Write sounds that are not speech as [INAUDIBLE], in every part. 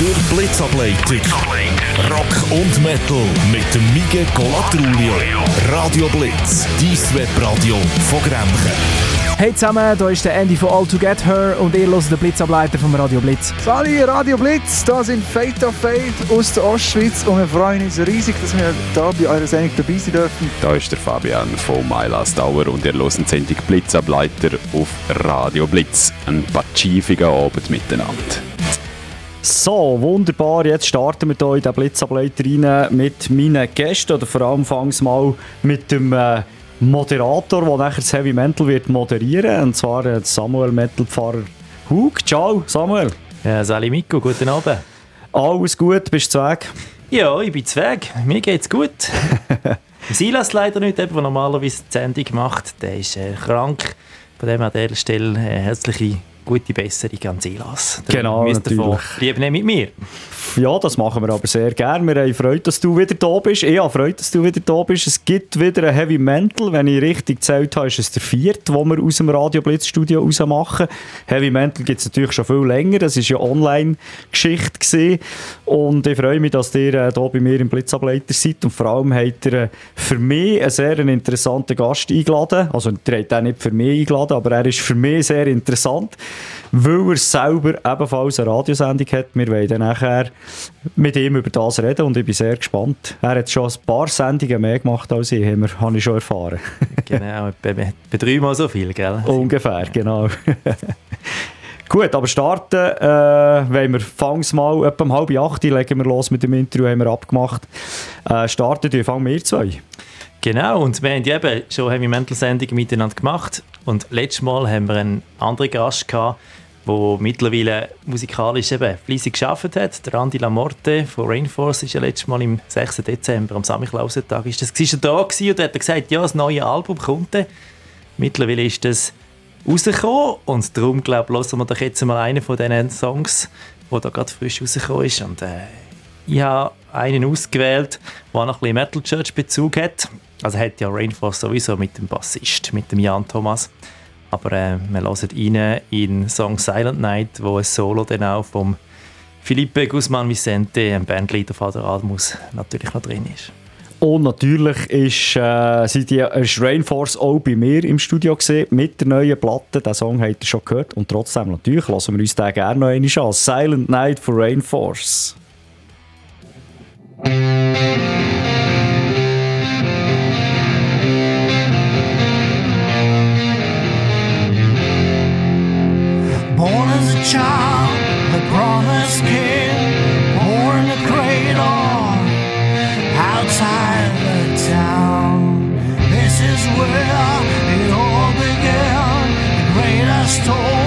Der Blitzableiter. Rock und Metal mit dem Mige Colatrulio. Radio Blitz, dein Webradio von Grenchen. Hey zusammen, hier ist der Andy von All To Get Her und ihr hört den Blitzableiter vom Radio Blitz. Sali, Radio Blitz, da sind Fate of Fate aus der Ostschweiz und wir freuen uns riesig, dass wir hier bei eurer Sendung dabei sein dürfen. Da ist der Fabian von My Last Hour und ihr hört die Sendung Blitzableiter auf Radio Blitz. Ein pazifiger Abend miteinander. So, wunderbar. Jetzt starten wir hier in den Blitzableiter rein mit meinen Gästen oder vor allem fangs mal mit dem äh, Moderator, der nachher das Heavy Mental wird moderieren. Und zwar äh, Samuel Metal-Pfarrer Hug. Ciao, Samuel. Ja, Sali Mikko, guten Abend. Alles gut, bist du weg? Ja, ich bin weg. Mir geht's gut. [LAUGHS] Silas leider nicht, der normalerweise die Sendung macht. Der ist äh, krank. Von dem an dieser Stelle äh, herzliche gute Besserung an Silas. Genau, natürlich. Lieb mit mir. Ja, das machen wir aber sehr gerne. Wir haben Freude, dass du wieder da bist. Ich habe Freude, dass du wieder da bist. Es gibt wieder ein Heavy Mental. Wenn ich richtig gezählt habe, ist es der vierte, den wir aus dem Radio Blitz Studio raus machen. Heavy Mental gibt es natürlich schon viel länger. Das war ja Online-Geschichte. Und ich freue mich, dass ihr äh, hier bei mir im Blitzableiter seid. Und vor allem habt ihr äh, für mich einen sehr interessanten Gast eingeladen. Also, ihr habt ihn nicht für mich eingeladen, aber er ist für mich sehr interessant weil er selber ebenfalls eine Radiosendung hat. Wir wollen dann nachher mit ihm über das reden und ich bin sehr gespannt. Er hat schon ein paar Sendungen mehr gemacht als ich, habe ich schon erfahren. [LAUGHS] genau, etwa dreimal so viel, gell? Ungefähr, genau. [LAUGHS] Gut, aber starten äh, wollen wir fangs mal etwa um halb acht legen wir los mit dem Interview, haben wir abgemacht. Äh, starten wir, fangen wir zwei. Genau, und wir haben eben schon Heavy Mental Sendungen miteinander gemacht und letztes Mal haben wir einen anderen Gast gehabt, der mittlerweile musikalisch eben fleissig geschafft hat. Der Andi Lamorte von Rainforce ist ja letztes Mal im 6. Dezember, am Samichlausentag, ist das war er da gewesen und hat gesagt, ja, das neue Album kommt. Mittlerweile ist das rausgekommen und darum, glaube ich, hören wir doch jetzt mal einen von diesen Songs, der da gerade frisch rausgekommen ist und äh, ich habe einen ausgewählt, der noch ein bisschen Metal Church Bezug hat. Also hat ja Rainforce sowieso mit dem Bassist, mit dem Jan Thomas. Aber äh, wir hören rein in Song Silent Night, wo ein Solo dann auch vom Felipe Guzman Vicente, ein Bandleader von der Almus, natürlich noch drin ist. Und natürlich ist, äh, sind ist Rainforce auch bei mir im Studio gesehen mit der neuen Platte. Den Song habt ihr schon gehört. Und trotzdem natürlich lassen wir uns den gerne noch einmal an. Silent Night for Rainforce. Child, the promised king, born a cradle outside the town. This is where it all began, the greatest story.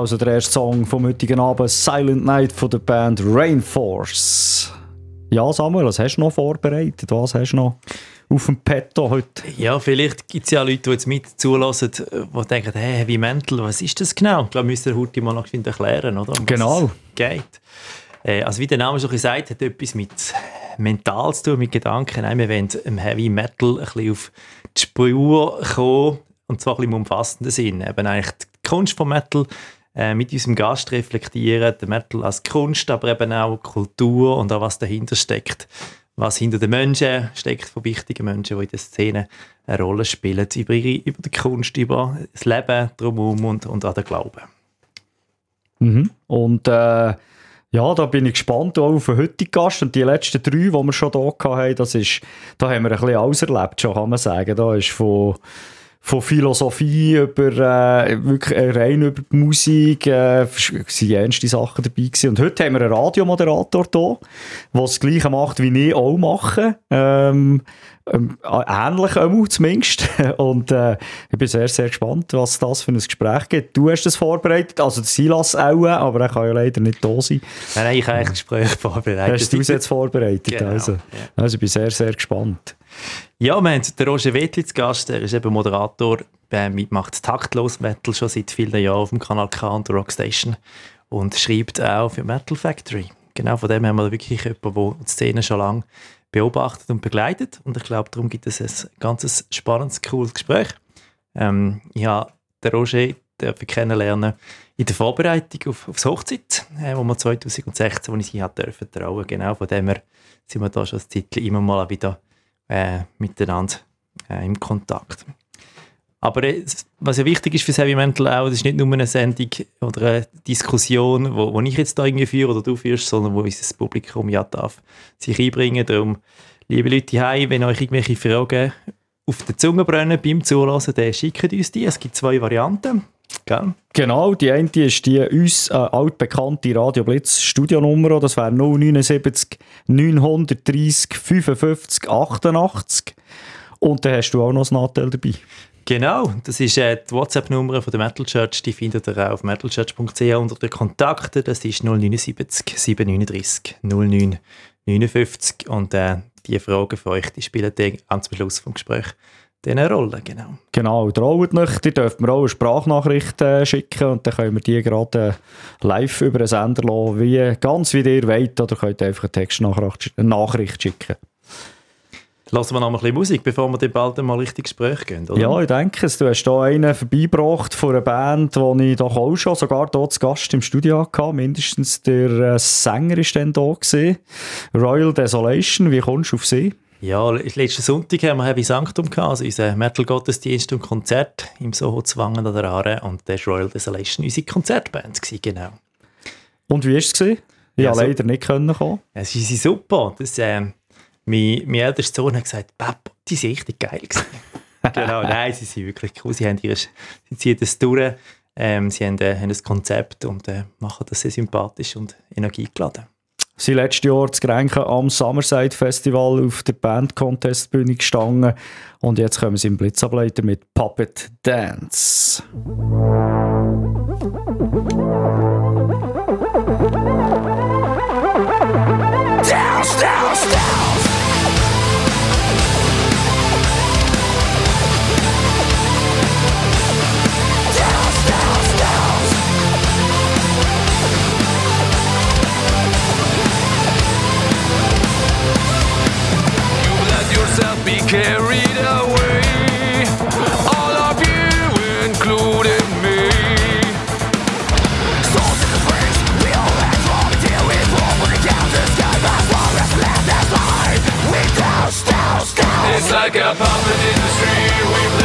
Also der erste Song vom heutigen Abend, Silent Night von der Band Rainforce. Ja, Samuel, was hast du noch vorbereitet? Was hast du noch auf dem Petto heute? Ja, vielleicht gibt es ja Leute, die jetzt mit zulassen, die denken, hey, Heavy Mental, was ist das genau? Ich glaube, müsst ihr heute mal noch erklären, oder? Um genau. geht. Äh, also wie der Name schon gesagt hat, etwas mit mental zu tun, mit Gedanken. Nein, wir wollen im Heavy Metal ein bisschen auf die Spur kommen, und zwar ein bisschen im umfassenden Sinn. Eben eigentlich die Kunst von Metal äh, mit unserem Gast reflektieren, der Metal als Kunst, aber eben auch Kultur und auch was dahinter steckt. Was hinter den Menschen steckt, von wichtigen Menschen, die in der Szene eine Rolle spielen, über, ihre, über die Kunst, über das Leben drumherum und, und an den Glauben. Mhm. Und äh, ja, da bin ich gespannt auch auf den heutigen Gast. Und die letzten drei, die wir schon hier hatten, das ist, da haben wir ein bisschen alles erlebt, schon kann man sagen. Da ist von von Philosophie über äh, wirklich rein über die Musik äh, sind ernste Sachen dabei gewesen. Und heute haben wir einen Radiomoderator hier, der das Gleiche macht, wie ich auch mache. Ähm, ähm, ähnlich einmal zumindest. [LAUGHS] Und äh, ich bin sehr, sehr gespannt, was das für ein Gespräch gibt. Du hast es vorbereitet, also Silas auch, aber er kann ja leider nicht da sein. Nein, nein ich habe das Gespräch vorbereitet. Hast du es jetzt vorbereitet? Genau, also. ja. also ich bin sehr, sehr gespannt. Ja, wir haben den Roger Wetli zu Gast, er ist eben Moderator, äh, macht taktlos Metal schon seit vielen Jahren auf dem Kanal K und der Rockstation und schreibt auch für Metal Factory. Genau, von dem haben wir wirklich jemanden, der die Szene schon lange beobachtet und begleitet und ich glaube, darum gibt es ein ganz spannendes, cooles Gespräch. Ähm, ich habe den Roger kennenlernen in der Vorbereitung auf, aufs Hochzeit, äh, wo wir 2016, wo ich sie hat dürfen trauen. Genau, von dem her sind wir da schon das Titel immer mal wieder äh, miteinander äh, im Kontakt. Aber äh, was ja wichtig ist für Heavy Mental auch, das ist nicht nur eine Sendung oder eine Diskussion, wo, wo ich jetzt da irgendwie führe oder du führst, sondern wo unser Publikum ja darf sich einbringen. Darum, liebe Leute heim, wenn euch irgendwelche Fragen auf der Zunge brennen beim Zuhören, dann schickt uns die. Es gibt zwei Varianten. Gell? Genau, die eine ist die uns äh, altbekannte Radio Blitz Studionummer, das wäre 079 930 55 88. Und dann hast du auch noch ein Nachteil dabei. Genau, das ist äh, die WhatsApp-Nummer von der Metal Church, die findet ihr auch auf metalchurch.ch unter den Kontakten, das ist 079 739 09 59 und äh, die Fragen für euch, die spielen dann am Schluss vom Gespräch eine Rolle, genau. Genau, traut nicht, ihr dürft mir auch eine Sprachnachricht äh, schicken und dann können wir die gerade äh, live über einen Sender lassen, wie, ganz wie ihr wollt, oder könnt ihr einfach eine Textnachricht Nachricht schicken. Lassen wir noch ein bisschen Musik, bevor wir dann bald mal richtig Gespräch gehen, oder? Ja, ich denke es. Du hast hier einen vorbeigebracht von einer Band, die ich doch auch schon sogar dort zu Gast im Studio hatte. Mindestens der äh, Sänger war dann da. Gewesen. Royal Desolation, wie kommst du auf sie? Ja, letzten Sonntag haben wir Heavy Sanctum gehabt, also unser Metal-Gottesdienst und Konzert im Soho Zwangen an der Aare und das war Royal Desolation unsere Konzertband gewesen, genau. Und wie war es? Ich Ja, konnte so- leider nicht können kommen. Es ist super. Das, äh, mein, mein ältester Sohn hat gesagt, Papa, die sind richtig geil gewesen. [LAUGHS] genau, nein, sie sind wirklich cool. Sie, haben ihre, sie ziehen das durch, ähm, sie haben, äh, haben ein Konzept und äh, machen das sehr sympathisch und energiegeladen. Sie letztes Jahr zu Grenken am Summerside Festival auf der Band Contest Bühne gestanden und jetzt kommen sie im Blitzableiter mit Puppet Dance. Like a puppet in the street.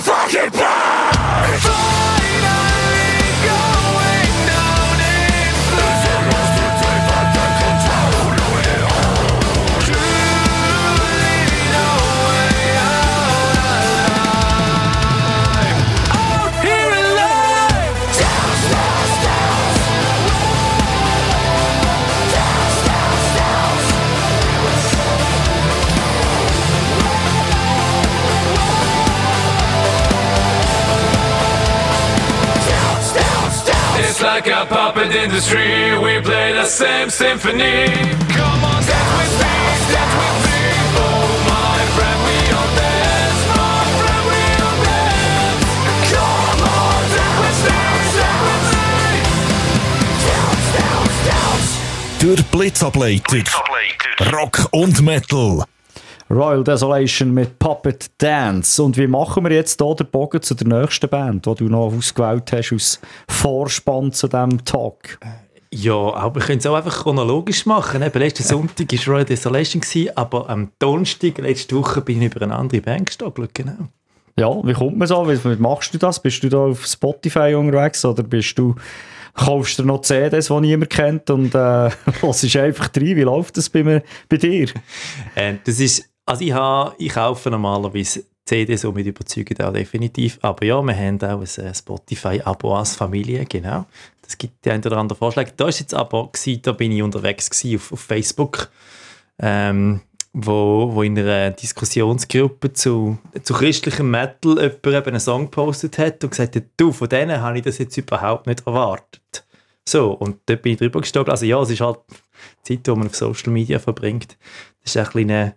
fucking back! Industry. We play the same symphony. Come on, dance with me, dance with me. Oh, my friend, we all dance. My friend, we all dance. Come on, dance with me, dance with me. Dance, dance, dance. Durch Blitzableitung. Rock und Metal. Royal Desolation mit Puppet Dance. Und wie machen wir jetzt hier den Bogen zu der nächsten Band, die du noch ausgewählt hast als Vorspann zu diesem Talk? Ja, aber wir können es auch einfach chronologisch machen. Eben, letzten Sonntag war Royal Desolation, gewesen, aber am Donnerstag letzte Woche bin ich über eine andere Band gestolpert. Genau. Ja, wie kommt man so? Wie, machst du das? Bist du da auf Spotify unterwegs oder bist du, kaufst du noch CDs, die niemand kennt und äh, [LAUGHS] hörst einfach rein? Wie läuft das bei, mir, bei dir? Äh, das ist, also ich, habe, ich kaufe normalerweise CDs so mit Überzeugung auch definitiv. Aber ja, wir haben auch ein äh, Spotify-Abo als Familie, genau. Das gibt die ein oder andere Vorschläge. Da ist jetzt aber, gewesen, da bin ich unterwegs gewesen auf, auf Facebook, ähm, wo, wo in einer Diskussionsgruppe zu, zu christlichem Metal jemand eben einen Song gepostet hat und gesagt hat, du, von denen habe ich das jetzt überhaupt nicht erwartet. So, und dort bin ich drüber gestolpert. Also ja, es ist halt die Zeit, die man auf Social Media verbringt. Das ist ein kleiner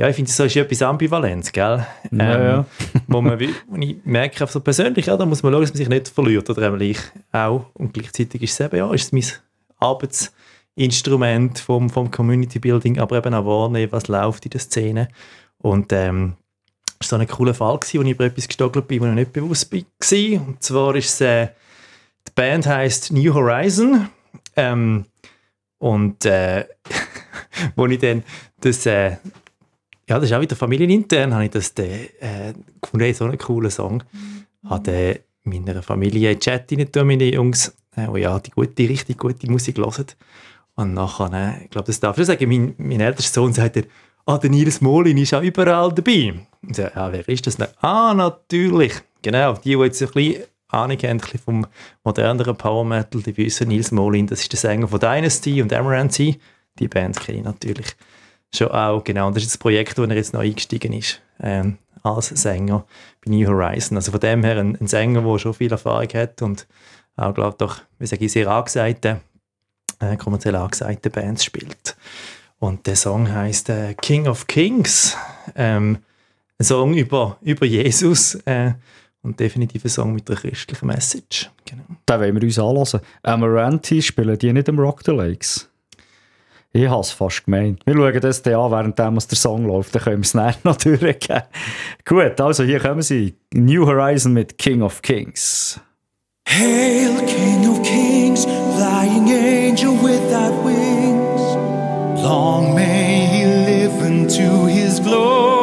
ja, ich finde, so ist etwas Ambivalenz, gell? Ähm, Ja, ja. wo, man, wo ich merke, so persönlich, ja, da muss man schauen, dass man sich nicht verliert, oder einmal ich auch. Und gleichzeitig ist es eben, ja, ist es mein Arbeitsinstrument vom, vom Community Building, aber eben auch wahrnehmen, was läuft in der Szene. Und ähm, es war so ein cooler Fall, gewesen, wo ich über etwas gestolpert bin, wo ich nicht bewusst war. Und zwar ist es, äh, die Band heißt New Horizon. Ähm, und äh, [LAUGHS] wo ich dann das, äh, ja, das ist auch wieder familienintern, habe ich das äh, gefunden, hey, so einen coolen Song. Habe äh, meiner Familie in den Chat rein meine Jungs, äh, die ja die gute, richtig gute Musik hören. Und nachher, äh, ich glaube, das darf ich sagen, mein, mein ältester Sohn sagt, er, ah, der Nils Molin ist auch überall dabei. Und ich so, ja, wer ist das denn? Ah, natürlich. Genau, die, die jetzt ein bisschen Ahnung haben ein bisschen vom moderneren Power Metal, die wissen, Nils Molin, das ist der Sänger von Dynasty und Amaranth. Die Band kenne ich natürlich schon auch. Genau, das ist das Projekt, wo er jetzt noch eingestiegen ist, ähm, als Sänger bei New Horizon. Also von dem her ein, ein Sänger, der schon viel Erfahrung hat und auch, glaube ich, doch, wie sage ich, sehr angesagte, äh, kommerziell angesagte Bands spielt. Und der Song heißt äh, King of Kings. Ähm, ein Song über, über Jesus äh, und definitiv ein Song mit einer christlichen Message. Genau. Den wollen wir uns anhören. Amaranthi spielen die nicht im Rock the Lakes? Ich habe es fast gemeint. Wir schauen das dann an, während der Song läuft. Dann können wir es nachher [LAUGHS] noch durchgeben. Gut, also hier kommen sie. New Horizon mit King of Kings. Hail, King of Kings, flying angel without wings. Long may he live into his glory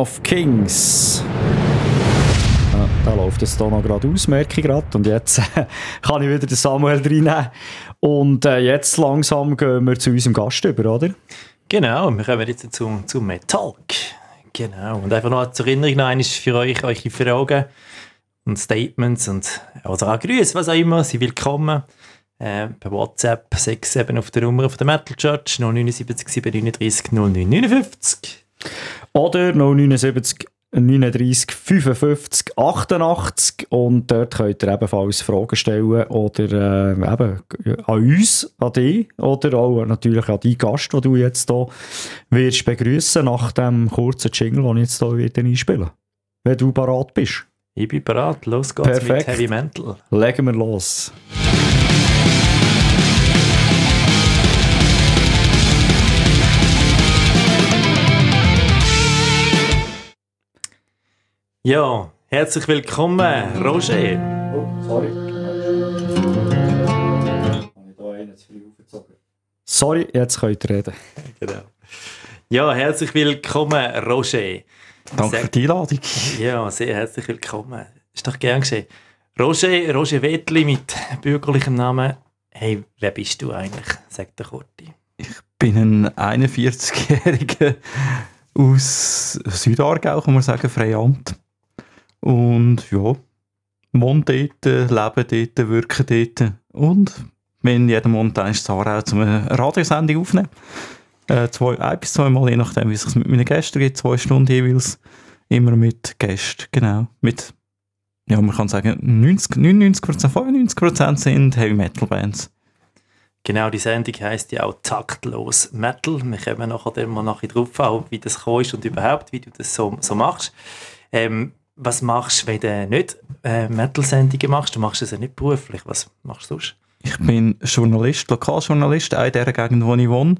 of Kings. Ah, da läuft es hier noch gerade aus, merke ich gerade. Und jetzt äh, [LAUGHS] kann ich wieder den Samuel reinnehmen. Und äh, jetzt langsam gehen wir zu unserem Gast über, oder? Genau, wir kommen jetzt zum, zum Talk. Genau. Und einfach noch zur Erinnerung noch einmal für euch, eure Fragen und Statements und oder auch Grüße, was auch immer, Sie willkommen. Äh, per WhatsApp 6 eben auf der Nummer von der Metal Church 079 739 0959. Oder 079 39 55 88 und dort könnt ihr ebenfalls Fragen stellen oder äh, eben an uns, an dich oder auch natürlich an deinen Gast, den du jetzt hier wirst begrüßen nach dem kurzen Jingle, den ich jetzt hier wieder einspielen wenn du parat bist. Ich bin bereit, los geht's Perfekt. mit Heavy Mental. Legen wir los. Ja, herzlich willkommen, Roger. Sorry, jetzt könnt ihr reden. Genau. Ja, herzlich willkommen, Roger. Danke Sehr- für die Einladung. Ja, sehr herzlich willkommen. Ist doch gern geschehen. Roger, Roger Wetli mit bürgerlichem Namen. Hey, wer bist du eigentlich? Sag der Kurti. Ich bin ein 41-Jähriger aus Südaargau, kann man sagen, Freiamt. Und ja, wohne dort, lebe dort, wirke dort und bin jeden in Aarau zu einer Radiosendung aufnehmen. Äh, zwei, ein bis zweimal, je nachdem, wie es mit meinen Gästen geht, zwei Stunden jeweils. Immer mit Gästen, genau. Mit, ja, man kann sagen, 90, 99%, 95% sind Heavy Metal Bands. Genau, die Sendung heisst ja auch Taktlos Metal. Wir kommen nachher mal nachher drauf, auch, wie das gekommen ist und überhaupt, wie du das so, so machst. Ähm, was machst du, wenn du nicht äh, Metal-Sendungen machst? Du machst das ja nicht beruflich. Was machst du sonst? Ich bin Journalist, Lokaljournalist, auch in der Gegend, wo ich wohne.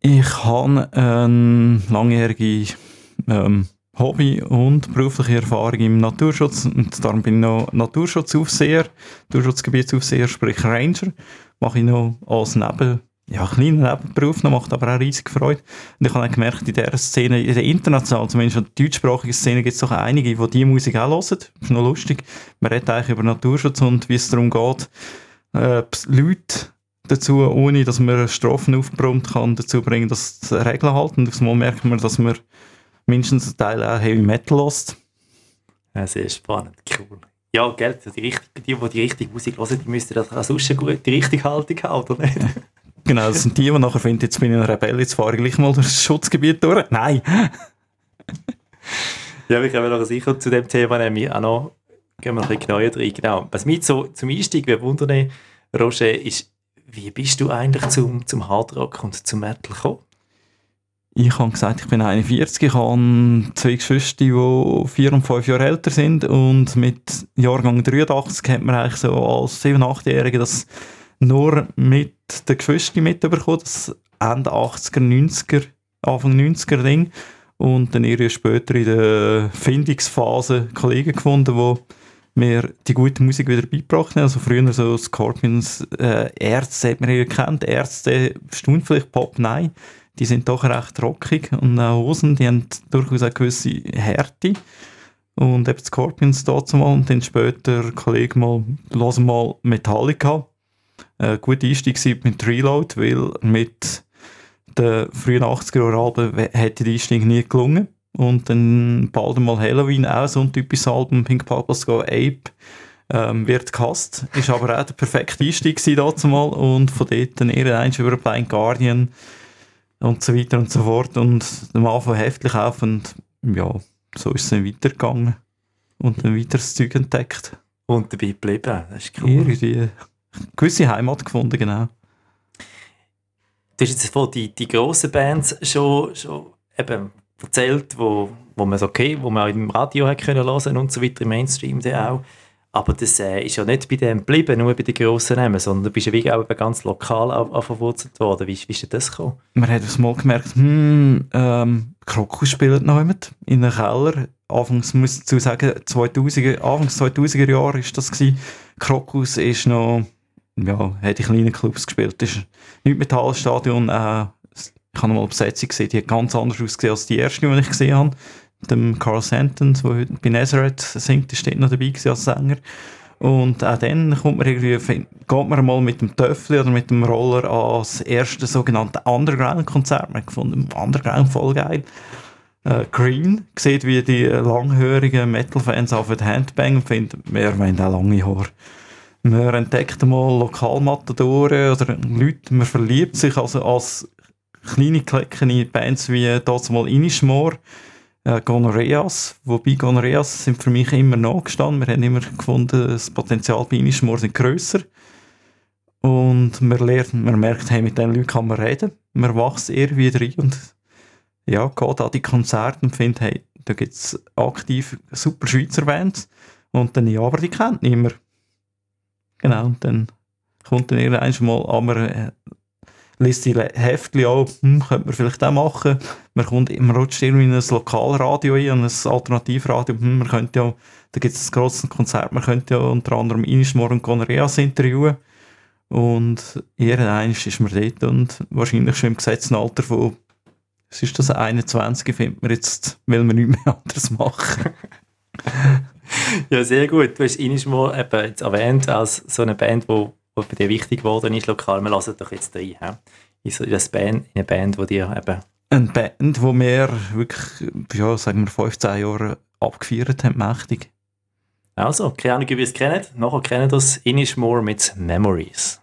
Ich habe eine langjährige ähm, Hobby- und berufliche Erfahrung im Naturschutz und darum bin ich noch Naturschutzaufseher, Naturschutzgebietsaufseher, sprich Ranger. Mache ich noch als Neben, ja, kleinen Nebenberuf noch, macht aber auch riesig Freude. Und ich habe auch gemerkt, in dieser Szene, in der internationalen, zumindest in der deutschsprachigen Szene, gibt es doch einige, die diese Musik auch hören. Das ist noch lustig. Man redet eigentlich über Naturschutz und wie es darum geht, äh, Leute dazu, ohne dass man Strafen aufbrummt, kann dazu bringen, dass sie Regeln halten. Und aufs Mal merkt man, dass man mindestens einen Teil auch Heavy Metal lässt. Ja, sehr spannend, cool. Ja, gell, die, richtig, die, die die richtige Musik hören, die müssten das auch sonst eine gute, die richtige Haltung haben, oder nicht? [LAUGHS] Genau, das sind die, die nachher finden, jetzt bin ich ein Rebell, jetzt fahre ich gleich mal durch das Schutzgebiet durch. Nein! [LAUGHS] Ja, wir kommen noch sicher zu dem Thema nämlich auch noch, gehen wir noch ein bisschen genauer rein. Genau. Was mich so zum Einstieg wundern, Roger, ist, wie bist du eigentlich zum, zum Hardrock und zum Metal gekommen? Ich habe gesagt, ich bin 41, ich habe zwei Geschwister, die vier und fünf Jahre älter sind und mit Jahrgang 83 kennt man eigentlich so als 7- und 8-Jähriger das nur mit den Geschwistern mitbekommen, das Ende 80er, 90er, Anfang 90er Ding und dann irgendwie später in der Findungsphase Kollegen gefunden, die mir die gute Musik wieder beigebracht haben. Also früher so Scorpions, äh, Ärzte hat man ja gekannt, Ärzte stund vielleicht Pop, nein die sind doch recht rockig und auch Hosen, die haben durchaus eine gewisse Härte. Und eben Scorpions dazu mal und dann später Kollege mal, hören mal Metallica. Äh, gut Einstieg mit Reload, weil mit den frühen 80er Jahren Alben hätte der Einstieg nie gelungen. Und dann bald mal Halloween, auch so ein typisches Album, Pink Purple's Go Ape, ähm, wird gehasst. Ist aber auch der perfekte Einstieg dazu mal und von dort dann irgendwann über Blind Guardian und so weiter und so fort und am Anfang heftig auf und ja, so ist es dann weitergegangen und dann weiter das Zeug entdeckt. Und dabei geblieben, das ist cool. Irgendwie gewisse Heimat gefunden, genau. Du hast jetzt von die, die grossen Bands schon, schon eben erzählt, wo, wo man so okay, wo man auch im Radio hat können hören und so weiter, im Mainstream dann auch. Aber das äh, ist ja nicht bei dem geblieben, nur bei den grossen Namen, sondern du bist ja wirklich auch ganz lokal verwurzelt worden. Wie, wie ist denn das gekommen? Man hat aufs Mal gemerkt, hm, ähm, Krokus spielt noch jemand in einem Keller. Anfangs muss ich dazu sagen, 2000er, Anfangs 2000er Jahre ist das gewesen. Krokus ist noch, ja, hat in kleinen Clubs gespielt. Das ist nicht Metallstadion, äh, ich habe mal eine Besetzung gesehen, die hat ganz anders ausgesehen als die erste, die ich gesehen habe. Mit dem Carl Santons, der heute bei Nazareth singt, der steht noch dabei als Sänger. Und auch dann kommt man irgendwie, geht man mal mit dem Töffel oder mit dem Roller ans erste sogenannte Underground-Konzert. Man hat gefunden, Underground voll geil. Äh, Green sieht, wie die langhörigen Metal-Fans auf die Handbang und finden, wir wollen auch lange Haare. Man entdeckt mal Lokalmatadoren oder Leute, man verliebt sich also als kleine Klecken in Bands wie dort mal Inishmore, äh, Gonorrheas, wobei Gonorrheas sind für mich immer nachgestanden. Wir haben immer gefunden, das Potenzial bei Inishmore sind grösser. Und man lernt, man merkt, hey, mit diesen Leuten kann man reden. Man wächst eher wieder rein und ja, geht an die Konzerte und findet, hey, da gibt es aktiv super Schweizer Bands. Und dann, ja, aber die kennt niemand. Genau, und dann kommt dann irgendwann mal, aber äh, liest die Heftchen an, hm, könnte man vielleicht auch machen. Man, kommt, man rutscht irgendwie in ein Lokalradio ein, ein Alternativradio, hm, man könnte ja, da gibt es ein grosses Konzert, man könnte ja unter anderem Inishmore und Gonorrheas interviewen. Und irgendwann ist man dort und wahrscheinlich schon im gesetzten Alter von, was ist das, 21, findet man jetzt, will man nicht mehr [LAUGHS] anders machen. [LAUGHS] [LAUGHS] Ja, sehr gut. Du hast Inishmore eben jetzt erwähnt als so eine Band, wo bei dir wichtig geworden ist, lokal. Wir lassen doch jetzt rein. he? In, das Band, in eine Band, die dir eben... Eine Band, die wir wirklich, ja, sagen wir 15 Jahre abgefeiert haben, mächtig. Also, keine Ahnung, ob ihr es kennt. Nachher kennen das Inishmore mit Memories.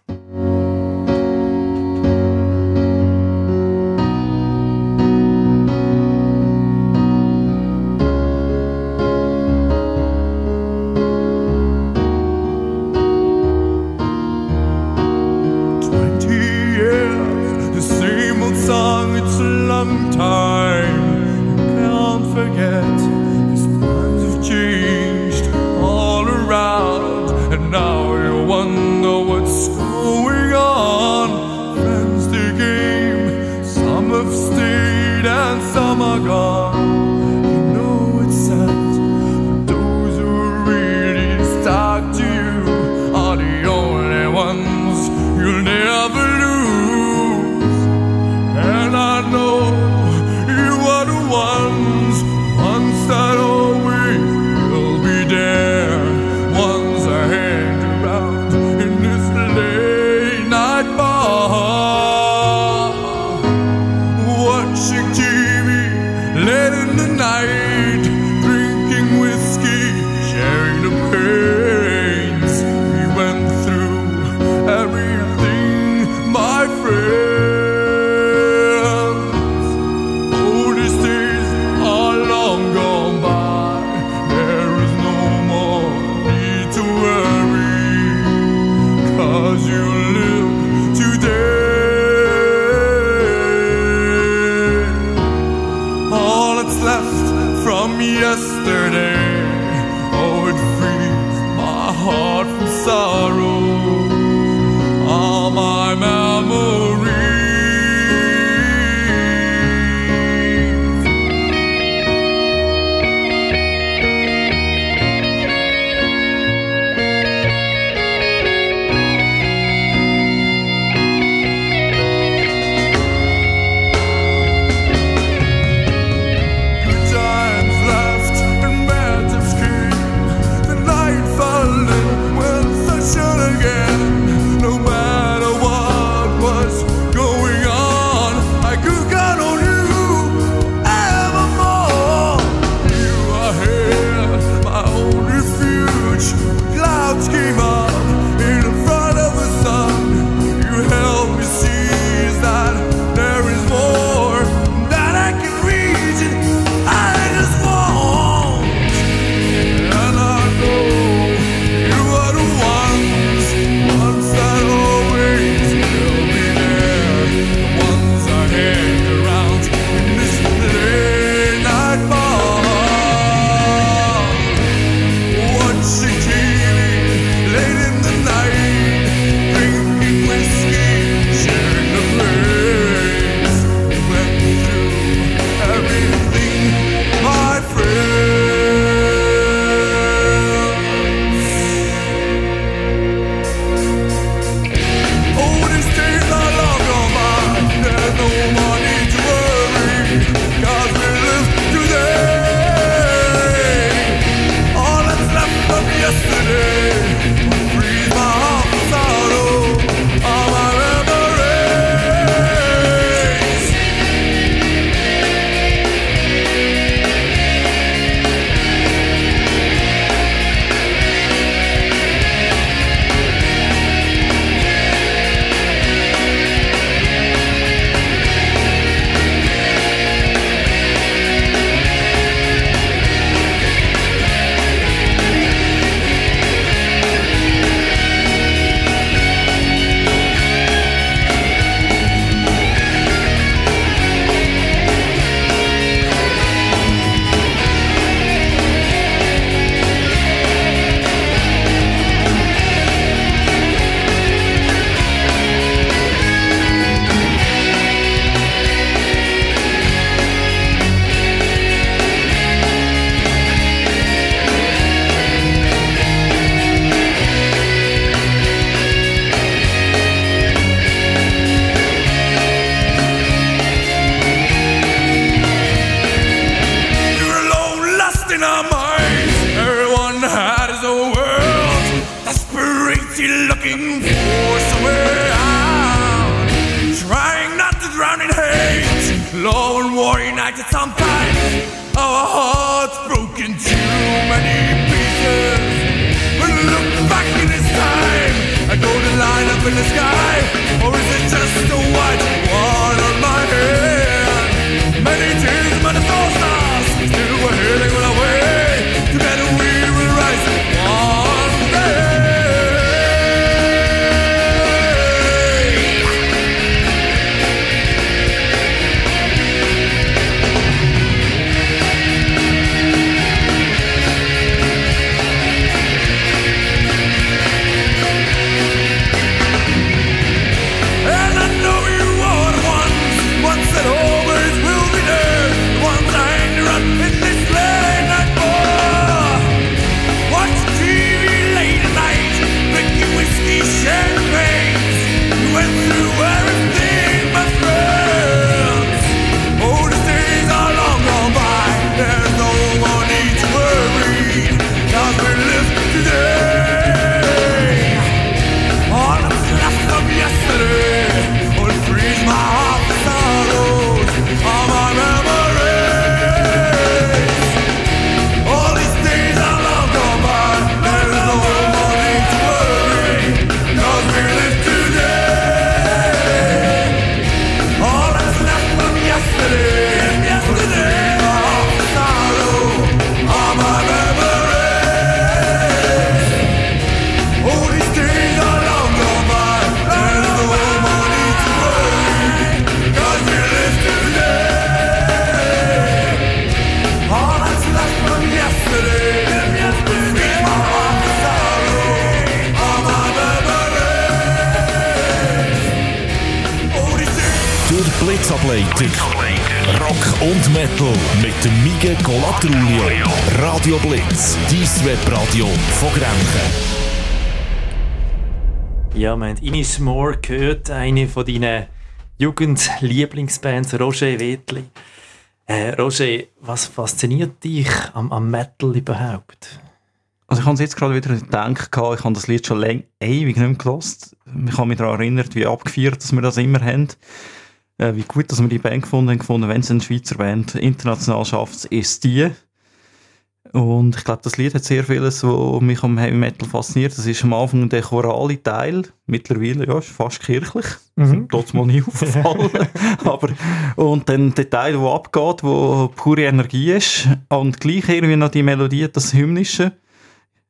Inis Moore gehört, eine von deinen Jugendlieblingsbands, Roger Wetli. Äh, Roger, was fasziniert dich am, am Metal überhaupt? Also ich habe jetzt gerade wieder gedacht, ich habe das Lied schon läng ewig nicht mehr gehört. Ich habe mich daran erinnert, wie abgefeiert dass wir das immer haben. Äh, wie gut, dass wir die Band gefunden haben, wenn es eine Schweizer Band international schafft, ist die. Und ich glaube, das Lied hat sehr vieles, was mich am Heavy Metal fasziniert. Das ist am Anfang der chorale Teil. Mittlerweile, ja, ist fast kirchlich. Mhm. Dort mal nie [LAUGHS] aufgefallen. [LAUGHS] Aber, und dann der Teil, der abgeht, wo pure Energie ist. Und gleich irgendwie noch die Melodie, das Hymnische.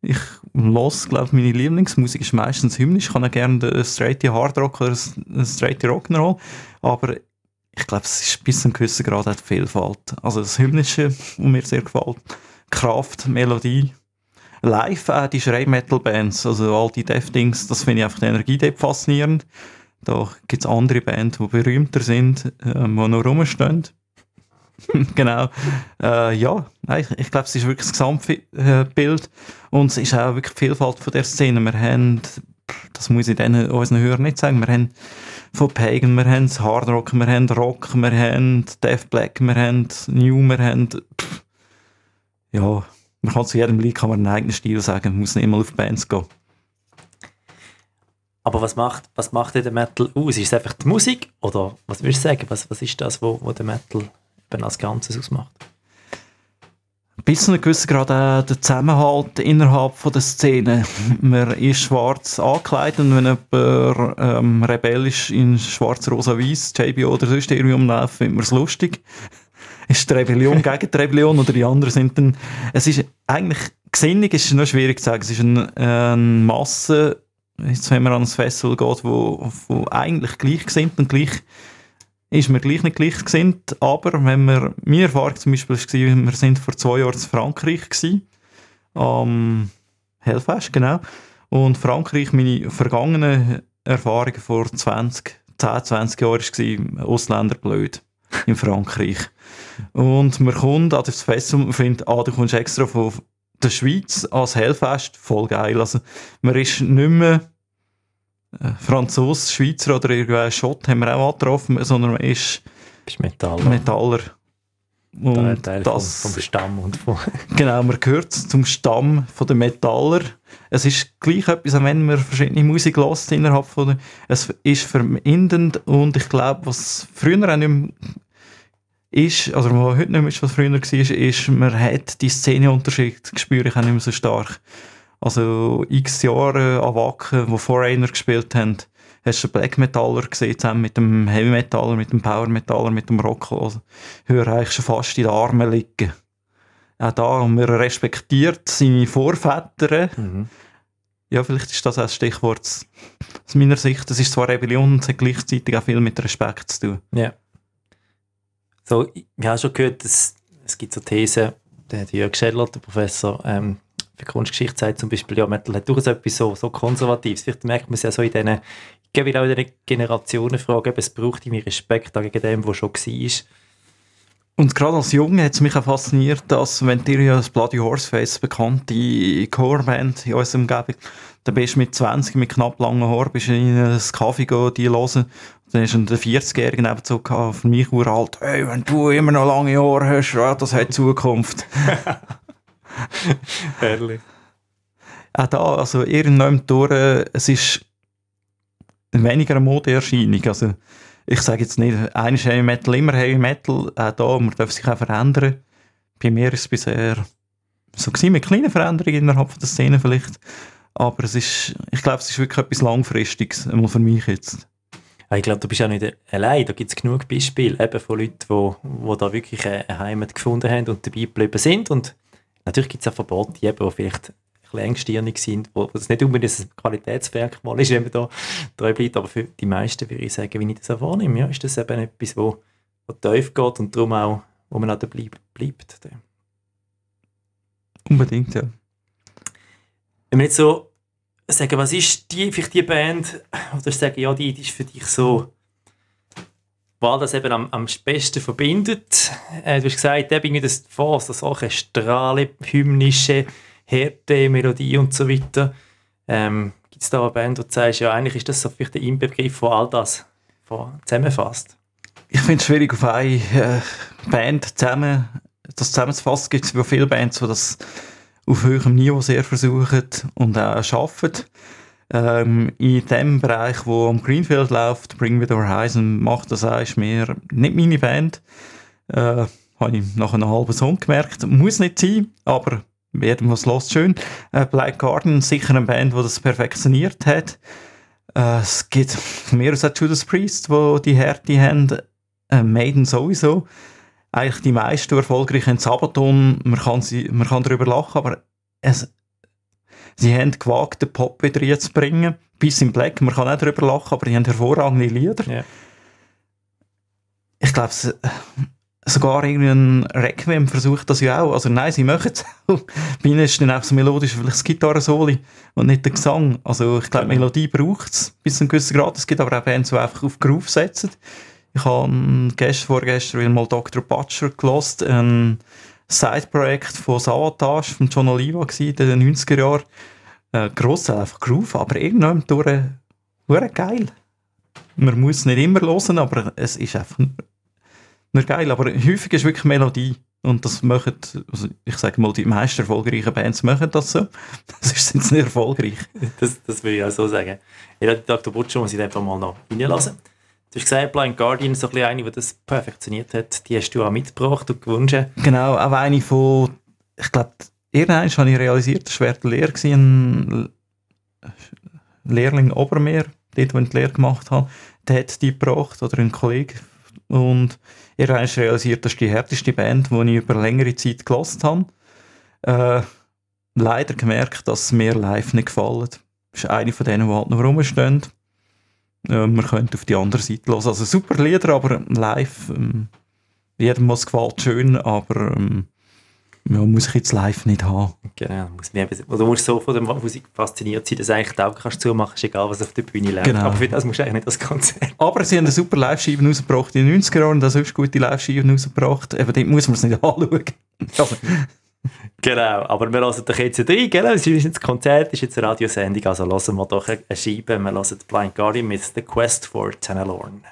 Ich los, glaube meine Lieblingsmusik ist meistens hymnisch. Ich kann auch gerne Hard Rock oder den straight Rock'n'Roll. Aber ich glaube, es ist bis zu einem gewissen Grad auch die Vielfalt. Also das Hymnische, was mir sehr gefällt. Kraft, Melodie. Live auch die Schrei-Metal-Bands, also all die Death-Dings, das finde ich einfach die Energie dort faszinierend. Da gibt es andere Bands, die berühmter sind, ähm, die noch rumstehen. [LAUGHS] genau. Äh, ja, ich, ich glaube, es ist wirklich das Gesamtbild und es ist auch wirklich die Vielfalt von der Szene. Wir haben, das muss ich denen, unseren Hörern nicht sagen, wir haben von Pagan, wir haben Hard Rock, wir haben Rock, wir haben Death Black, wir haben New, wir haben pff, ja, man kann zu jedem Lied kann man einen eigenen Stil sagen, man muss nicht immer auf Bands gehen. Aber was macht, was macht denn der Metal aus? Ist es einfach die Musik? Oder was würdest du sagen? Was, was ist das, wo, wo der Metal eben als Ganzes ausmacht? bis zu einem gewissen Grad auch der Zusammenhalt innerhalb von der Szene. [LAUGHS] Man ist schwarz angekleidet und wenn jemand ähm, rebellisch in schwarz-rosa-weiß, JBO oder sonst irgendwie umläuft, findet man es lustig. Ist die Rebellion [LAUGHS] gegen die Rebellion oder die anderen sind dann... Es ist eigentlich... Gesinnung ist noch schwierig zu sagen. Es ist eine, eine Masse, jetzt wenn man an ein Festival geht, wo, wo eigentlich gleich sind und gleich ist mir gleich nicht gleich gesinnt, aber wenn wir, meine Erfahrung zum Beispiel war, wir sind vor zwei Jahren in Frankreich gewesen, am Hellfest, genau, und Frankreich, meine vergangenen Erfahrungen vor 20, 10, 20 Jahren war Ausländer blöd in Frankreich. Und man kommt an das Festival und findet, ah, du kommst extra von der Schweiz als Hellfest, voll geil. Also man ist nicht mehr äh, Franzos, Schweizer oder irgendein Schott haben wir auch angetroffen, sondern man ist Bist Metaller. Metaller. Und Teil das, vom, vom Stamm und von... [LAUGHS] Genau, man gehört zum Stamm von der Metaller. Es ist gleich etwas, wenn man verschiedene Musik hört innerhalb von der, es ist verbindend und ich glaube, was früher auch nicht mehr ist, also was heute nicht mehr ist, was früher war, ist, man hat die Szeneunterschied spüre ich auch nicht mehr so stark. Also x Jahre an Wacken, wo Foreigner gespielt haben, hast du Black Metaller gesehen, zusammen mit dem Heavy Metaller, mit dem Power Metaller, mit dem Rock. Also, höre eigentlich schon fast in den Armen liegen auch da, und man respektiert seine Vorväter. Mhm. Ja, vielleicht ist das auch das Stichwort aus meiner Sicht. Das ist zwar Rebellion, es hat gleichzeitig auch viel mit Respekt zu tun. Ja. So, ich habe schon gehört, dass es gibt so Thesen, der Jörg Scheller, der Professor ähm, für Kunstgeschichte, sagt zum Beispiel, ja, Metal hat durchaus etwas so, so Konservatives. Vielleicht merkt man es ja so in diesen, ich glaube auch in diesen Generationenfragen, es braucht irgendwie Respekt gegen dem, was schon war. Und gerade als Junge hat es mich auch fasziniert, dass, wenn dir ja das Bloody Horseface bekannte Chorband in unserer Umgebung, dann bist du mit 20, mit knapp langen Haaren, bist du in ein Kaffee gehen, die hören. Dann ist ein 40-Jähriger neben so gehabt, für mich uralt, hey, wenn du immer noch lange Haare hast, ja, das hat Zukunft. [LAUGHS] Herrlich. auch da, also irgendwann durch, es ist weniger eine Modeerscheinung. Also, ich sage jetzt nicht, einer ist Heavy Metal, immer Heavy Metal, auch da, man darf sich auch verändern. Bei mir ist es bisher so gewesen, mit kleinen Veränderungen innerhalb der Szene vielleicht. Aber es ist, ich glaube, es ist wirklich etwas Langfristiges, einmal für mich jetzt. Ich glaube, du bist auch nicht allein. Da gibt es genug Beispiele eben von Leuten, die wo, wo da wirklich eine Heimat gefunden haben und dabei geblieben sind. Und natürlich gibt es auch Verbote, die, eben, die vielleicht engstirnig sind, wo, es nicht unbedingt ein Qualitätsmerkmal ist, wenn man da treu bleibt. Aber für die meisten würde ich sagen, wenn ich das auch wahrnehme, ja, ist das eben etwas, wo, wo tief geht und darum auch, wo man auch da bleib, bleibt. Unbedingt, ja. Wenn wir jetzt so sagen, was ist die, vielleicht die Band, oder sagen, ja, die, die ist für dich so, weil das eben am, am besten verbindet. Äh, du hast gesagt, eben irgendwie das Force, das orchestrale, hymnische, Härte, Melodie und so weiter. Ähm, Gibt es da eine Band, wo du sagst, ja, eigentlich ist das so vielleicht der Inbegriff, wo all das zusammenfasst? Ich finde es schwierig, auf eine äh, Band zusammen, das zusammenzufassen. Es gibt viele Bands, die das auf höherem Niveau sehr versuchen und auch schaffen. Ähm, in dem Bereich, wo am Greenfield läuft, Bring Me The Horizon macht das ist mir nicht meine Band. Äh, habe ich nach einem halben Song gemerkt. Muss nicht sein, aber jedem was los schön. Äh, Black Garden, sicher eine Band, die das perfektioniert hat. Äh, es gibt von mir aus auch Judas Priest, die die Härte haben. Äh, Maiden sowieso. Eigentlich die meisten erfolgreich haben Sabaton. Man kann, sie, man kann darüber lachen, aber es, sie haben gewagt, den Pop wieder reinzubringen. Bis in Black, man kann auch darüber lachen, aber die haben hervorragende Lieder. Ja. Ich glaube, sogar irgendein Requiem versucht das ja auch. Also nein, sie machen es [LAUGHS] auch. Bei ihnen ist dann auch so melodisch vielleicht das Gitarrensoli und nicht der Gesang. Also ich glaube, Genau. Melodie braucht es bis zu einem gewissen Grad. Es gibt aber auch Bands, die einfach auf Groove setzen. Ich habe gestern, vorgestern wieder mal Dr. Butcher gelost, ein Side-Projekt von Savatage, von John Oliva in den 90er Jahren. Äh, Großteil einfach Groove, aber irgendwann durch geil. Man muss es nicht immer hören, aber es ist einfach nur geil. Aber häufig ist wirklich Melodie. Und das machen, also ich sage mal, die meisten erfolgreichen Bands machen das so. Das ist sind sie nicht erfolgreich. [LAUGHS] Das, das würde ich auch so sagen. Ja, Dr. Butcher muss ich einfach mal noch reinlassen. Du hast gesagt, Blind Guardian, so ein eine, die das perfektioniert hat, die hast du auch mitgebracht und gewünscht. Genau, auch eine von, ich glaube, irgendwann habe ich realisiert, das war gewesen, ein Lehrling Obermeer, dort, wo ich die Lehre gemacht habe, der hat die gebracht, oder ein Kollege. Und irgendwann habe ich realisiert, das ist die härteste Band, die ich über längere Zeit gelost habe. Äh, leider gemerkt, dass mir live nicht gefallen. Das ist eine von denen, die halt noch rumstehen. Äh, man könnte auf die andere Seite hören. Also super Lieder, aber live, ähm, jedem was gefällt, schön, aber ähm, ja, muss ich jetzt live nicht haben. Genau, muss man eben, du musst so von der Musik fasziniert sein, dass du eigentlich die Augen kannst zumachen, ist egal, was auf der Bühne läuft. Genau. Aber für das musst du eigentlich nicht das Konzert. Aber sie haben eine super Live-Scheibe rausgebracht in den 90er Jahren auch sonst gute Live-Scheiben rausgebracht. Eben, dort muss man es nicht [LAUGHS] anschauen. Also, Genau, aber wir hören doch jetzt rein, gell? Es ist jetzt ein Konzert, es ist jetzt eine Radiosendung, also hören wir doch eine Scheibe. Wir hören Blind Guardian mit The Quest for Tanalorn.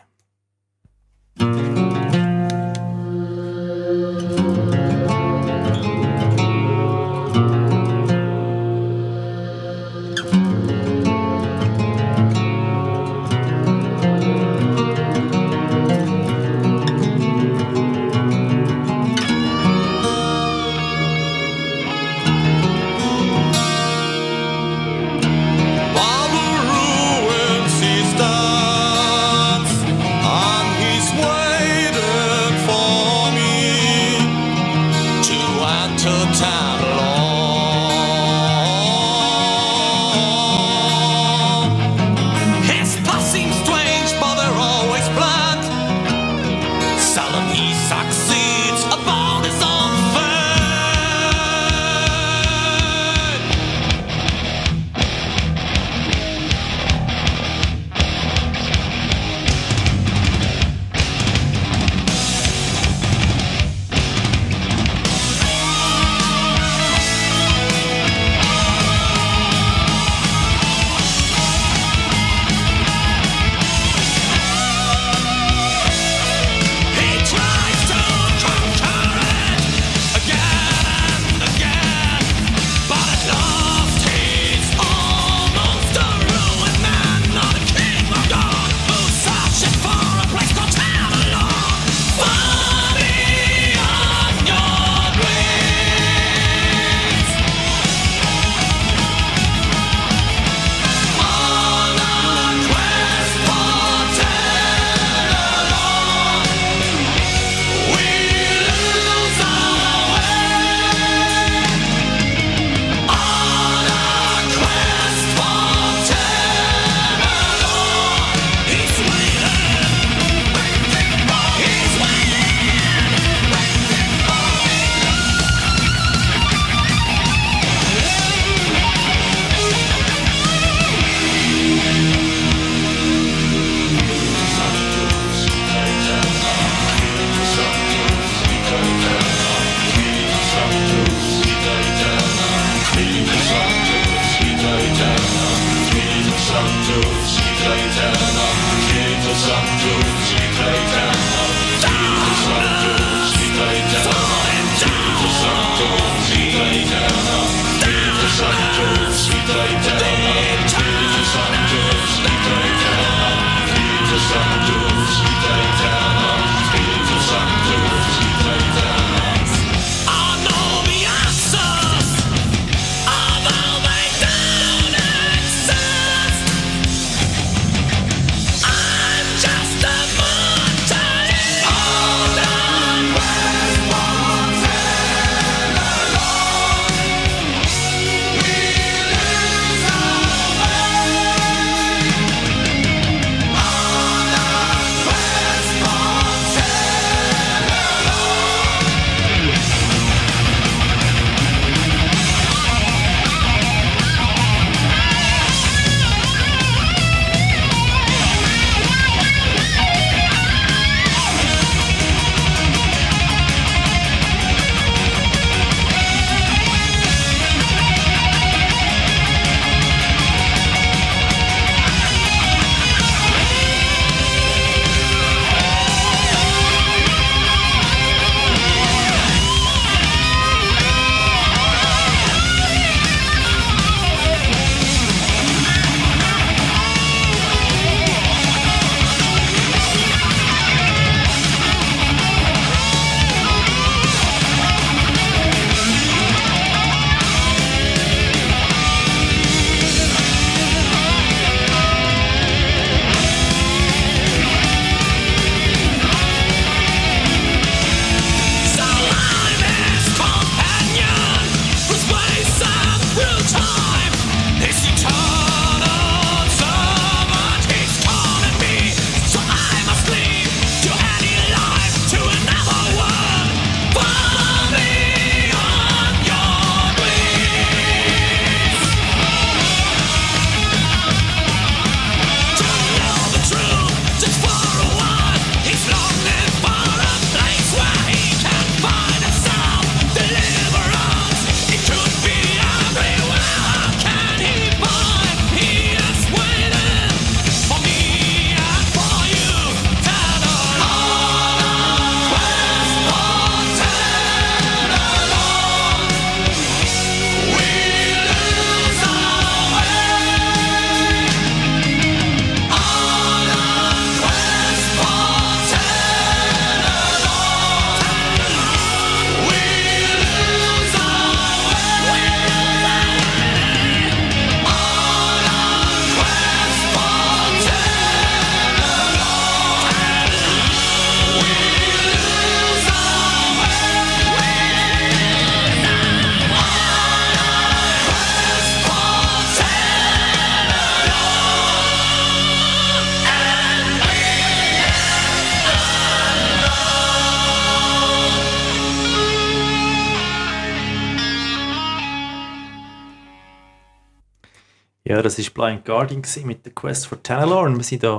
Ja, das war Blind Guardian mit der Quest for Tanalorn. Wir sind hier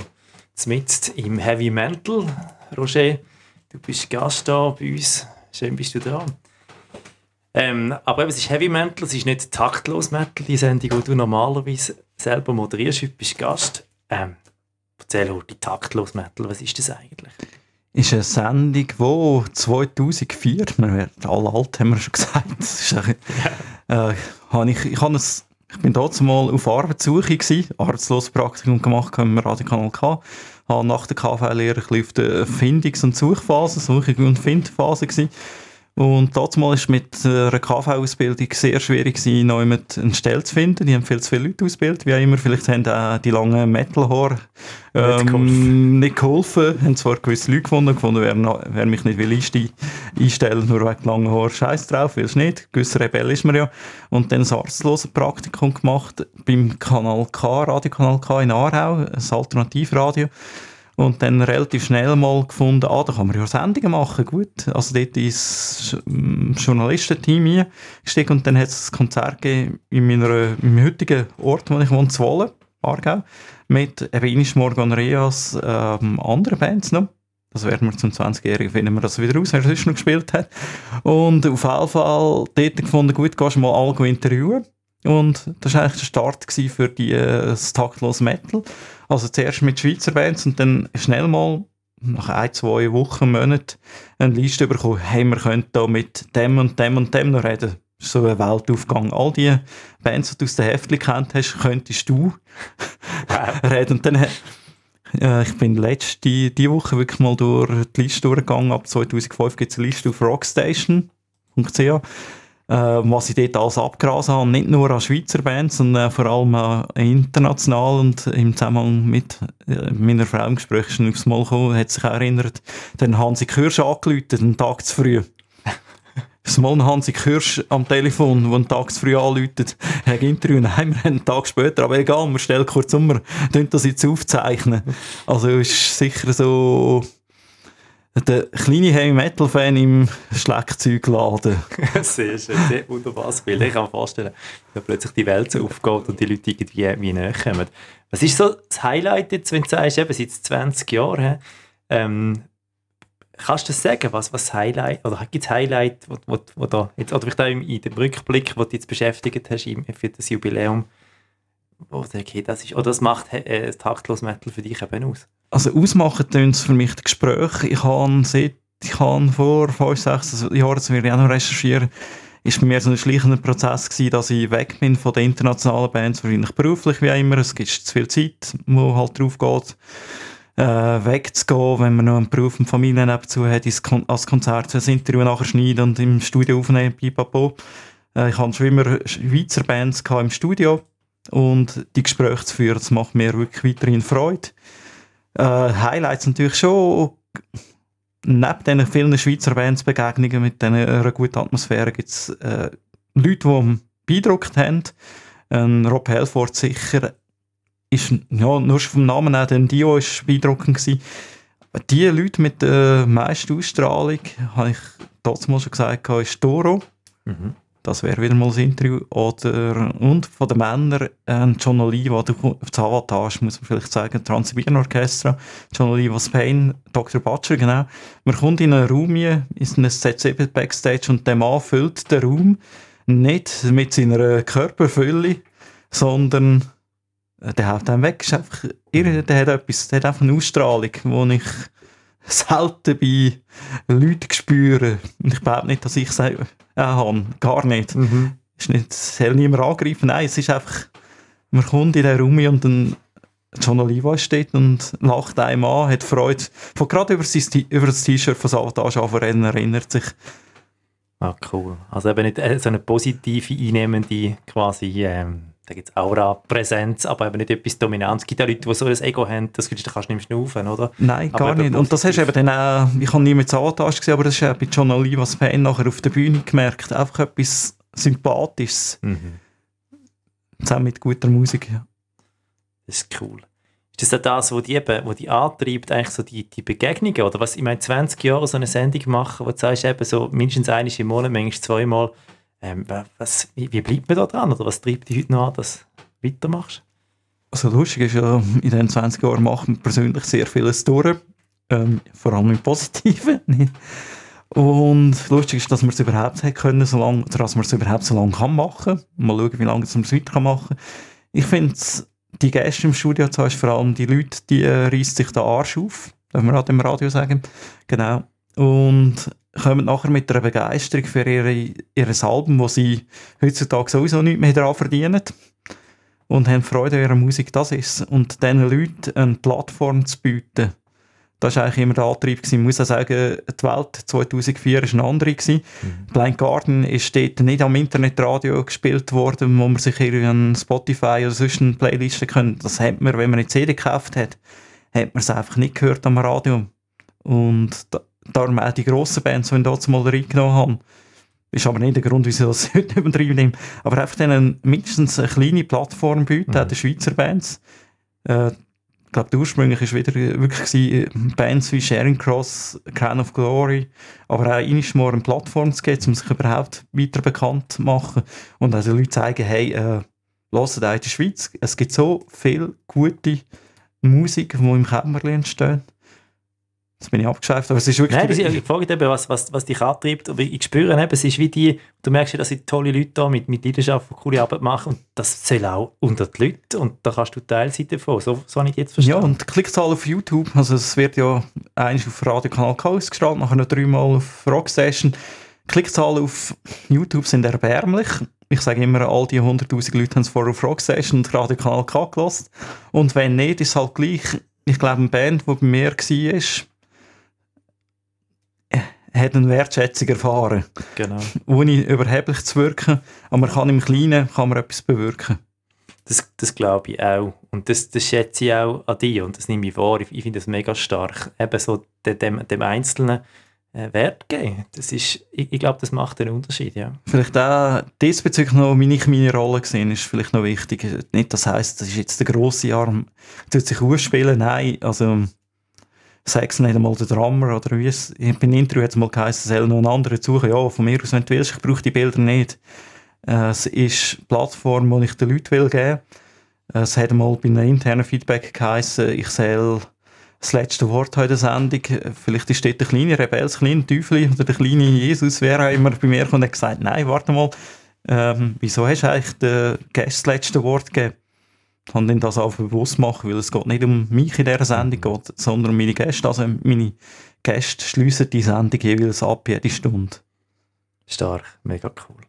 mitten im Heavy Mental. Roger, du bist Gast da bei uns. Schön bist du da. Ähm, aber eben, es ist Heavy Metal, es ist nicht taktlos Metal, die Sendung, die du normalerweise selber moderierst. Heute bist du Gast. Ähm, erzähl heute taktlos Metal, was ist das eigentlich? ist eine Sendung, die 2004, wir werden alle alt, haben wir schon gesagt, ist ein, [LAUGHS] äh, habe ich, ich, habe ein, ich bin dort mal auf Arbeitssuche gewesen, Arbeitslosepraktikum gemacht im Radiokanal K, habe nach der KV-Lehre auf der Findungs- und Suchphase, Suche- und Findphase gewesen. Und mal ist mit einer KV-Ausbildung sehr schwierig gewesen, noch jemand eine Stelle zu finden. Die haben viel zu viele Leute ausgebildet, wie auch immer. Vielleicht haben auch die langen Metal-Haare Nicht ähm, nicht geholfen. Haben zwar gewisse Leute gefunden, gefunden wer, noch- wer mich nicht will einste- einstellen, nur wegen langen Haaren, scheiß drauf, willst nicht. Gewisser Rebell ist man ja. Und dann ein arztloses Praktikum gemacht beim Kanal K, Radiokanal K in Aarau, ein Alternativradio. Und dann relativ schnell mal gefunden, ah, da kann man ja Sendungen machen, gut. Also dort ist ähm, Journalistenteam eingestiegen und dann hat es ein Konzert gegeben in meiner, in meinem heutigen Ort, wo ich wohne, Zwolle, Aargau, mit eben Inish Morgan Reas, ähm, anderen Bands noch. Das werden wir zum 20-Jährigen, finden wir das wieder raus, wer sonst noch gespielt hat. Und auf jeden Fall dort gefunden, gut, gehst mal alle interviewen. Und das war eigentlich der Start für die, äh, das taktlose Metal. Also zuerst mit Schweizer Bands und dann schnell mal nach ein, zwei Wochen, Monaten eine Liste bekommen, hey, wir können da mit dem und dem und dem noch reden. So ein Weltaufgang. All die Bands, die du aus der Heftli kennt hast, könntest du [LAUGHS] reden. Und dann, äh, ich bin letzte, die, Woche wirklich mal durch die Liste durchgegangen. Ab 2005 gibt es eine Liste auf rockstation.ch was ich dort alles abgrasen habe. Nicht nur an Schweizer Bands, sondern vor allem äh, international und im Zusammenhang mit äh, meiner Frau im Gespräch schon aufs Mal gekommen, hat sich auch erinnert, dann Hansi Kirsch angerufen, einen Tag zu früh. [LAUGHS] Das Mal Hansi Kirsch am Telefon, der einen Tag zu früh anläutet, hat Interview, nein, wir haben einen Tag später, aber egal, wir stellen kurz um, wir das jetzt aufzeichnen. Also ist sicher so der kleine Heavy Metal Fan im Schlagzeugladen. [LAUGHS] sehr schön, sehr wunderbares Bild. Ich kann mir vorstellen, wenn plötzlich die Welt so aufgeht und die Leute irgendwie wie näher kommen. Was ist so das Highlight jetzt, wenn du sagst, eben seit 20 Jahren, ähm, kannst du das sagen, was, was Highlight, oder gibt es Highlight, wo, wo, wo da, jetzt, oder vielleicht auch in dem Rückblick, wo du jetzt beschäftigt hast für das Jubiläum, wo du okay, das ist, oder das macht äh, das Taktlos Metal für dich eben aus? Also ausmachen tun für mich die Gespräche. Ich habe seit ich habe vor fünf, sechs Jahren, als wir noch recherchieren, ist bei mir so ein schleichender Prozess gewesen, dass ich weg bin von den internationalen Bands, wahrscheinlich beruflich wie immer. Es gibt zu viel Zeit, wo halt drauf geht, äh, wegzugehen, wenn man noch einen Beruf und Familie nebenzu hat, Kon als Konzert, das Interview nachher schneiden und im Studio aufnehmen, pipapo. Äh, ich hatte schon immer Schweizer Bands im Studio und die Gespräche zu führen, das macht mir wirklich weiterhin Freude. Äh, Highlights natürlich schon. Neben diesen vielen Schweizer Bands Begegnungen mit einer guten Atmosphäre gibt es äh, Leute, die beeindruckt haben. Ähm, Rob Helford sicher ist, ja, nur vom Namen her, denn Dio ist beeindruckend gewesen. Die Leute mit der meisten Ausstrahlung, habe ich trotzdem schon gesagt, ist Toro. Mhm. Das wäre wieder mal das Interview. Oder, und von den Männern äh, John Oliva, das Avatage, muss man vielleicht sagen, Transsibirien Orchestra, John Oliva Spain, Dr. Butcher, genau. Man kommt in einen Raum hier, ist ein Z7 Backstage und der Mann füllt den Raum nicht mit seiner Körperfülle, sondern äh, der haut einem weg. Ist einfach, der hat etwas, der hat einfach eine Ausstrahlung, die ich selten bei Leuten spüre. Und ich glaube nicht, dass ich es äh, habe. Gar nicht. Mhm. Ist nicht, es soll niemand angreifen. Nein, es ist einfach, man kommt in den Raum und dann John Oliva steht und lacht einem an, hat Freude. Von gerade über, sein, über das T-Shirt von Savatage an erinnert sich. Ah, cool. Also eben nicht äh, so eine positive, einnehmende quasi ähm da gibt es Aura-Präsenz, aber eben nicht etwas Dominantes. Es gibt ja Leute, die so ein Ego haben, das kannst du nicht mehr schnaufen, oder? Nein, aber gar nicht. Und das hast du eben dann auch, ich habe nie mit Savatage gesehen, aber das ist auch bei John Olivas Fan nachher auf der Bühne gemerkt. Einfach etwas Sympathisches. Mhm. Zusammen mit guter Musik, ja. Das ist cool. Ist das auch das, was die, eben, was die antreibt, eigentlich so die, die Begegnungen? Oder was, ich meine, 20 Jahre so eine Sendung machen, wo du sagst, eben so mindestens einmal im Monat, manchmal zweimal, ähm, was, wie, wie, bleibt man da dran? Oder was treibt dich heute noch an, dass du weitermachst? Also lustig ist ja, in diesen 20 Jahren macht man persönlich sehr vieles durch. Ähm, vor allem im Positiven. [LAUGHS] Und lustig ist, dass man es überhaupt hat können, so lange, dass man es überhaupt so lange kann machen. Mal schauen, wie lange man es weiter machen kann. Ich finde, die Gäste im Studio, vor allem die Leute, die äh, reissen sich den Arsch auf, darf man auch im Radio sagen. Genau. Und kommen nachher mit einer Begeisterung für ihre, ihr Album, das sie heutzutage sowieso nicht mehr daran verdienen. Und haben Freude an ihrer Musik, das ist Und diesen Leuten eine Plattform zu bieten, das war eigentlich immer der Antrieb. Gewesen. Ich muss auch sagen, die Welt 2004 war eine andere. Gewesen. Mhm. Blind Garden ist dort nicht am Internetradio gespielt worden, wo man sich irgendwie an Spotify oder sonst eine Playliste können. Das hat man, wenn man eine CD gekauft hat, hat man es einfach nicht gehört am Radio. Und da, darum auch die grossen Bands, die ich dort mal reingenommen habe. Ist aber nicht der Grund, wieso [LAUGHS] ich das heute übertreiben Aber einfach denen mindestens eine kleine Plattform bieten, mhm. auch den Schweizer Bands. Äh, ich glaube, ursprünglich war wieder wirklich gewesen, Bands wie Sharing Cross, Crown of Glory, aber auch einmal eine Plattform zu geben, um sich überhaupt weiter bekannt zu machen. Und also Leute zeigen, hey, äh, hört in der Schweiz, es gibt so viel gute Musik, die im Kämmerlein entsteht Jetzt bin ich abgeschweift, aber es ist wirklich... Nein, ist- ich frage eben, was, was, was dich antreibt. Aber ich spüre eben, es ist wie die, du merkst ja, dass sind tolle Leute da mit, mit Leidenschaft, die coole Arbeit machen. Und das soll auch unter die Leute. Und da kannst du Teil sein davon. So, so habe ich jetzt Ja, verstanden. und die Klickzahl auf YouTube, also es wird ja eigentlich auf Radiokanal K ausgestrahlt, nachher noch dreimal auf Rockstation. Die Klickzahlen auf YouTube sind erbärmlich. Ich sage immer, all die 100'000 Leute haben es vorher auf Rockstation und Radiokanal K gelassen. Und wenn nicht, ist es halt gleich, ich glaube, eine Band, die bei mir war, hat eine Wertschätzung erfahren. Genau. Ohne überheblich zu wirken, aber man kann im Kleinen kann man etwas bewirken. Das, das glaube ich auch. Und das, das schätze ich auch an dir und das nehme ich wahr. Ich, ich finde das mega stark. Eben so de- dem, dem Einzelnen äh, Wert geben. Das ist, ich, ich glaube, das macht einen Unterschied, ja. Vielleicht auch diesbezüglich noch, wie ich meine Rolle gesehen ist vielleicht noch wichtig. Nicht, das heisst, das ist jetzt der grosse Arm, tut sich ausspielen. Nein, also Saxon nicht einmal der Drummer oder wie es, in einem Interview hat es mal geheißen, soll noch einen anderen suchen. Ja, von mir aus, wenn du willst, ich brauche die Bilder nicht. Äh, es ist eine Plattform, die ich den Leuten will geben. Äh, Es hat mal bei einem internen Feedback geheißen, ich soll das letzte Wort heute Sendung. Vielleicht ist dort der kleine Rebell, das kleine Teufel oder der kleine Jesus, wer auch immer bei mir kommt und hat gesagt, nein, warte mal, ähm, wieso hast du eigentlich den Gästen das letzte Wort gegeben? Ich habe dann das auch bewusst machen, weil es geht nicht um mich in dieser Sendung, geht, sondern um meine Gäste. Also meine Gäste schliessen die Sendung jeweils ab, jede Stunde. Stark, mega cool.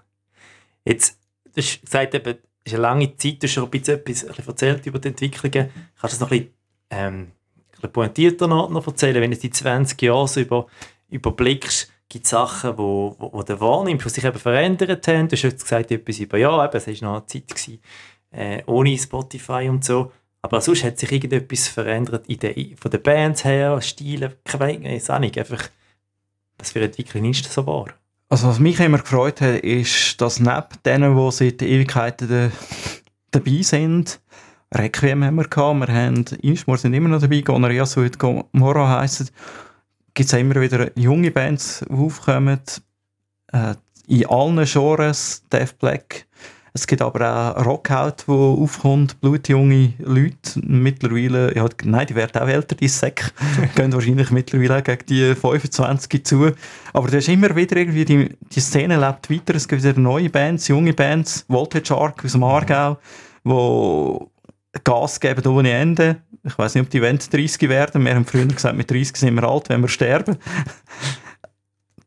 Jetzt, du hast gesagt, eben, es ist eine lange Zeit, du hast schon ein bisschen etwas erzählt über die Entwicklungen. Kannst du das noch ein bisschen, ähm, ein bisschen pointierter noch, noch erzählen, wenn du die 20 Jahre so über, überblickst, gibt es Sachen, wo, wo, wo du wahrnimmst, die sich eben verändert haben. Du hast jetzt gesagt, etwas über, ja, eben, es war noch eine Zeit gewesen, äh, ohne Spotify und so. Aber sonst hat sich irgendetwas verändert in der, von den Bands her, Stile, keine nicht, einfach, was für eine Entwicklung ist das so wahr? Also was mich immer gefreut hat, ist, dass neben denen, die seit Ewigkeiten da, dabei sind, Requiem haben wir gehabt, wir haben Inchmore sind immer noch dabei, Gonorrhea Suit Moro heissen, gibt es immer wieder junge Bands, die aufkommen, äh, in allen Genres, Death Black, es gibt aber auch Rockhaut, wo aufkommt, blutjunge Leute, mittlerweile, ja, nein, die werden auch älter, die Säcke, [LAUGHS] gehen wahrscheinlich mittlerweile gegen die 25 zu, aber du hast immer wieder irgendwie, die, die Szene lebt weiter, es gibt wieder neue Bands, junge Bands, Voltage Arc aus dem Aargau, wo Gas geben ohne Ende. Ich weiß nicht, ob die wollen 30 werden. Wir haben früher gesagt, mit 30 sind wir alt, wenn wir sterben.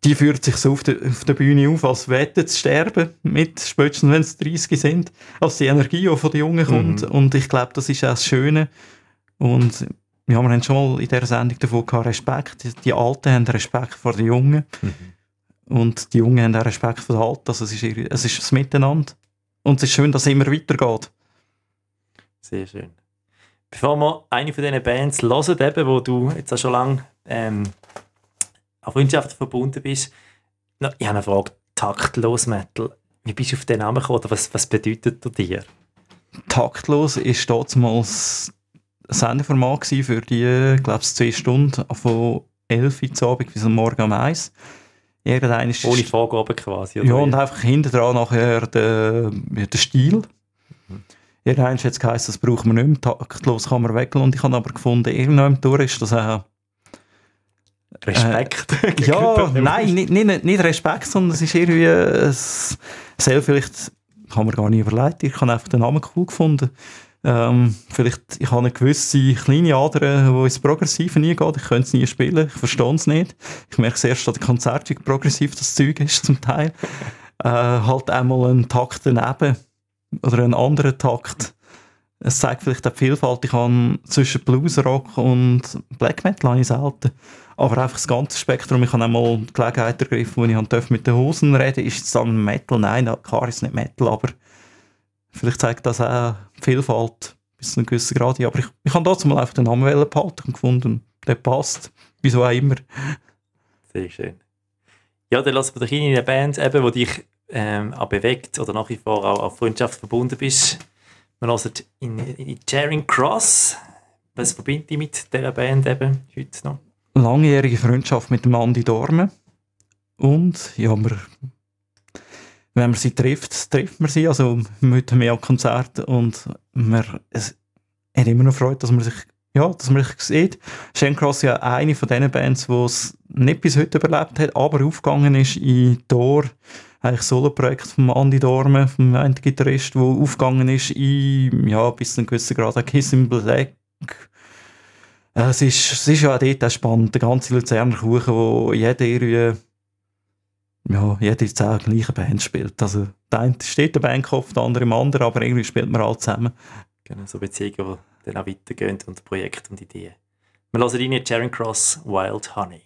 Die führt sich so auf der, auf der Bühne auf, als wette zu sterben, mit, spätestens wenn es 30 sind, als die Energie, die von den Jungen kommt. Und ich glaube, das ist auch das Schöne. Und ja, wir haben schon mal in dieser Sendung davon gehabt, Respekt. Die, die Alten haben Respekt vor den Jungen. Und die Jungen haben auch Respekt vor den Alten. Also es ist, ihre- es ist das Miteinander. Und es ist schön, dass es immer weitergeht. Sehr schön. Bevor wir eine von diesen Bands hören, eben, wo du jetzt auch schon lange ähm, an Freundschaft verbunden bist, noch, ich habe eine Frage. Taktlos Metal. Wie bist du auf den Namen gekommen? Oder was, was bedeutet er dir? taktlos ist damals ein Sendeformat für die, glaube ich, zwei Stunden von 11 Uhr zu Abend bis Morgen um 1. Irgendein ist Ohne Vorgaben quasi. Oder ja, und einfach hinten dran nachher der, der Stil. Irgendein hat es geheißen, das brauchen wir nicht mehr, taktlos kann man weglassen. Und ich habe aber gefunden, irgendwann durch ist das auch Respekt. [LAUGHS] ja, gegenüber dem- nein, nicht, nicht, nicht Respekt, sondern es ist irgendwie, äh, es, selbst vielleicht, kann man gar nicht überlegt, ich habe einfach den Namen cool gefunden. Ähm, vielleicht, ich habe eine gewisse kleine Ader, die ins Progressive nie geht, ich könnte es nie spielen, ich verstehe es nicht. Ich merke es erst an den Konzerten, wie progressiv das Zeug ist zum Teil. Äh, halt einmal einen Takt daneben oder einen anderen Takt. Es zeigt vielleicht auch die Vielfalt. Ich habe zwischen Blues, Rock und Black Metal habe ich selten. Aber einfach das ganze Spektrum. Ich habe einmal die Gelegenheit ergriffen, wo ich mit den Hosen reden Ist es dann Metal? Nein, klar ist nicht Metal, aber vielleicht zeigt das auch Vielfalt bis zu einem gewissen Grad. Aber ich, ich habe dazu mal einfach den Namen behalten und gefunden, der passt. Wieso auch immer. Sehr schön. Ja, dann lassen wir dich in eine Band, eben, die dich ähm, auch bewegt oder nach wie vor auch auf Freundschaft verbunden bist. Wir hören in, in Charing Cross. Was verbindet dich mit dieser Band eben heute noch? Langjährige Freundschaft mit dem Andi Dorme. Und ja, wir, wenn man sie trifft, trifft man sie. Also mit mehr Konzert und man, es hat immer noch Freude, dass man sich ja, dass man sieht, Shane Cross ist ja eine von diesen Bands, die es nicht bis heute überlebt hat, aber aufgegangen ist in Tor, eigentlich Solo-Projekt von Andy Dorme, vom einen Gitarrist, der aufgegangen ist in, ja, bis zu einem gewissen Grad, Kiss in Black. Es ist, es ist ja auch dort auch spannend, der ganze Luzerner Kuchen, wo jeder irgendwie, ja, jeder in zehn gleichen Bands spielt. Also, der eine steht der Bandkopf, der andere im anderen, aber irgendwie spielt man alle zusammen. Genau, so Beziehungen, die dann auch weitergehen und Projekte und Ideen. Wir hören rein in Charing Cross Wild Honey.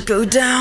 Go down.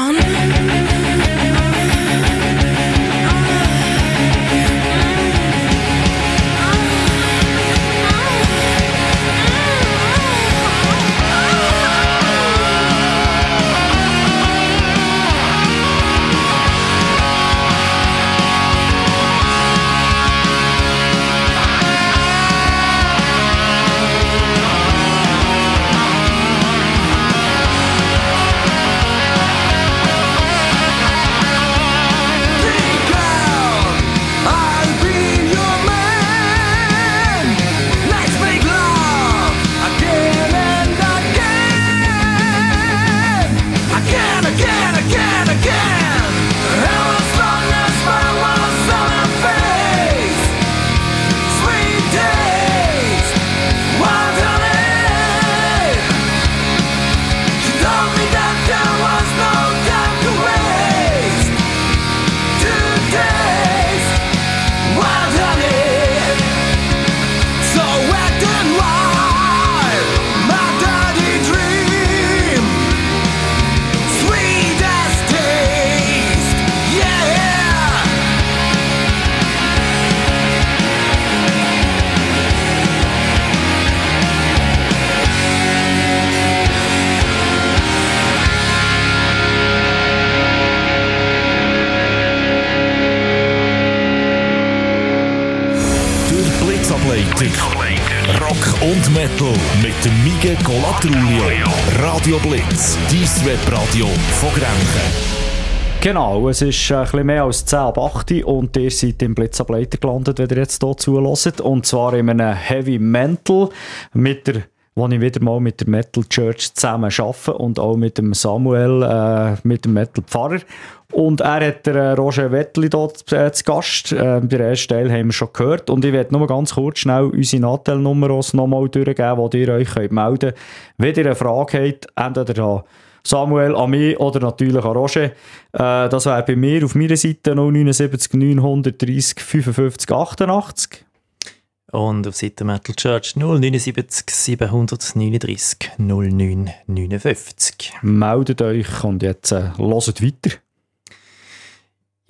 Dem Mige Colatrulio. Radio Blitz, dein Webradio von Grenchen. Genau, es ist äh, ein bisschen mehr als 10 ab 8 Uhr und ihr seid im Blitzableiter gelandet, wenn ihr jetzt hier zuhört. Und zwar in einem Heavy Mental, mit der, wo ich wieder mal mit der Metal Church zusammen arbeite und auch mit dem Samuel, äh, mit dem Metal Pfarrer. Und er hat der äh, Roger Wettli dort äh, zu Gast. Äh, den ersten Teil haben wir schon gehört. Und ich werde nur ganz kurz schnell unsere Nattel-Nummer nochmal durchgeben, wo ihr euch könnt melden könnt. Wenn ihr eine Frage habt, entweder an Samuel, an mich oder natürlich an Roger. Äh, das wäre bei mir auf meiner Seite 079 930 55 88. Und auf Seite Metal Church 079 739 09 59. Meldet euch und jetzt äh, hört weiter.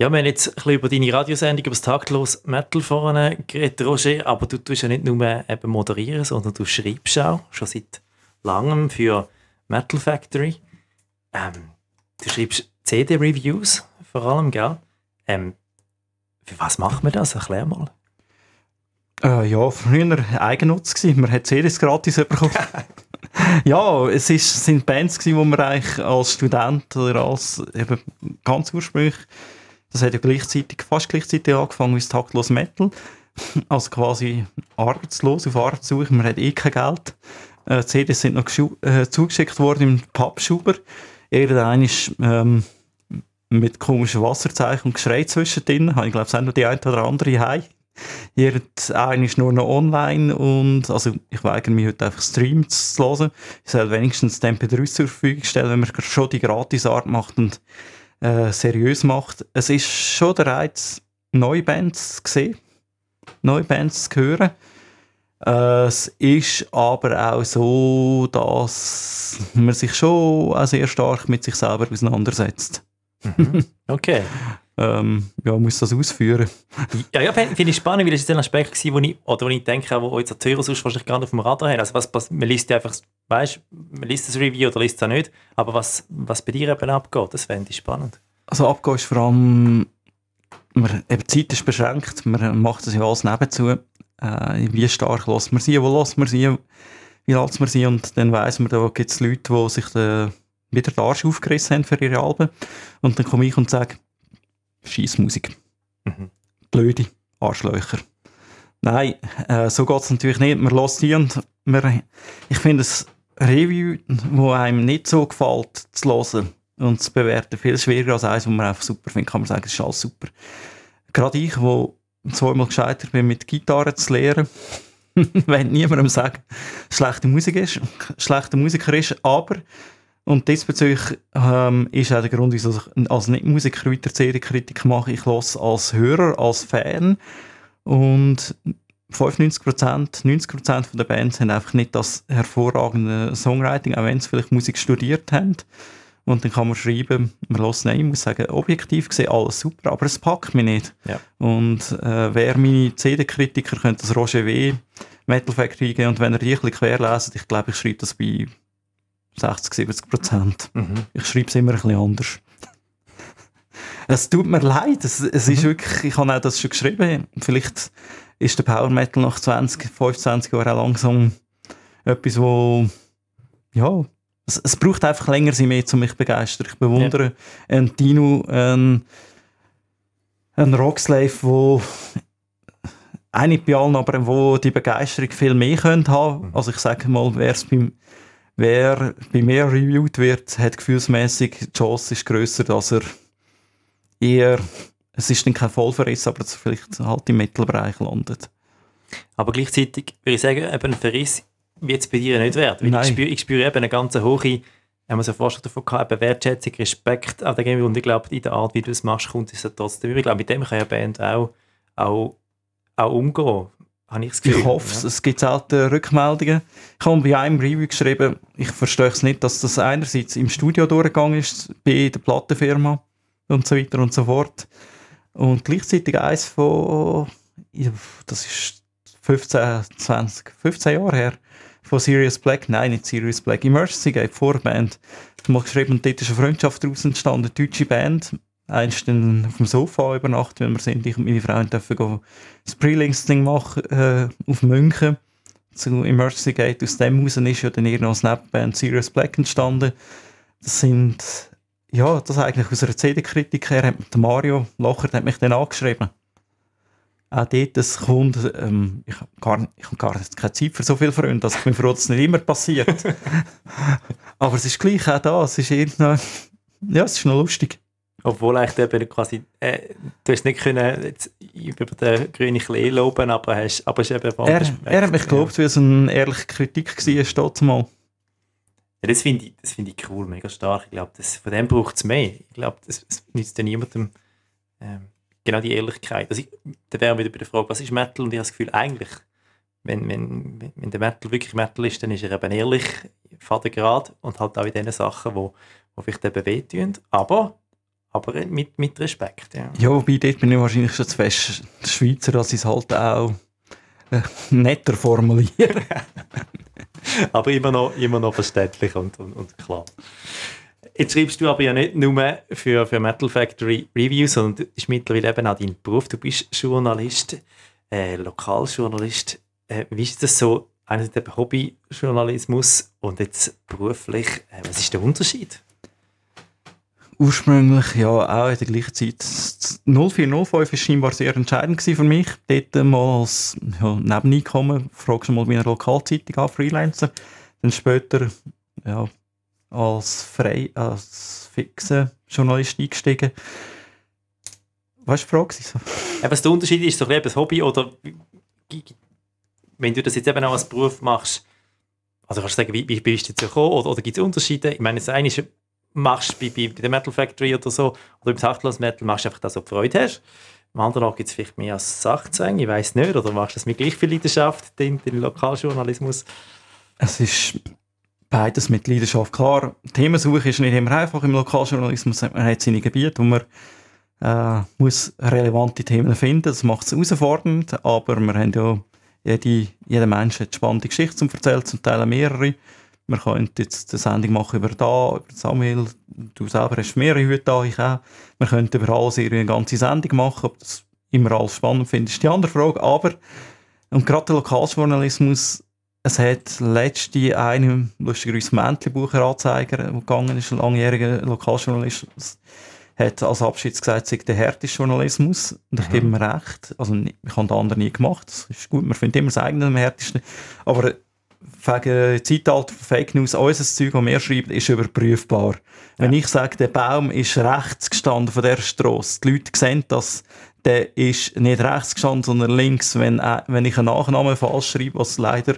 Ja, wir haben jetzt ein bisschen über deine Radiosendung, über das taktlos Metal vorne geredet, Roger, aber du tust ja nicht nur eben moderieren, sondern du schreibst auch, schon seit langem für Metal Factory. Ähm, du schreibst CD-Reviews vor allem, gell? Ähm, für was macht man das? Erklär mal. Äh, ja, früher Eigennutz gewesen. Man hat CDs gratis bekommen. [LAUGHS] ja, es ist, sind Bands gewesen, wo man eigentlich als Student oder als eben ganz ursprünglich, das hat ja gleichzeitig, fast gleichzeitig angefangen wie das taktlos Metal. [LAUGHS] Also quasi arbeitslos, auf Arbeitssuche. Man hat eh kein Geld. Äh, CDs sind noch äh, zugeschickt worden im Pappschuber. Irgendein ist ähm, mit komischen Wasserzeichen und Geschrei zwischendrin. Ich glaube, es auch noch die eine oder andere heim. Irgendein ist nur noch online und also ich weigere mich heute einfach Streams zu hören. Ich soll wenigstens den MP3 zur Verfügung stellen, wenn man schon die Gratisart macht und äh, seriös macht. Es ist schon der Reiz, neue Bands zu sehen, neue Bands zu hören. Äh, es ist aber auch so, dass man sich schon auch sehr stark mit sich selber auseinandersetzt. [LAUGHS] Okay. ähm, ja, muss das ausführen. Ja, ja finde find ich spannend, weil das ist ein Aspekt gewesen, wo ich, oder wo ich denke, wo jetzt die Hörer sonst wahrscheinlich gar nicht auf dem Radar haben. Also was, was, man liest ja einfach, weißt, man liest das Review oder liest es auch nicht, aber was, was bei dir eben abgeht, das fände ich spannend. Also abgehen ist vor allem, man, eben, die Zeit ist beschränkt, man macht das ja alles nebenzu. Äh, wie stark lässt man sie, wo lässt man sie, wie lässt man sie und dann weiss man, da gibt es Leute, die sich da wieder den Arsch aufgerissen haben für ihre Alben und dann komme ich und sage, scheiß Musik. Blöde Arschlöcher. Nein, äh, so geht es natürlich nicht. Man lässt die und man, ich finde es Review, wo einem nicht so gefällt, zu hören und zu bewerten, viel schwieriger als eins, wo man einfach super findet, kann man sagen, es ist alles super. Gerade ich, wo zweimal gescheitert bin, mit Gitarre zu lernen, [LAUGHS] wenn niemandem sagen, schlechte Musik ist, schlechter Musiker ist, aber und diesbezüglich ähm, ist auch der Grund, wieso ich als Nicht-Musiker weiter CD-Kritik mache. Ich höre als Hörer, als Fan und 95%, 90% von der Bands haben einfach nicht das hervorragende Songwriting, auch wenn sie vielleicht Musik studiert haben. Und dann kann man schreiben, man lässt nein, ich muss sagen, objektiv gesehen alles super, aber es packt mich nicht. Ja. Und äh, wer meine CD-Kritiker könnte das Roger W. Metal Factory geben und wenn er die ein bisschen querlesen, ich glaube, ich schreibe das bei 60, 70 Prozent. Ich schreibe es immer ein bisschen anders. [LAUGHS] Es tut mir leid, es, es ist wirklich, ich habe auch das schon geschrieben, vielleicht ist der Power Metal nach 20, 25 Jahren auch langsam etwas, wo, ja, es, es braucht einfach länger, sie mehr zu mich begeistern. Ich bewundere einen Dino, einen, einen Rockslave, wo auch nicht bei allen, aber wo die Begeisterung viel mehr können haben. Also ich sage mal, wer es beim Wer bei mir reviewed wird, hat gefühlsmäßig die Chance ist grösser, dass er eher, es ist dann kein Vollverriss, aber dass vielleicht halt im Mittelbereich landet. Aber gleichzeitig würde ich sagen, eben ein Verriss wird es bei dir nicht wert. Weil ich Nein. spüre, ich spüre eben eine ganz hohe, haben wir so Vorstellung davon gehabt, eben Wertschätzung, Respekt an der Game und ich glaube, in der Art, wie du es machst, kommt es ja trotzdem. Ich glaube, mit dem kann ja Band auch, auch, auch umgehen. Habe ich das Gefühl. Ich hoffe es. Es gibt selten Rückmeldungen. Ich habe bei einem Review geschrieben, ich verstehe es nicht, dass das einerseits im Studio durchgegangen ist, bei der Plattenfirma und so weiter und so fort. Und gleichzeitig eins von, das ist 15, 20, 15 Jahre her, von Sirius Black, nein, nicht Sirius Black, Emergency Gate, Vorband. Habe mal geschrieben, dort ist eine Freundschaft daraus entstanden, eine deutsche Band, eins dann auf dem Sofa übernachtet, wenn wir sind. Ich und meine Frau dürfen gehen das Pre-Links-Ding machen äh, auf München zu Emergency Gate. Aus dem raus ist ja dann irgendwann als Nebenband Sirius Black entstanden. Das sind, ja, das eigentlich aus einer CD-Kritik her, hat Mario Locher hat mich dann angeschrieben. Auch dort, das kommt, ähm, ich habe gar, ich hab gar keine Zeit für so viele Freunde, also ich bin froh, dass es nicht immer passiert. [LAUGHS] Aber es ist gleich auch da, es ist irgendwann, ja, es ist noch lustig. Obwohl eigentlich eben quasi, äh, du hast nicht können jetzt über den grünen Klee loben, aber hast, aber es ist eben Er, er hat mich gelobt, weil es eine ehrliche Kritik war, steht mal. Ja, das finde ich, das finde ich cool, mega stark. Ich glaube, das- von dem braucht es mehr. Ich glaube, das, das nützt ja niemandem ähm, genau die Ehrlichkeit. Also ich, da wären wir wieder bei der Frage, was ist Metal? Und ich habe das Gefühl, eigentlich, wenn, wenn, wenn- der Metal wirklich Metal ist, dann ist er eben ehrlich, fadengrad und halt auch in den Sachen, wo, wo vielleicht eben wehtun. Aber, aber mit, mit Respekt. Ja. Ja, wobei dort bin ich wahrscheinlich schon zu fest Schweizer, dass ich es halt auch äh, netter formuliere. [LAUGHS] [LAUGHS] aber immer noch, immer noch verständlich und, und, und klar. Jetzt schreibst du aber ja nicht nur für, für Metal Factory Reviews, sondern das ist mittlerweile eben auch dein Beruf. Du bist Journalist, äh, Lokaljournalist. Äh, wie ist das so? Einerseits Hobbyjournalismus und jetzt beruflich. Äh, was ist der Unterschied? Ursprünglich ja auch in der gleichen Zeit. Das 0405 war scheinbar sehr entscheidend für mich. Dort mal als ja, Nebeneinkommen, fragst du mal bei einer Lokalzeitung an, Freelancer. Dann später ja, als frei, als fixer Journalist eingestiegen. Was war die Frage? was der Unterschied ist, so ein bisschen Hobby oder wenn du das jetzt eben auch als Beruf machst, also kannst du sagen, wie, wie bist du dazu gekommen oder, oder gibt es Unterschiede? Ich meine, das eine ist, machst bei, bei, der Metal Factory oder so oder im Sachtlos Metal machst du einfach das, was du Freude hast. Im anderen gibt es vielleicht mehr als Sachzwang, ich weiß nicht, oder machst du das mit gleich viel Leidenschaft, den, den Lokaljournalismus? Es ist beides mit Leidenschaft. Klar, Themensuche ist nicht immer einfach im Lokaljournalismus. Man hat seine Gebiete, wo man äh, muss relevante Themen finden. Das macht es herausfordernd, aber wir haben ja jede, jeder Mensch hat spannende Geschichten zum erzählen, zum Teil mehrere. Wir können jetzt eine Sendung machen über da, über Samuel. Du selber hast mehrere Hüte da, ich auch. Wir könnten über alles irgendwie eine ganze Sendung machen. Ob das immer alles spannend finde, ist die andere Frage. Aber, und gerade der Lokaljournalismus, es hat letzte eine, lustigerweise Mäntli-Bucher Anzeiger, der gegangen ist, ein langjähriger Lokaljournalist, hat als Abschied gesagt, es sei der härteste Journalismus. Und ich gebe ihm recht. Also, ich habe den anderen nie gemacht. Das ist gut. Man findet immer das eigene am härtesten. Aber wegen Zeitalter von Fake News, unser Zeug, das wir schreiben, ist überprüfbar. Wenn ich sage, der Baum ist rechts gestanden von der Straße, die Leute sehen das, der ist nicht rechts gestanden, sondern links. Wenn, äh, wenn ich einen Nachnamen falsch schreibe, was leider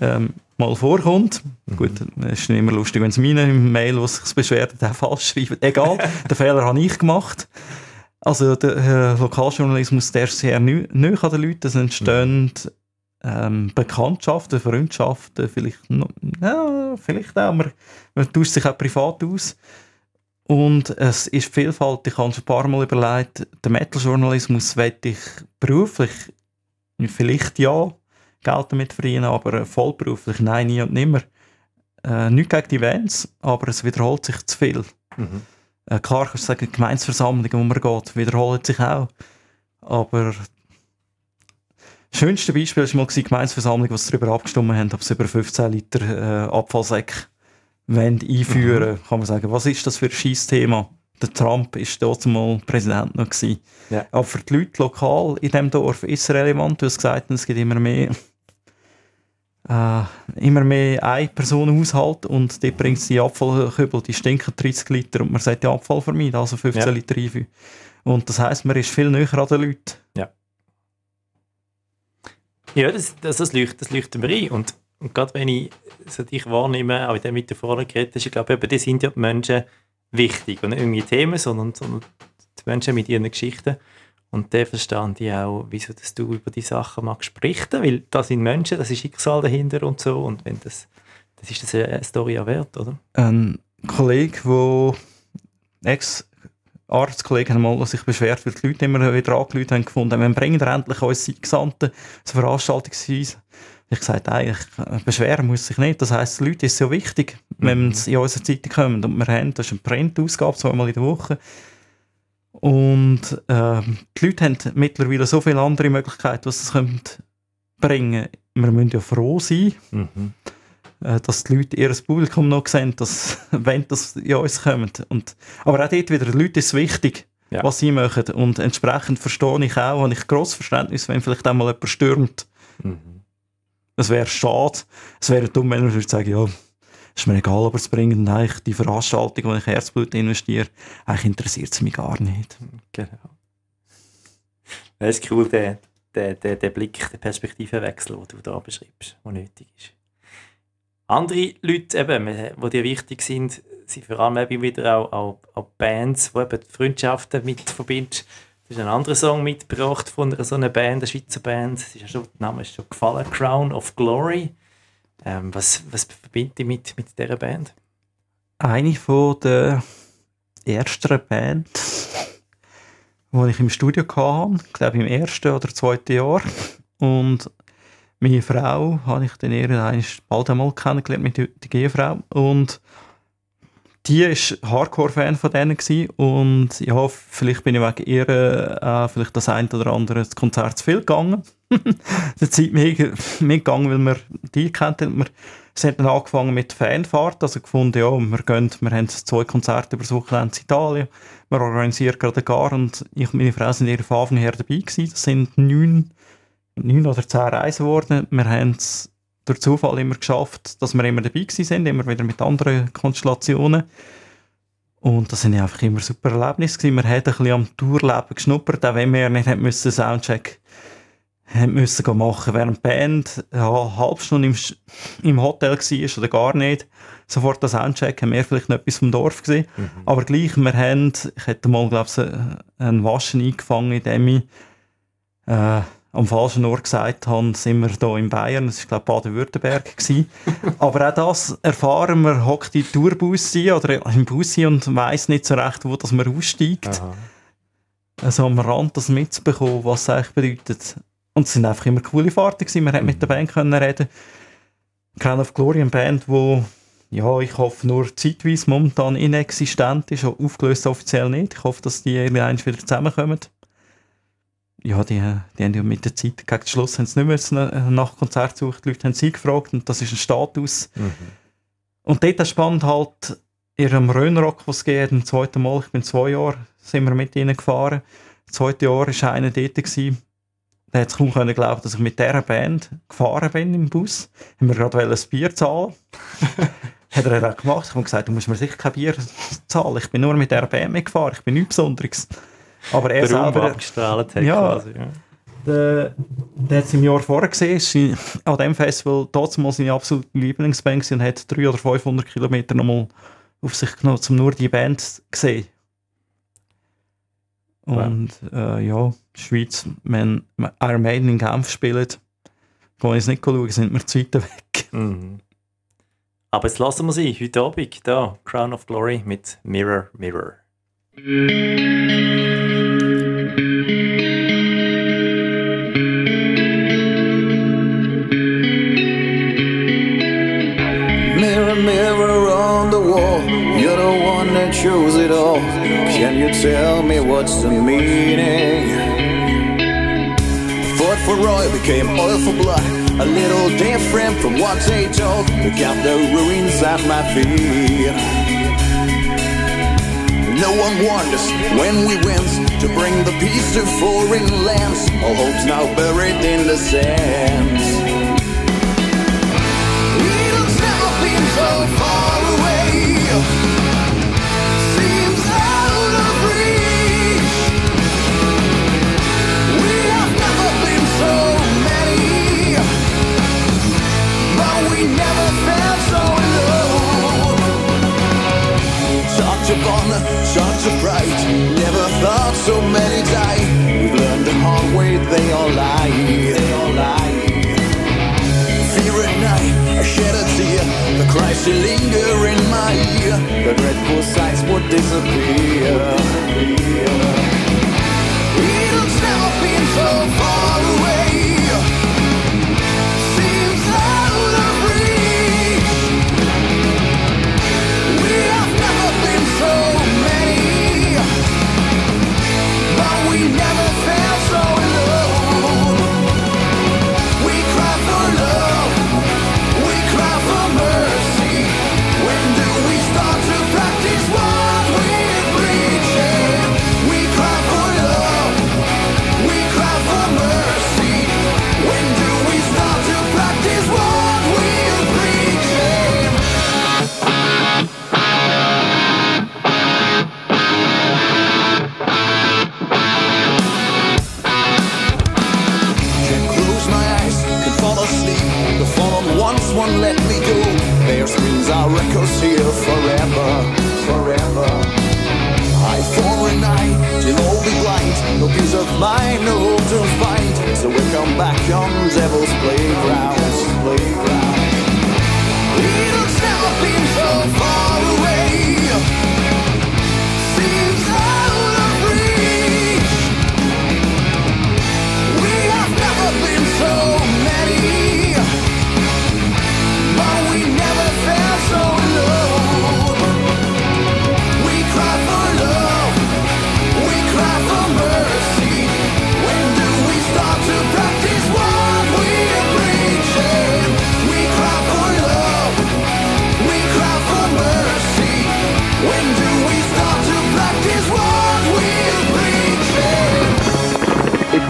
ähm, mal vorkommt. Gut, es ist nicht immer lustig, wenn es meine im Mail, was sich beschwert, der falsch schreibt. Egal, [LAUGHS] den Fehler habe ich gemacht. Also der äh, Lokaljournalismus, der ist sehr neu an den Leuten. Es entstehen ähm, Bekanntschaften, Freundschaften, vielleicht, ja, vielleicht auch, man, man tauscht sich auch privat aus. Und es ist Vielfalt, ich habe schon ein paar Mal überlegt, den Metal-Journalismus wette ich beruflich, vielleicht ja, Geld damit verdienen, aber vollberuflich nein, nie und nimmer. Äh, nicht gegen die Events, aber es wiederholt sich zu viel. Mhm. Äh, klar kannst du sagen, Gemeinsversammlungen, wo man geht, wiederholen sich auch. Aber schönste Beispiel war mal die Gemeinsversammlung, wo sie darüber abgestimmt haben, ob sie über 15 Liter äh, Abfallsäcke einführen Kann man sagen, was ist das für ein scheiß Thema? Der Trump war dort mal Präsident noch. Gewesen. Ja. Aber für die Leute lokal in diesem Dorf ist es relevant. Du hast gesagt, es gibt immer mehr äh, immer mehr eine Person Haushalt und dort bringt die Abfallkübel, die stinken 30 Liter und man sollte den Abfall vermeiden, also 15 Ja. Liter einführen. Und das heisst, man ist viel näher an den Leuten. Ja, das, das, das, leuchtet, das leuchtet mir ein. Und, und gerade wenn ich so dich wahrnehme, auch in dem mit der vorher geredet hast, ich glaube, eben, die sind ja die Menschen wichtig. Und nicht irgendwie Themen, sondern, sondern die Menschen mit ihren Geschichten. Und da verstand ich auch, wieso dass du über die Sachen magst berichten, weil das sind Menschen, das ist Schicksal dahinter und so. Und wenn das, das ist das eine Story ja wert, oder? Ein Kollege, der Ex-Arztkollege mal sich beschwert, weil die Leute immer wieder angerufen haben, gefunden, wir bringen endlich uns Gesandten zur Veranstaltungsweise. Ich sagte eigentlich, äh, beschweren muss sich nicht. Das heisst, die Leute ist so wichtig, wenn sie in unsere Zeitung kommen. Und wir haben, das ist eine Printausgabe, zweimal in der Woche. Und ähm, die Leute haben mittlerweile so viele andere Möglichkeiten, was sie können bringen können. Wir müssen ja froh sein, Mhm. Äh, dass die Leute ihr Publikum noch sehen, dass, [LAUGHS] wenn das in uns kommt. Und, aber auch dort wieder, den Leuten ist es wichtig, Ja. was sie machen. Und entsprechend verstehe ich auch, habe ich grosses Verständnis, wenn vielleicht einmal jemand stürmt. Mhm. Es wäre schade. Es wäre dumm, wenn man würde sagen, ja, ist mir egal, aber es bringt eigentlich die Veranstaltung, wo ich Herzblut investiere, eigentlich interessiert es mich gar nicht. Genau. Das ist cool, der, der, der, der Blick, der Perspektivenwechsel, den du da beschreibst, der nötig ist. Andere Leute, eben, die dir wichtig sind, sind vor allem eben wieder auch, auch, auch Bands, die eben Freundschaften mit verbindest. Du hast einen anderen Song mitgebracht von einer so einer Band, einer Schweizer Band. Es ist ja schon, der Name ist schon gefallen, Crown of Glory. Ähm, was, was verbindet dich mit, mit dieser Band? Eine von der ersten Bands, die ich im Studio hatte, ich glaube im ersten oder zweiten Jahr. Und meine Frau habe ich dann irgendwann bald einmal kennengelernt, mit der Ehefrau. Und die war Hardcore-Fan von denen gewesen. und ja, vielleicht bin ich wegen ihr äh, vielleicht das ein oder andere Konzert zu viel gegangen. der Zeit mehr- mitgegangen, weil wir die kennt. Wir sie haben dann angefangen mit Fanfahrt, also gefunden, ja, wir gehen, wir haben zwei Konzerte über das Wochenende in Italien, wir organisieren gerade gar und ich und meine Frau sind eher von Anfang her dabei gewesen. Das sind neun, neun oder zehn Reisen geworden. Wir haben es durch Zufall immer geschafft, dass wir immer dabei sind, immer wieder mit anderen Konstellationen. Und das sind ja einfach immer super Erlebnisse gewesen. Wir haben ein bisschen am Tourleben geschnuppert, auch wenn wir nicht haben müssen Soundcheck haben müssen machen, während die Band ja, eine halbe Stunde im, im Hotel war oder gar nicht. Sofort das Soundcheck haben wir vielleicht noch etwas vom Dorf gesehen. Aber gleich, wir haben, ich hätte mal, glaube ich, einen Waschen eingefangen, indem ich äh, am falschen Ort gesagt habe, sind wir hier in Bayern, das war glaube Baden-Württemberg. [LAUGHS] Aber auch das erfahren wir, hockt in Tourbus ein oder im Bus und weiss nicht so recht, wo das man aussteigt. Also am Rand das mitzubekommen, was es eigentlich bedeutet. Und es sind einfach immer coole Fahrten gewesen. Man hat mit der Band können reden. Crown of Glory, eine Band, wo ja, ich hoffe nur zeitweise momentan inexistent ist, aufgelöst offiziell nicht. Ich hoffe, dass die irgendwann wieder zusammenkommen. Ja, die, die haben ja mit der Zeit, gegen den Schluss haben sie nicht mehr nach- Konzert gesucht, die Leute haben sie gefragt und das ist ein Status. Und dort spannend halt, in einem Rhönrock, was es geht, im zweiten Mal, ich bin zwei Jahre, sind wir mit ihnen gefahren. Das zweite Jahr war einer dort, gewesen, der hat es kaum können glauben, dass ich mit dieser Band gefahren bin im Bus. Haben wir gerade ein Bier zahlen. [LAUGHS] hat er auch gemacht. Ich habe gesagt, du musst mir sicher kein Bier zahlen. Ich bin nur mit dieser Band mitgefahren. Ich bin nichts Besonderes. Aber er selber... abgestrahlt hat Ja. quasi. Ja. Der, der hat es im Jahr vorher gesehen, an diesem Festival damals seine absolute Lieblingsband und hat 300 oder 500 Kilometer nochmal auf sich genommen, um nur die Band zu sehen. Und äh, ja, Schweiz, wenn Iron Maiden in Genf spielen, kann ich es nicht schauen, sind wir zu weit weg. Mhm. Aber jetzt lassen wir sie heute Abend da, Crown of Glory mit Mirror. Mirror, it all. Can you tell me what's the meaning? Fought for oil, became oil for blood. A little different from what they told. Look at the ruins at my feet. No one warned us when we went to bring the peace to foreign lands. All hopes now buried in the sands. Eden's never been so far away. Honor, such a pride. Never thought so many die. We've learned the hard way. They all lie. They all lie. Fear at night, I shed a tear. The cries still linger in my ear. The dreadful sights would disappear. Eden's never been so far away. Yeah. Won't let me go. Their screams are echoes here forever, forever. Eye for an eye, till all be blind. No peace of mind, no hope to find. So we come back on Devil's Playground. playground. It's never been so far away.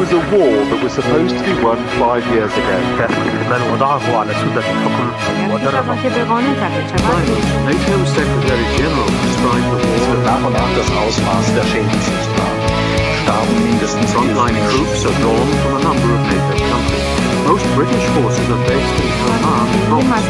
was a war that was supposed to be won five years ago. NATO Secretary General described the war davon ab das frontline troops are drawn from a number of NATO countries. Most British forces are based in Oman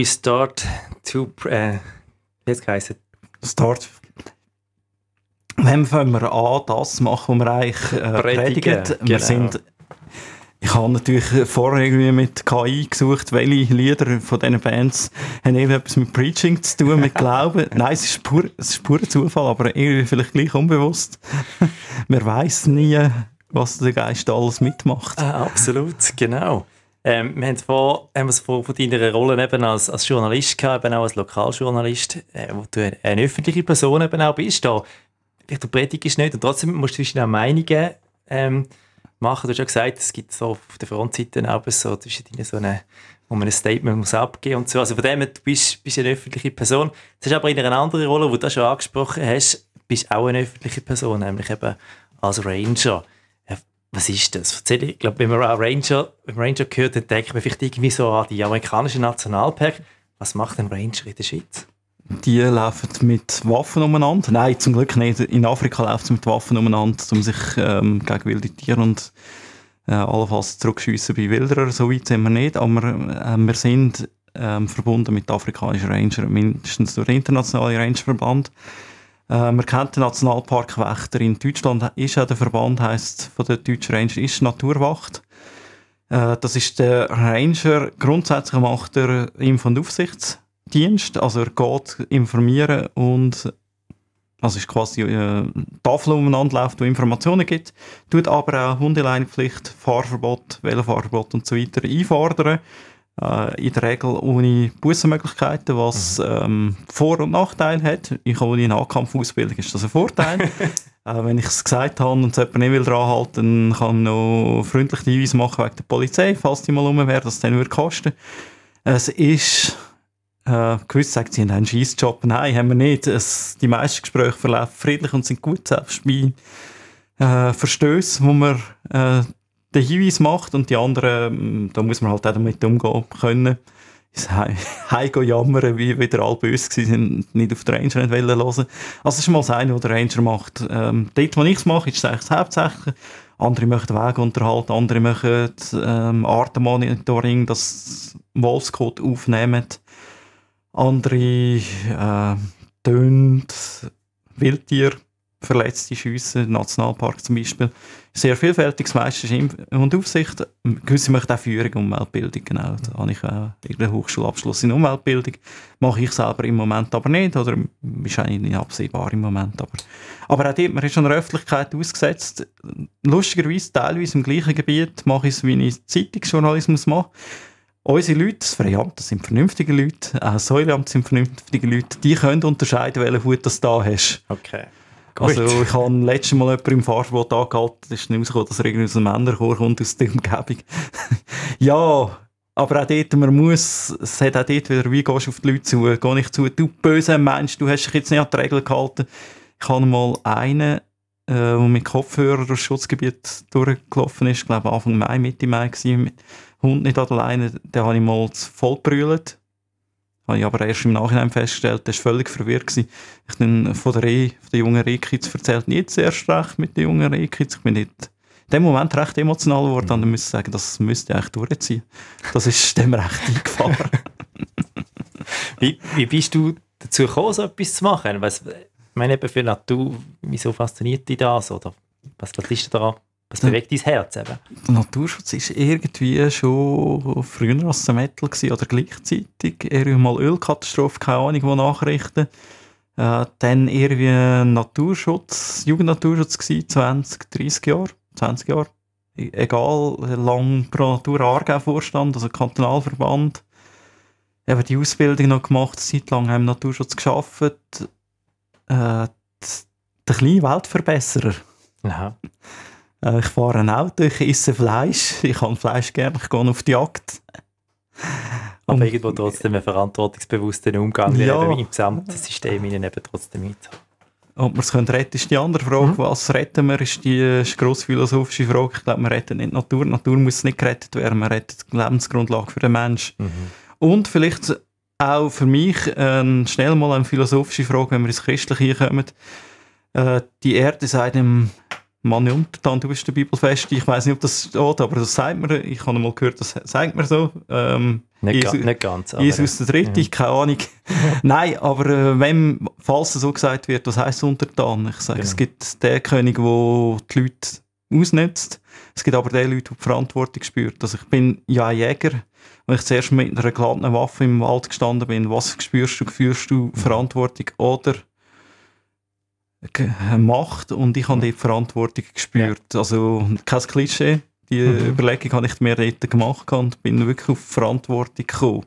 we start to... Äh, wie geheißen? Start. Wann fangen wir an, das machen, was wir eigentlich äh, Predigen, predigen? Wir genau. sind, ich habe natürlich vorher irgendwie mit KI gesucht, welche Lieder von diesen Bands haben irgendetwas mit Preaching zu tun, mit Glauben. [LAUGHS] Nein, es ist, pur, es ist purer Zufall, aber irgendwie vielleicht gleich unbewusst. Man weiß nie, was der Geist alles mitmacht. Ah, absolut, genau. Ähm, wir haben vor, haben es von, von deiner Rolle eben als, als Journalist gehabt, eben auch als Lokaljournalist, äh, wo du eine, öffentliche Person eben auch bist. Da, du predigst nicht und trotzdem musst du zwischen auch Meinungen ähm, machen. Du hast ja gesagt, es gibt so auf der Frontseite auch so zwischen ihnen so eine, wo man ein Statement muss abgeben und so. Also von dem du bist, bist eine öffentliche Person. Das ist aber in einer anderen Rolle, die du schon angesprochen hast, bist auch eine öffentliche Person, nämlich eben als Ranger. Was ist das? Erzähl, ich glaube, wenn man an Ranger, wenn man Ranger hört, dann denkt man vielleicht irgendwie so an die amerikanischen Nationalpark. Was macht ein Ranger in der Schweiz? Die laufen mit Waffen umeinander. Nein, zum Glück nicht. In Afrika laufen sie mit Waffen umeinander, um sich ähm, gegen wilde Tiere und äh, allenfalls zurückschiessen bei Wilderern. So weit sind wir nicht, aber äh, wir sind ähm, verbunden mit afrikanischen Ranger, mindestens durch den internationalen Rangerverband. Äh, man kennt den Nationalparkwächter in Deutschland, ist auch der Verband, heisst von der deutschen Ranger, ist Naturwacht. Äh, das ist der Ranger, grundsätzlich macht er Impf- und Aufsichtsdienst, also er geht informieren und also ist quasi äh, Tafel umeinander läuft, wo Informationen gibt, tut aber auch Hundeleinpflicht, Fahrverbot, Velofahrverbot und so weiter einfordern. Äh, in der Regel ohne Bussenmöglichkeiten, was ähm, Vor- und Nachteile hat. Ich habe ohne Nahkampfausbildung, ist das ein Vorteil. [LAUGHS] äh, wenn ich es gesagt habe und es jemand nicht will dran halten, dann kann ich noch freundlich Hinweise machen wegen der Polizei, falls die mal rum wäre, dass es dann würde kosten. Es ist äh, gewiss sagt, sie haben einen Scheissjob. Nein, haben wir nicht. Es, die meisten Gespräche verlaufen friedlich und sind gut, selbst bei äh, Verstößen, wo man äh, den Hinweis macht und die anderen, ähm, da muss man halt auch damit umgehen können. ins Hei- [LAUGHS] Heim jammern, wie wieder alle böse waren, nicht auf den Ranger nicht wollen hören. Also das ist mal das eine, was der Ranger macht. Ähm, dort, wo ich es mache, ist es eigentlich das Hauptsächliche. Andere machen Wegunterhalt, andere machen ähm, Artenmonitoring, das Wolfskot aufnehmen. Andere äh, tönen Wildtier, verletzte Schüsse, Nationalpark zum Beispiel. Sehr vielfältiges meistens Impf- und Aufsicht. Gewisse machen auch Führung, Umweltbildung, genau. Da habe ich auch irgendeinen Hochschulabschluss in Umweltbildung. Mache ich selber im Moment aber nicht, oder wahrscheinlich nicht absehbar im Moment. Aber, aber auch dort, man ist schon der Öffentlichkeit ausgesetzt. Lustigerweise, teilweise im gleichen Gebiet mache ich es, wie ich Zeitungsjournalismus mache. Unsere Leute, das Freiamt, das sind vernünftige Leute, auch das Säuleamt sind vernünftige Leute, die können unterscheiden, welchen Hut das da hast. Okay. Also ich habe letztes Mal jemanden im Fahrverbot angehalten, ist nicht rausgekommen, dass er irgendwie aus einem Männerchor kommt, aus der Umgebung. [LAUGHS] ja, aber auch dort, man muss, es hat auch dort wieder, wie gehst du auf die Leute zu, geh nicht zu, du böser Mensch, du hast dich jetzt nicht an die Regeln gehalten. Ich habe mal einen, äh, der mit Kopfhörer durchs Schutzgebiet durchgelaufen ist, ich glaube Anfang Mai, Mitte Mai gewesen, mit Hund nicht an der Leine, den habe ich mal zu voll gebrüllt. Habe ich aber erst im Nachhinein festgestellt, der war völlig verwirrt. Gewesen. Ich dann von der, Reh, von der jungen Rehkids erzählt, nicht sehr recht mit den jungen Rehkids. Ich bin nicht in dem Moment recht emotional geworden und dann müsste ich sagen, das müsste ich eigentlich durchziehen. Das ist [LAUGHS] dem recht eingefahren. Wie, wie bist du dazu gekommen, so etwas zu machen? Was, ich meine, eben für Natur, wieso fasziniert dich das? Oder was, was ist da, was bewegt dein Herz eben? Der Naturschutz ist irgendwie schon früher als der Metal gewesen, oder gleichzeitig. Irgendwie mal Ölkatastrophe, keine Ahnung, wo Nachrichten. Äh, dann irgendwie Naturschutz, Jugendnaturschutz gewesen, 20, 30 Jahre, 20 Jahre. E- Egal, lang Pro Natur Aargau Vorstand, also Kantonalverband. Eben die Ausbildung noch gemacht, Zeit lang haben Naturschutz geschafft. Äh, der kleine Weltverbesserer. Aha. Äh, Ich fahre ein Auto, ich esse Fleisch, ich habe Fleisch gerne, ich gehe auf die Jagd. Aber irgendwo trotzdem einen verantwortungsbewussten Umgang Ja. im gesamten System eben trotzdem mit. Ob wir es können retten, ist die andere Frage. Was retten wir, ist die, ist grosse philosophische Frage. Ich glaube, wir retten nicht die Natur. Die Natur muss nicht gerettet werden. Wir retten die Lebensgrundlage für den Mensch. Und vielleicht auch für mich äh, schnell mal eine philosophische Frage, wenn wir ins Christliche kommen. Äh, die Erde sagt dem Mann untertan, du bist der Bibelfeste. Ich weiß nicht, ob das steht, aber das sagt mir. Ich habe mal gehört, das sagt mir so. Ähm, Nicht, Jesus- nicht ganz. aber- Jesus der Dritte, Ja. keine Ahnung. [LAUGHS] Nein, aber äh, wenn, falls es so gesagt wird, was heisst untertan? Ich sage, es Genau. gibt den König, der die Leute ausnutzt. Es gibt aber den Leute, die die Verantwortung spürt. Also ich bin ja ein Jäger. Wenn ich zuerst mit einer geladenen Waffe im Wald gestanden bin, was spürst du? Spürst du Verantwortung oder Ge- Macht? Und ich habe dort Verantwortung gespürt. Also kein Klischee. Die Mhm. Überlegung habe ich mir dort gemacht und bin wirklich auf Verantwortung gekommen.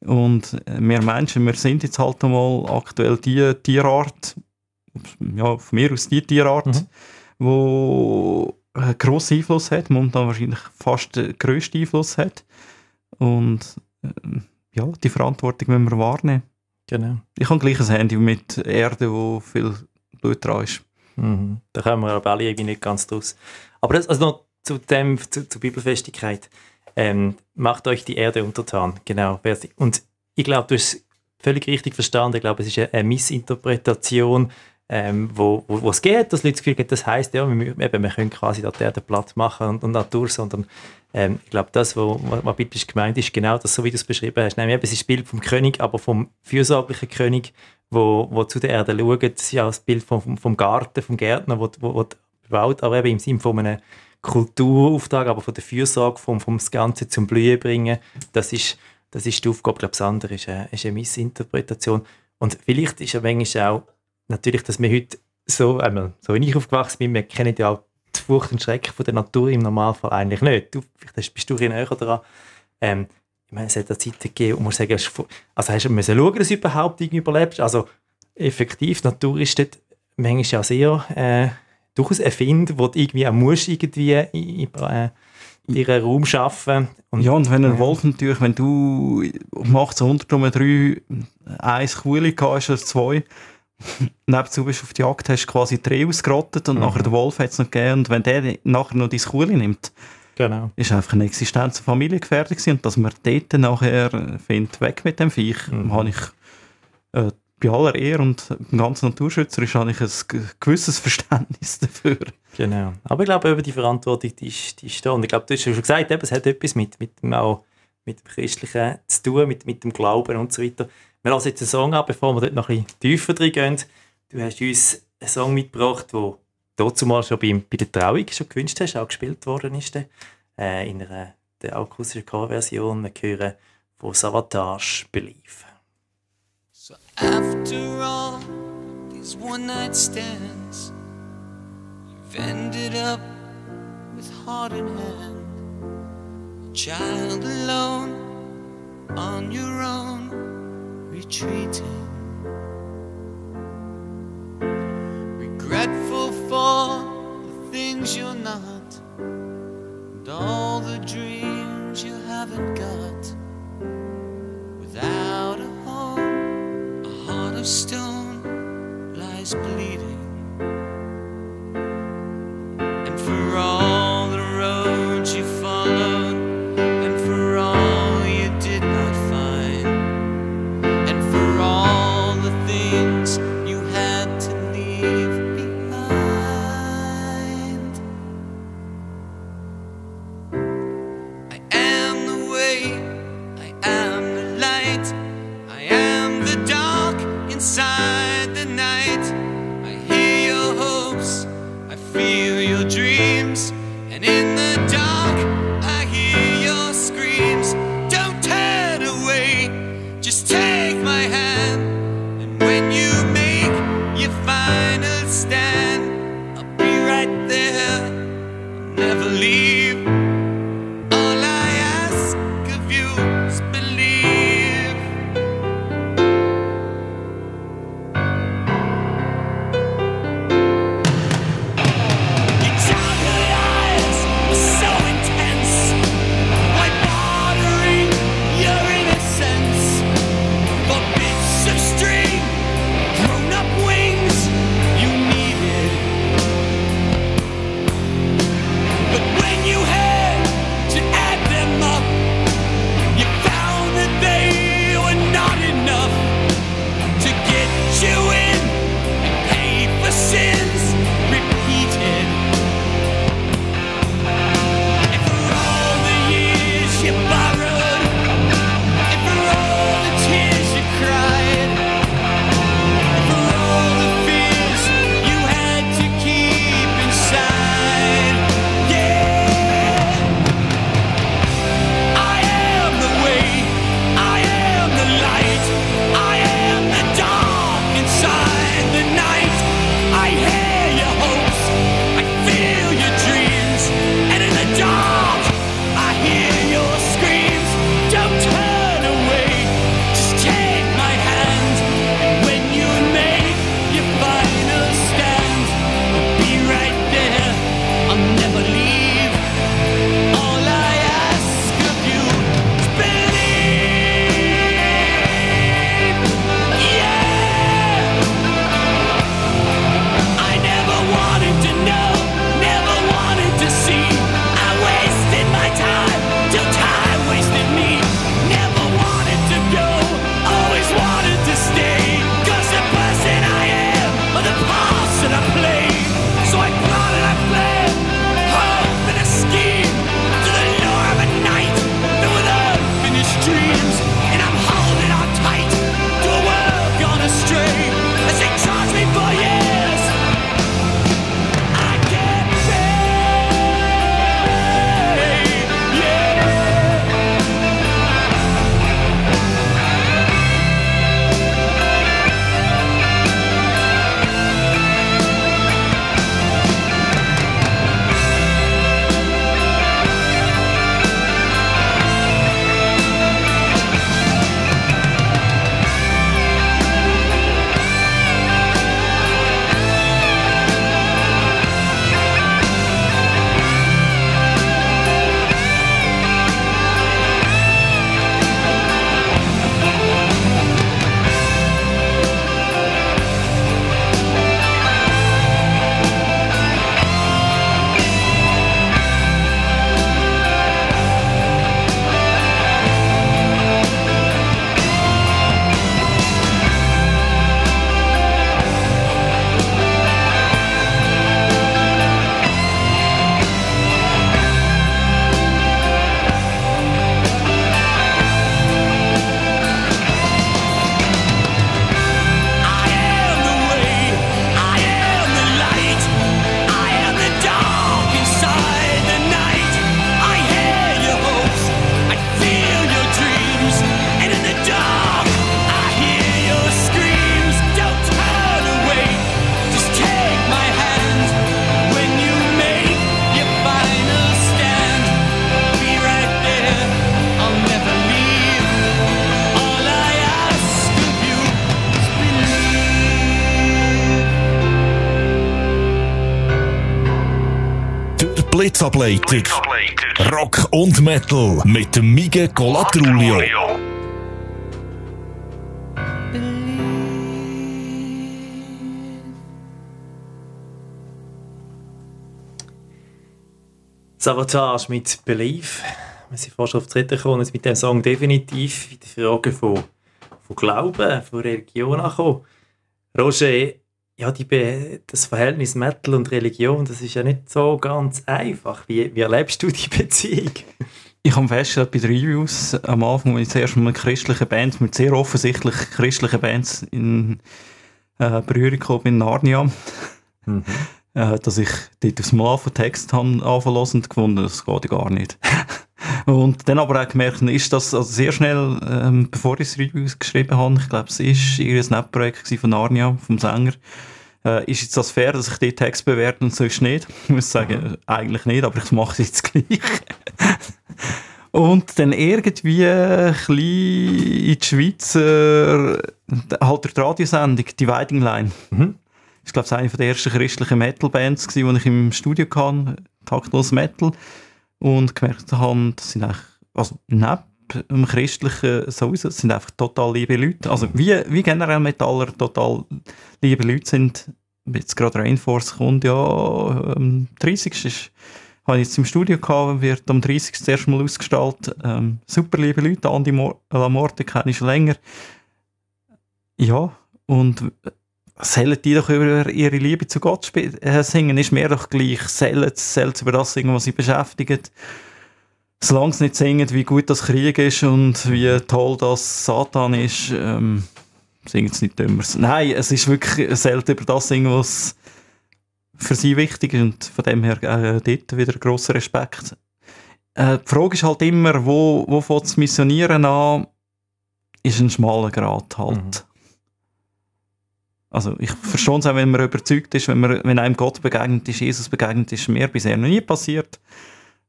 Und äh, wir Menschen, wir sind jetzt halt einmal aktuell die Tierart, ja, von mir aus die Tierart, Mhm. wo einen grossen Einfluss hat, momentan wahrscheinlich fast den grössten Einfluss hat. Und ja, die Verantwortung müssen wir wahrnehmen. Genau. Ich habe gleich ein Handy mit Erde, wo viel Blut dran ist. Mhm. Da kommen wir aber alle irgendwie nicht ganz draus. Aber das, also noch zu dem, zu, zur Bibelfestigkeit. Ähm, macht euch die Erde untertan. Genau. Und ich glaube, du hast es völlig richtig verstanden. Ich glaube, es ist eine, eine Missinterpretation, ähm, wo, wo, wo es geht, dass Leute das Gefühl haben, das heisst, ja, wir, eben, wir können quasi dort die Erde platt machen und, und Natur, sondern ähm, ich glaube, das, was was- biblisch gemeint ist, genau das, so wie du es beschrieben hast. Nämlich, es ist das Bild vom König, aber vom fürsorglichen König, wo, wo zu der Erde schaut. Das ist ja das Bild vom, vom, Garten, vom Gärtner, wo, wo, wo baut, aber eben im Sinne von einem Kulturauftrag, aber von der Fürsorge, vom, vom das Ganze zum Blühen bringen, das ist, das ist die Aufgabe. Ich glaube, das andere ist eine, ist eine Missinterpretation. Und vielleicht ist ja manchmal auch natürlich, dass wir heute so, einmal, so wie ich aufgewachsen bin, wir kennen ja auch Furcht und Schrecken von der Natur im Normalfall eigentlich nicht. Du, vielleicht bist du ein näher dran. Ähm, ich meine, es hat da Zeiten gegeben, wo man sagen, also hast du müssen schauen, dass du überhaupt irgendwie überlebst. Also effektiv, die Natur ist dort manchmal ja sehr äh, durchaus ein Find, wo du irgendwie auch musst irgendwie äh, ihren Raum schaffen. Und, ja, und wenn ein Wolf natürlich, wenn du um 1800 um drei eins Kuhli gehabt hast oder zwei, [LAUGHS] nebenzu bist du auf die Jagd, hast du quasi Rehe ausgerottet und Mhm. nachher den Wolf hat es noch gegeben und wenn der nachher noch dein Kuhli nimmt, Genau. ist einfach eine Existenz der Familie gefährdet gewesen. und dass man dort nachher findet, weg mit dem Viech, Mhm. habe ich äh, bei aller Ehre und beim ganzen Naturschützer habe ich ein gewisses Verständnis [LAUGHS] dafür. Genau. Aber ich glaube, die Verantwortung, die ist, die ist da. Und ich glaube, du hast schon gesagt, eben, es hat etwas mit, mit, dem, auch mit dem Christlichen zu tun, mit, mit dem Glauben und so weiter. Wir lassen jetzt einen Song an, bevor wir dort noch ein bisschen tiefer drin gehen. Du hast uns einen Song mitgebracht, der dazu mal schon beim, bei der Trauung schon gewünscht hast, auch gespielt worden ist. Äh, in einer der akustischen Chorversion. Wir hören von Savatage Belief. After all these one night stands, you've ended up with heart in hand. A child alone, on your own, Regretful for the things you're not, and all the dreams you haven't got. Without a home, a heart of stone Rock und Metal mit dem Mige Colatrulio. Sabotage mit Belief. Wir sind fast auf die dritte gekommen, mit dem Song definitiv in die Frage von, von Glauben, von Religion. Roger, ja, die das Verhältnis Metal und Religion, das ist ja nicht so ganz einfach. Wie, wie erlebst du die [LAUGHS] Beziehung? Ich habe festgestellt bei den Reviews am Anfang, als ich zuerst mit christlichen Bands, mit sehr offensichtlich christlichen Bands in äh, Berührung gekommen in Narnia, äh, dass ich dort aufs Mal von Text habe und gefunden, das geht gar nicht. [LAUGHS] und dann aber auch gemerkt, ist das also sehr schnell, ähm, bevor ich das Reviews geschrieben habe, ich glaube, es war ihr Snap-Projekt von Narnia, vom Sänger, äh, ist jetzt das fair, dass ich den Text bewerte und so ist es nicht? Ich muss sagen, eigentlich nicht, aber ich mache es jetzt gleich. [LAUGHS] Und dann irgendwie ein bisschen in die Schweizer, halt die Radiosendung, Dividing Line. Ich glaube, es war eine der ersten christlichen Metal-Bands, die ich im Studio hatte, taktlos Metal. Und gemerkt habe, das sind eigentlich, also neben dem Christlichen sowieso, sind einfach total liebe Leute. Also wie, wie generell Metaller total liebe Leute sind. Jetzt gerade Rainforce kommt ja am 30. ist habe ich jetzt im Studio gehabt, wird am 30. das erste Mal ausgestrahlt. Ähm, super liebe Leute, Andi Mor Lamorte kenne ich schon länger. Ja, und sollen die doch über ihre Liebe zu Gott äh, singen, ist mir doch gleich. Sollen sie über das singen, was sie beschäftigt. Solange sie nicht singen, wie gut das Krieg ist und wie toll das Satan ist, ähm, singen sie nicht immer. Nein, es ist wirklich selten über das singen, was für sie wichtig ist und von dem her äh, dort wieder grosser Respekt. Äh, die Frage ist halt immer, wo, wo fängt das Missionieren an, ist ein schmaler Grad halt. Also ich verstehe es auch, wenn man überzeugt ist, wenn, man, wenn einem Gott begegnet ist, Jesus begegnet ist, mir bisher noch nie passiert.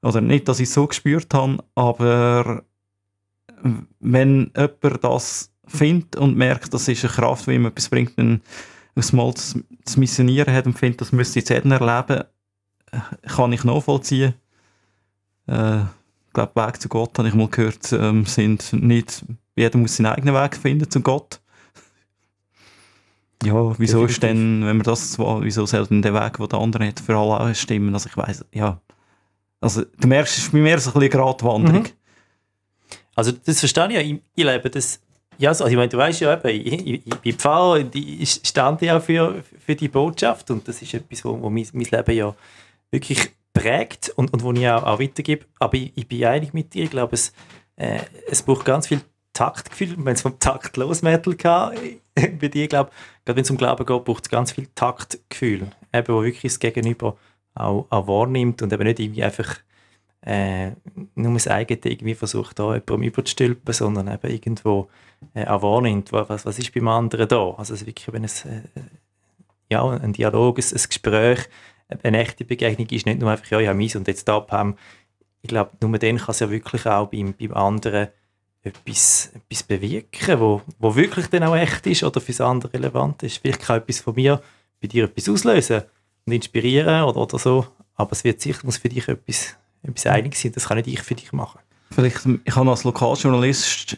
Oder nicht, dass ich es so gespürt habe, aber wenn jemand das findet und merkt, das ist eine Kraft, die ihm etwas bringt, dann Mal zu, missionieren hat und findet, das müsste ich jetzt erleben, kann ich nachvollziehen. Äh, ich glaube, Weg zu Gott, habe ich mal gehört, ähm, sind nicht, jeder muss seinen eigenen Weg finden zu Gott. Ja, wieso ist denn, wenn man das, wieso soll denn der Weg, den der andere hat, für alle auch stimmen? Also ich weiß, ja. Also du merkst, es ist bei mir so ein bisschen eine Gratwanderung. Mhm. Also das verstehe ich ja, ich, ich lebe das, ja, also ich meine, du weißt ja eben, ich, ich, ich bin Pfarrer, und ich stand ja für, für die Botschaft und das ist etwas, wo, wo mein, mein Leben ja wirklich prägt und, und wo ich auch, auch weitergebe, aber ich, ich bin einig mit dir, ich glaube, es, äh, es braucht ganz viel Taktgefühl, wenn es vom taktlos Metal gehabt, [LAUGHS] bei dir, glaube gerade wenn es um Glauben geht, braucht es ganz viel Taktgefühl, eben, wo wirklich das Gegenüber auch, auch wahrnimmt und eben nicht irgendwie einfach äh, nur das eigene irgendwie versucht, da jemandem überzustülpen, sondern eben irgendwo äh, auch wahrnimmt, was, was ist beim anderen da. Also es ist wirklich, wenn es äh, ja, ein Dialog, ein, ein Gespräch, eine echte Begegnung ist, nicht nur einfach, ja, ich habe meins und jetzt da haben. Ich glaube, nur dann kann es ja wirklich auch beim, beim anderen etwas, etwas bewirken, wo, wo wirklich dann auch echt ist oder für das andere relevant ist. Vielleicht kann etwas von mir bei dir etwas auslösen und inspirieren oder, oder so, aber es wird sicher muss für dich etwas, etwas einig sein, das kann nicht ich für dich machen. Vielleicht, ich habe als Lokaljournalist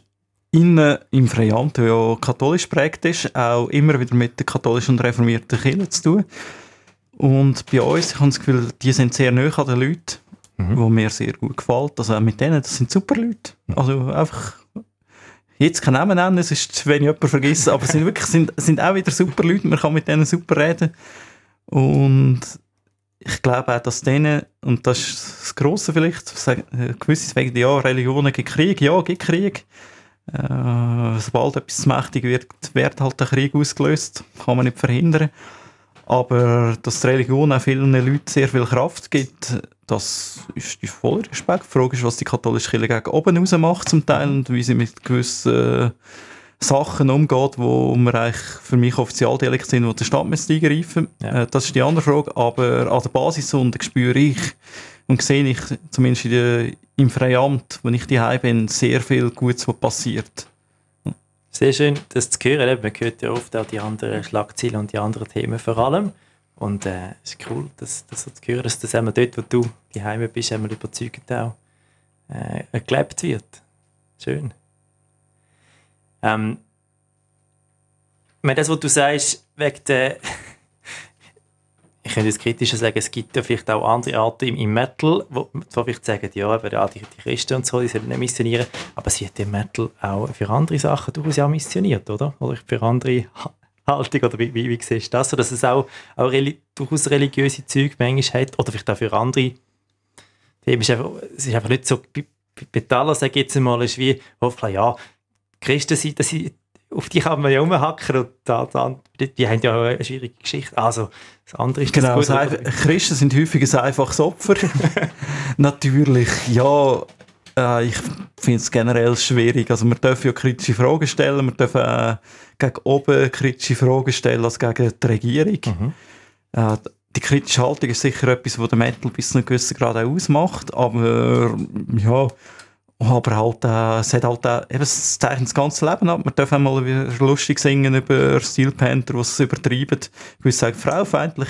innen im Freiamt, der ja katholisch prägt ist, auch immer wieder mit der katholischen und reformierten Kirche zu tun. Und bei uns, ich habe das Gefühl, die sind sehr nah an den Leuten, mhm. wo mir sehr gut gefällt. Also mit denen, das sind super Leute. Also einfach, jetzt keinen Namen nennen, es ist wenn ich jemanden vergessen, aber es sind wirklich, sind, sind auch wieder super Leute, man kann mit denen super reden. Und ich glaube auch, dass denen, und das ist das Grosse vielleicht, gewisse sagen, ja, Religionen gibt Krieg, ja, gibt Krieg. Äh, sobald etwas mächtig wird, wird halt der Krieg ausgelöst, kann man nicht verhindern. Aber dass die Religion auch vielen Leuten sehr viel Kraft gibt, das ist die voller Respekt. Die Frage ist, was die katholische Kirche gegen oben raus macht zum Teil und wie sie mit gewissen äh, Sachen umgeht, wo man eigentlich für mich Offizialdialekt sind, wo der Staat müsste eingreifen ja. äh, Das ist die andere Frage. Aber an der Basissonde spüre ich und sehe ich, zumindest in der, im Freiamt, wenn ich daheim bin, sehr viel Gutes, was passiert. Sehr schön, das zu hören. Man hört ja oft auch die anderen Schlagzeilen und die anderen Themen vor allem. Und äh, es ist cool, dass, dass so zu hören, dass das einmal dort, wo du daheim bist, einmal überzeugend auch äh, gelebt wird. Schön. Ähm, ich das, was du sagst, wegen der [LAUGHS] ich könnte jetzt kritischer sagen, es gibt ja vielleicht auch andere Arten im, im Metal, wo zwar vielleicht sagen, ja, aber ja, die, die Christen und so, die sollen nicht missionieren, aber sie hat den Metal auch für andere Sachen durchaus ja missioniert, oder? Oder für andere Haltung, oder wie, wie, wie siehst du das? So, dass es auch, auch reli durchaus religiöse Züge manchmal hat, oder vielleicht auch für andere Themen. Es ist einfach, es ist einfach nicht so, bei, bei Metaller, sage ich jetzt mal, ist wie, hoffentlich, ja, Christen sind, dass sie, auf die kann man ja rumhacken und da, da, die, haben ja auch eine schwierige Geschichte. Also, das andere ist Genau, das Gute. Christen sind häufig ein einfaches Opfer. [LAUGHS] Natürlich, ja, äh, ich finde es generell schwierig. Also man darf ja kritische Fragen stellen, man darf äh, gegen oben kritische Fragen stellen als gegen die Regierung. Äh, die kritische Haltung ist sicher etwas, was der Metal bis zu einem gewissen Grad auch ausmacht, aber ja, aber halt, äh, es hat halt äh, eben, es zeichnet das ganze Leben ab. Man darf einmal lustig singen über Steel Panther, was es übertreiben. Ich sagen, fraufeindlich,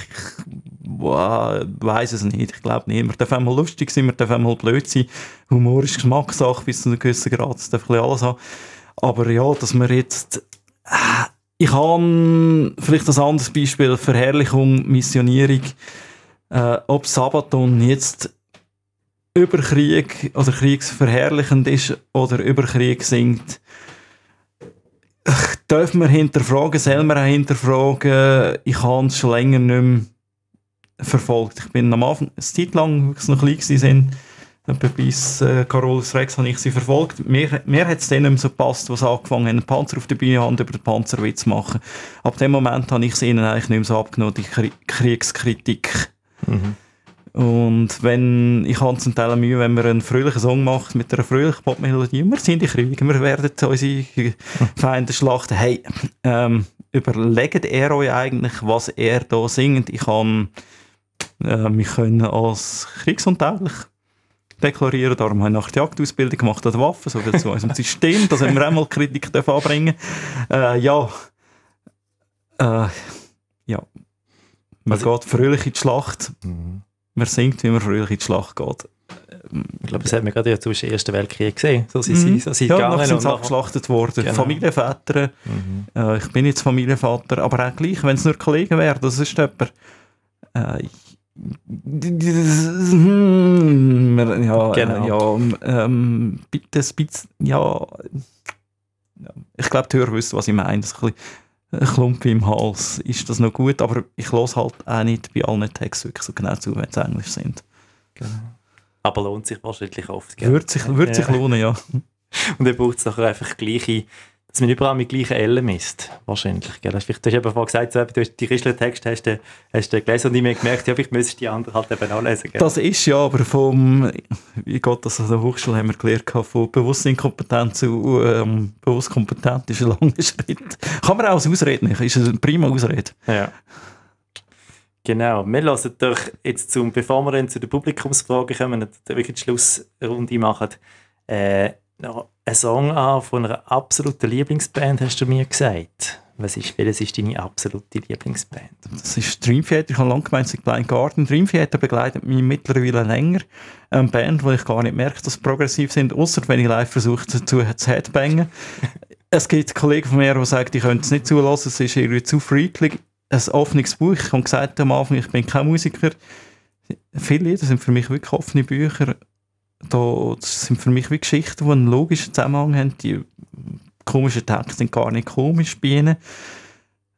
ich weiß es nicht, ich glaube nicht. Man darf einmal lustig sein, man darf einmal blöd sein. Humor ist Geschmackssache bis zu einem gewissen Grad, das darf ein alles haben. Aber ja, dass man jetzt, äh, ich habe vielleicht ein anderes Beispiel, Verherrlichung, Missionierung, äh, ob Sabaton jetzt über Krieg oder kriegsverherrlichend ist oder über Krieg singt, dürfen wir hinterfragen, man auch hinterfragen. Ich habe es schon länger nicht mehr verfolgt. Ich bin am Anfang, eine Zeit lang, als sie noch klein etwa bis äh, Carolus Rex, habe ich sie verfolgt. Mir, mir hat es dann nicht mehr so gepasst, was angefangen haben, Panzer auf der Bühne haben, über den Panzerwitz zu machen. Ab dem Moment habe ich es ihnen eigentlich nicht mehr so abgenommen, die Kri Kriegskritik. Und wenn, ich habe zum Teil Mühe, wenn man einen fröhlichen Song macht mit einer fröhlichen Popmelodie, wir sind die Kriege, wir werden unsere [LAUGHS] Feinde schlachten. Hey, ähm, überlegt er euch eigentlich, was er da singt? Ich kann äh, mich können als kriegsuntauglich deklarieren, darum habe ich nach der Jagdausbildung gemacht an der Waffe, so viel zu unserem System, dass wir einmal Kritik dürfen anbringen äh, Ja, äh, ja, man geht fröhlich in die Schlacht. Man singt, wie man fröhlich in die Schlacht geht. Ich glaube, das hat man gerade ja zum Ersten Weltkrieg gesehen. So sind Mhm. sie, so sind ja, gegangen. sind sie abgeschlachtet worden. Genau. Familienväter. Äh, ich bin jetzt Familienvater, aber auch gleich, wenn es nur Kollegen wären, das ist jemand. Äh, ja, Genau. ja, ähm, bitte ein bisschen, ja, ich glaube, die Hörer wissen, was ich meine. Das ist ein bisschen [LAUGHS] Klumpen im Hals. Ist das noch gut? Aber ich höre halt auch nicht bei allen Texten wirklich so genau zu, wenn sie Englisch sind. Aber lohnt sich wahrscheinlich oft. gell? Würde sich, würde sich lohnen, ja. [LAUGHS] Und dann braucht es nachher einfach gleiche, dass man überall mit gleichen Ellen misst. Wahrscheinlich. Gell? Hast Du hast eben vorhin gesagt, so, du hast die Christlichen-Texte hast du, hast du gelesen und ich mir gemerkt, ja, vielleicht müsstest du die anderen halt eben auch lesen. Gell? Das ist ja aber vom, wie geht das an der Hochschule, haben wir gelernt, von Bewusstseinkompetent zu ähm, bewusst kompetent ist ein langer Schritt. Kann man auch als Ausrede nicht, ist eine prima Ausrede. Ja. Genau, wir hören doch jetzt, zum, bevor wir dann zu den Publikumsfragen kommen und wirklich die Schlussrunde machen, äh, noch einen Song an von einer absoluten Lieblingsband, hast du mir gesagt. Was ist, welches ist deine absolute Lieblingsband? Das ist Dream Theater, ich habe lange gemeint, es Blind Garden. Dream Theater begleitet mich mittlerweile länger. Eine Band, wo ich gar nicht merke, dass sie progressiv sind, außer wenn ich live versuche, zu, zu Headbangen. es gibt Kollegen von mir, die sagen, die können es nicht zulassen, es ist irgendwie zu freakig. Ein offenes Buch, ich habe gesagt am Anfang, ich bin kein Musiker. Viele Lieder sind für mich wirklich offene Bücher. Da, das sind für mich wie Geschichten, die einen logischen Zusammenhang haben. Die komischen Texte sind gar nicht komisch bei ihnen.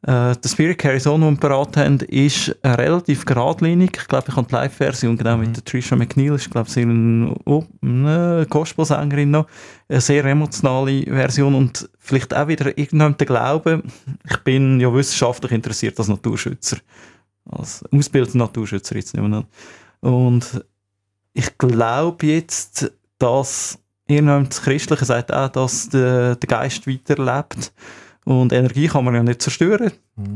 Äh, der Spirit Carries On, den wir beraten haben, ist relativ geradlinig. Ich glaube, ich habe die Live-Version genau mit der Trisha McNeil, ist glaube ich eine, oh, eine Gospelsängerin noch, eine sehr emotionale Version und vielleicht auch wieder irgendwann der Glaube, ich bin ja wissenschaftlich interessiert als Naturschützer, als ausgebildeter Naturschützer jetzt nicht mehr. Und ich glaube jetzt, dass irgendwann das Christliche sagt auch, dass der, der Geist weiterlebt. Und Energie kann man ja nicht zerstören.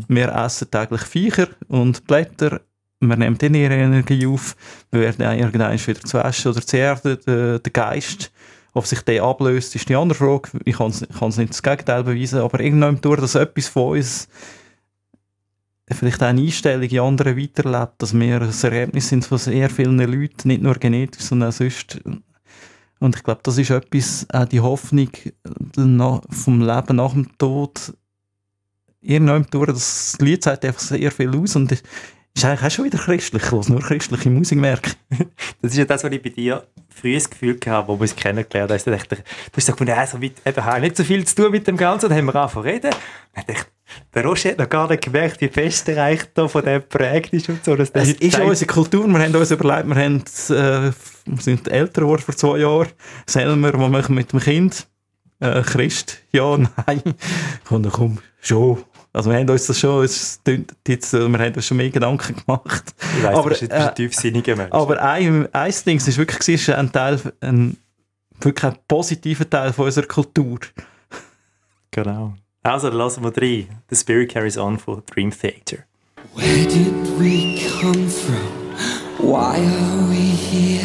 Wir essen täglich Viecher und Blätter. Wir nehmen dann ihre Energie auf. Wir werden auch irgendwann wieder zu Asche oder zu Erde. Der, der Geist, ob sich der ablöst, ist die andere Frage. Ich kann es nicht das Gegenteil beweisen, aber irgendwann durch, dass etwas von uns vielleicht auch eine Einstellung in anderen weiterlebt, dass wir ein Ergebnis sind von sehr vielen Leuten, nicht nur genetisch, sondern auch sonst. Und ich glaube, das ist etwas, auch die Hoffnung na- vom Leben nach dem Tod. Irgendwann durch, das Lied sagt einfach sehr viel aus und ist eigentlich auch schon wieder christlich, ich höre nur christliche Musik merke. [LAUGHS] Das ist ja das, was ich bei dir früher das Gefühl hatte, wo wir uns kennengelernt haben. Da Du hast so gefunden, also mit, eben, habe nicht so viel zu tun mit dem Ganzen. Dann haben wir angefangen zu reden. Dann dachte der Roger hat noch gar nicht gemerkt, wie fest er eigentlich da von dem geprägt ist und so. Das Es ist auch unsere Kultur. Wir haben uns überlegt, wir, haben, äh, wir sind älter geworden vor zwei Jahren. Selmer, was machen wir mit dem Kind? Äh, Christ? Ja, [LAUGHS] nein. Komm, komm, schon. Also wir haben uns das schon, es tönt jetzt, äh, wir haben uns schon mehr Gedanken gemacht. Ich weiss, aber, du bist jetzt ein tiefsinniger Mensch. Aber ein, ein Ding ist wirklich ist ein Teil, ein, wirklich ein positiver Teil von unserer Kultur. Genau. Also, dann lassen wir rein. The Spirit Carries On von Dream Theater. Where did we come from? Why are we here?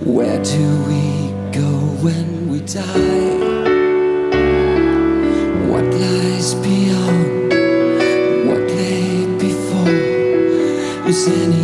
Where do we go when we die? What lies beyond? What lay before? Is anything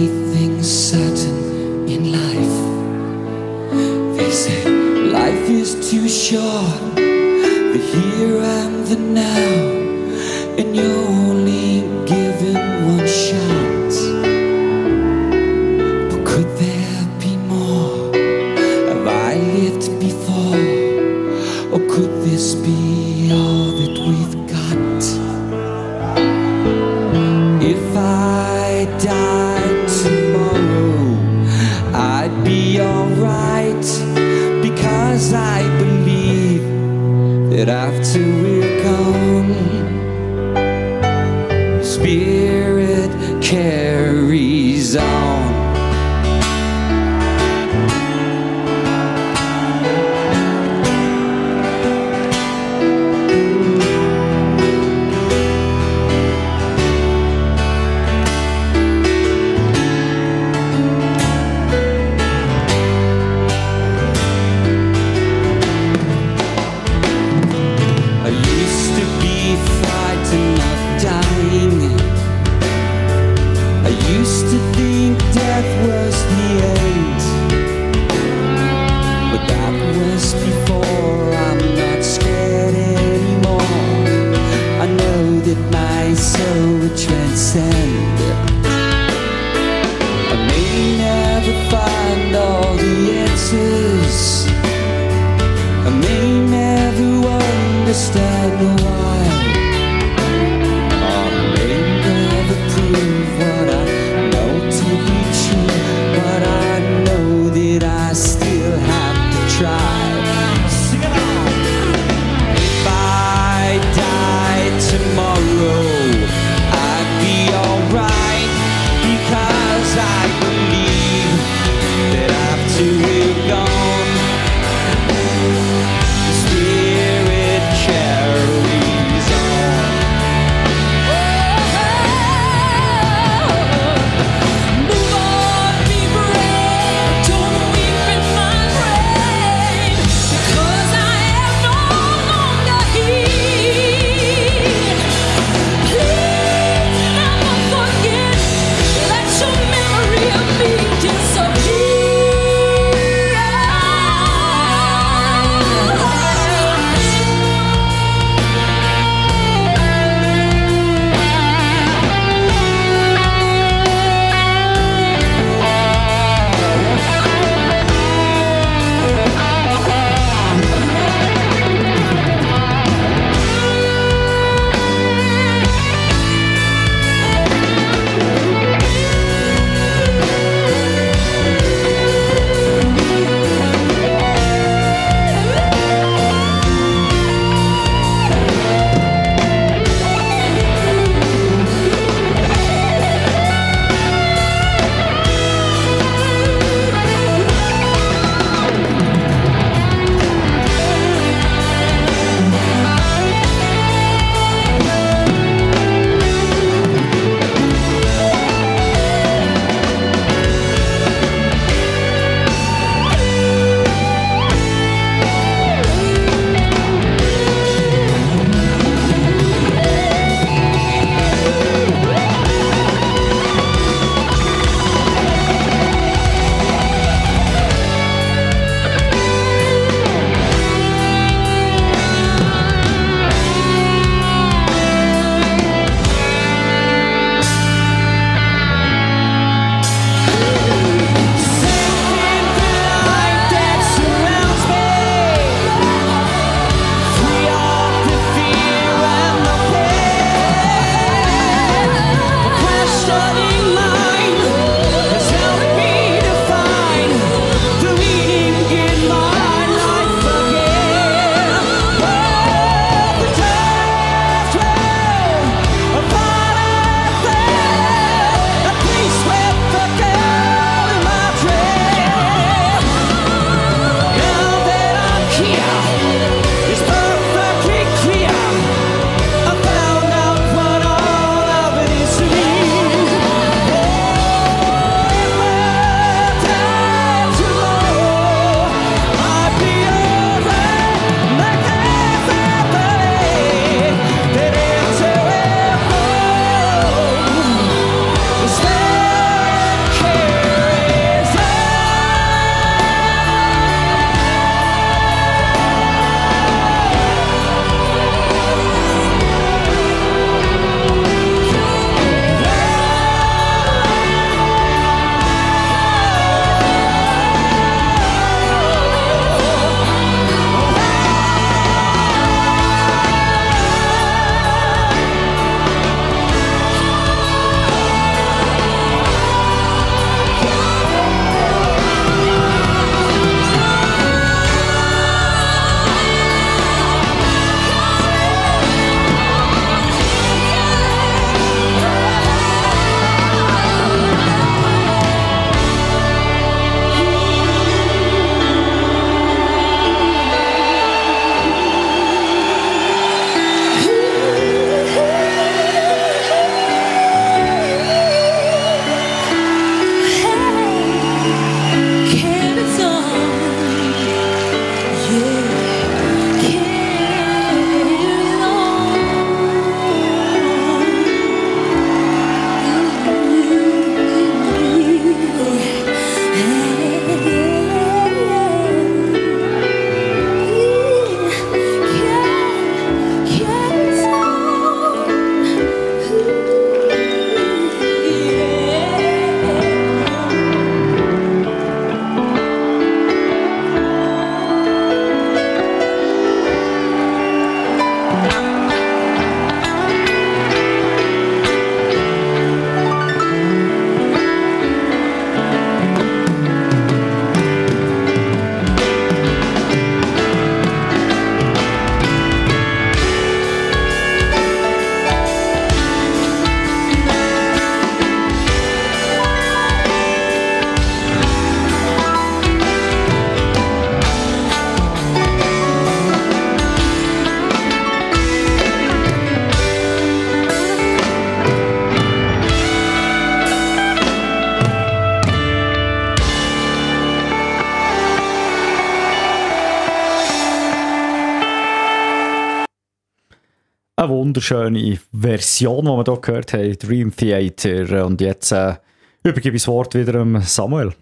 wunderschöne Version, die wir hier gehört haben, Dream Theater. Und jetzt äh, übergebe ich das Wort wieder an Samuel.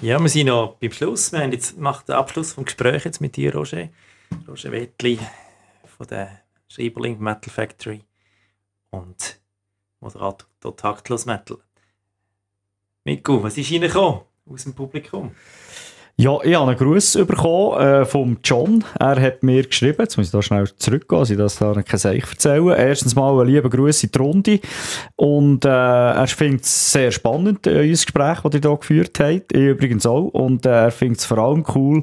Ja, wir sind noch beim Schluss. Wir haben jetzt macht den Abschluss vom Gespräch jetzt mit dir, Roger. Roger Wettli von der Schreiberling Metal Factory und Moderator der Taktlos Metal. Miku, was ist reingekommen aus dem Publikum? Ja, ich habe einen Gruß bekommen äh, vom John. Er hat mir geschrieben, jetzt muss ich da schnell zurückgehen, dass ich das da kein Seich erzählen. Erstens mal einen lieben Gruß in die Runde. Und äh, er findet es sehr spannend, äh, unser Gespräch, das ihr hier geführt habt. Ich übrigens auch. Und äh, er findet es vor allem cool,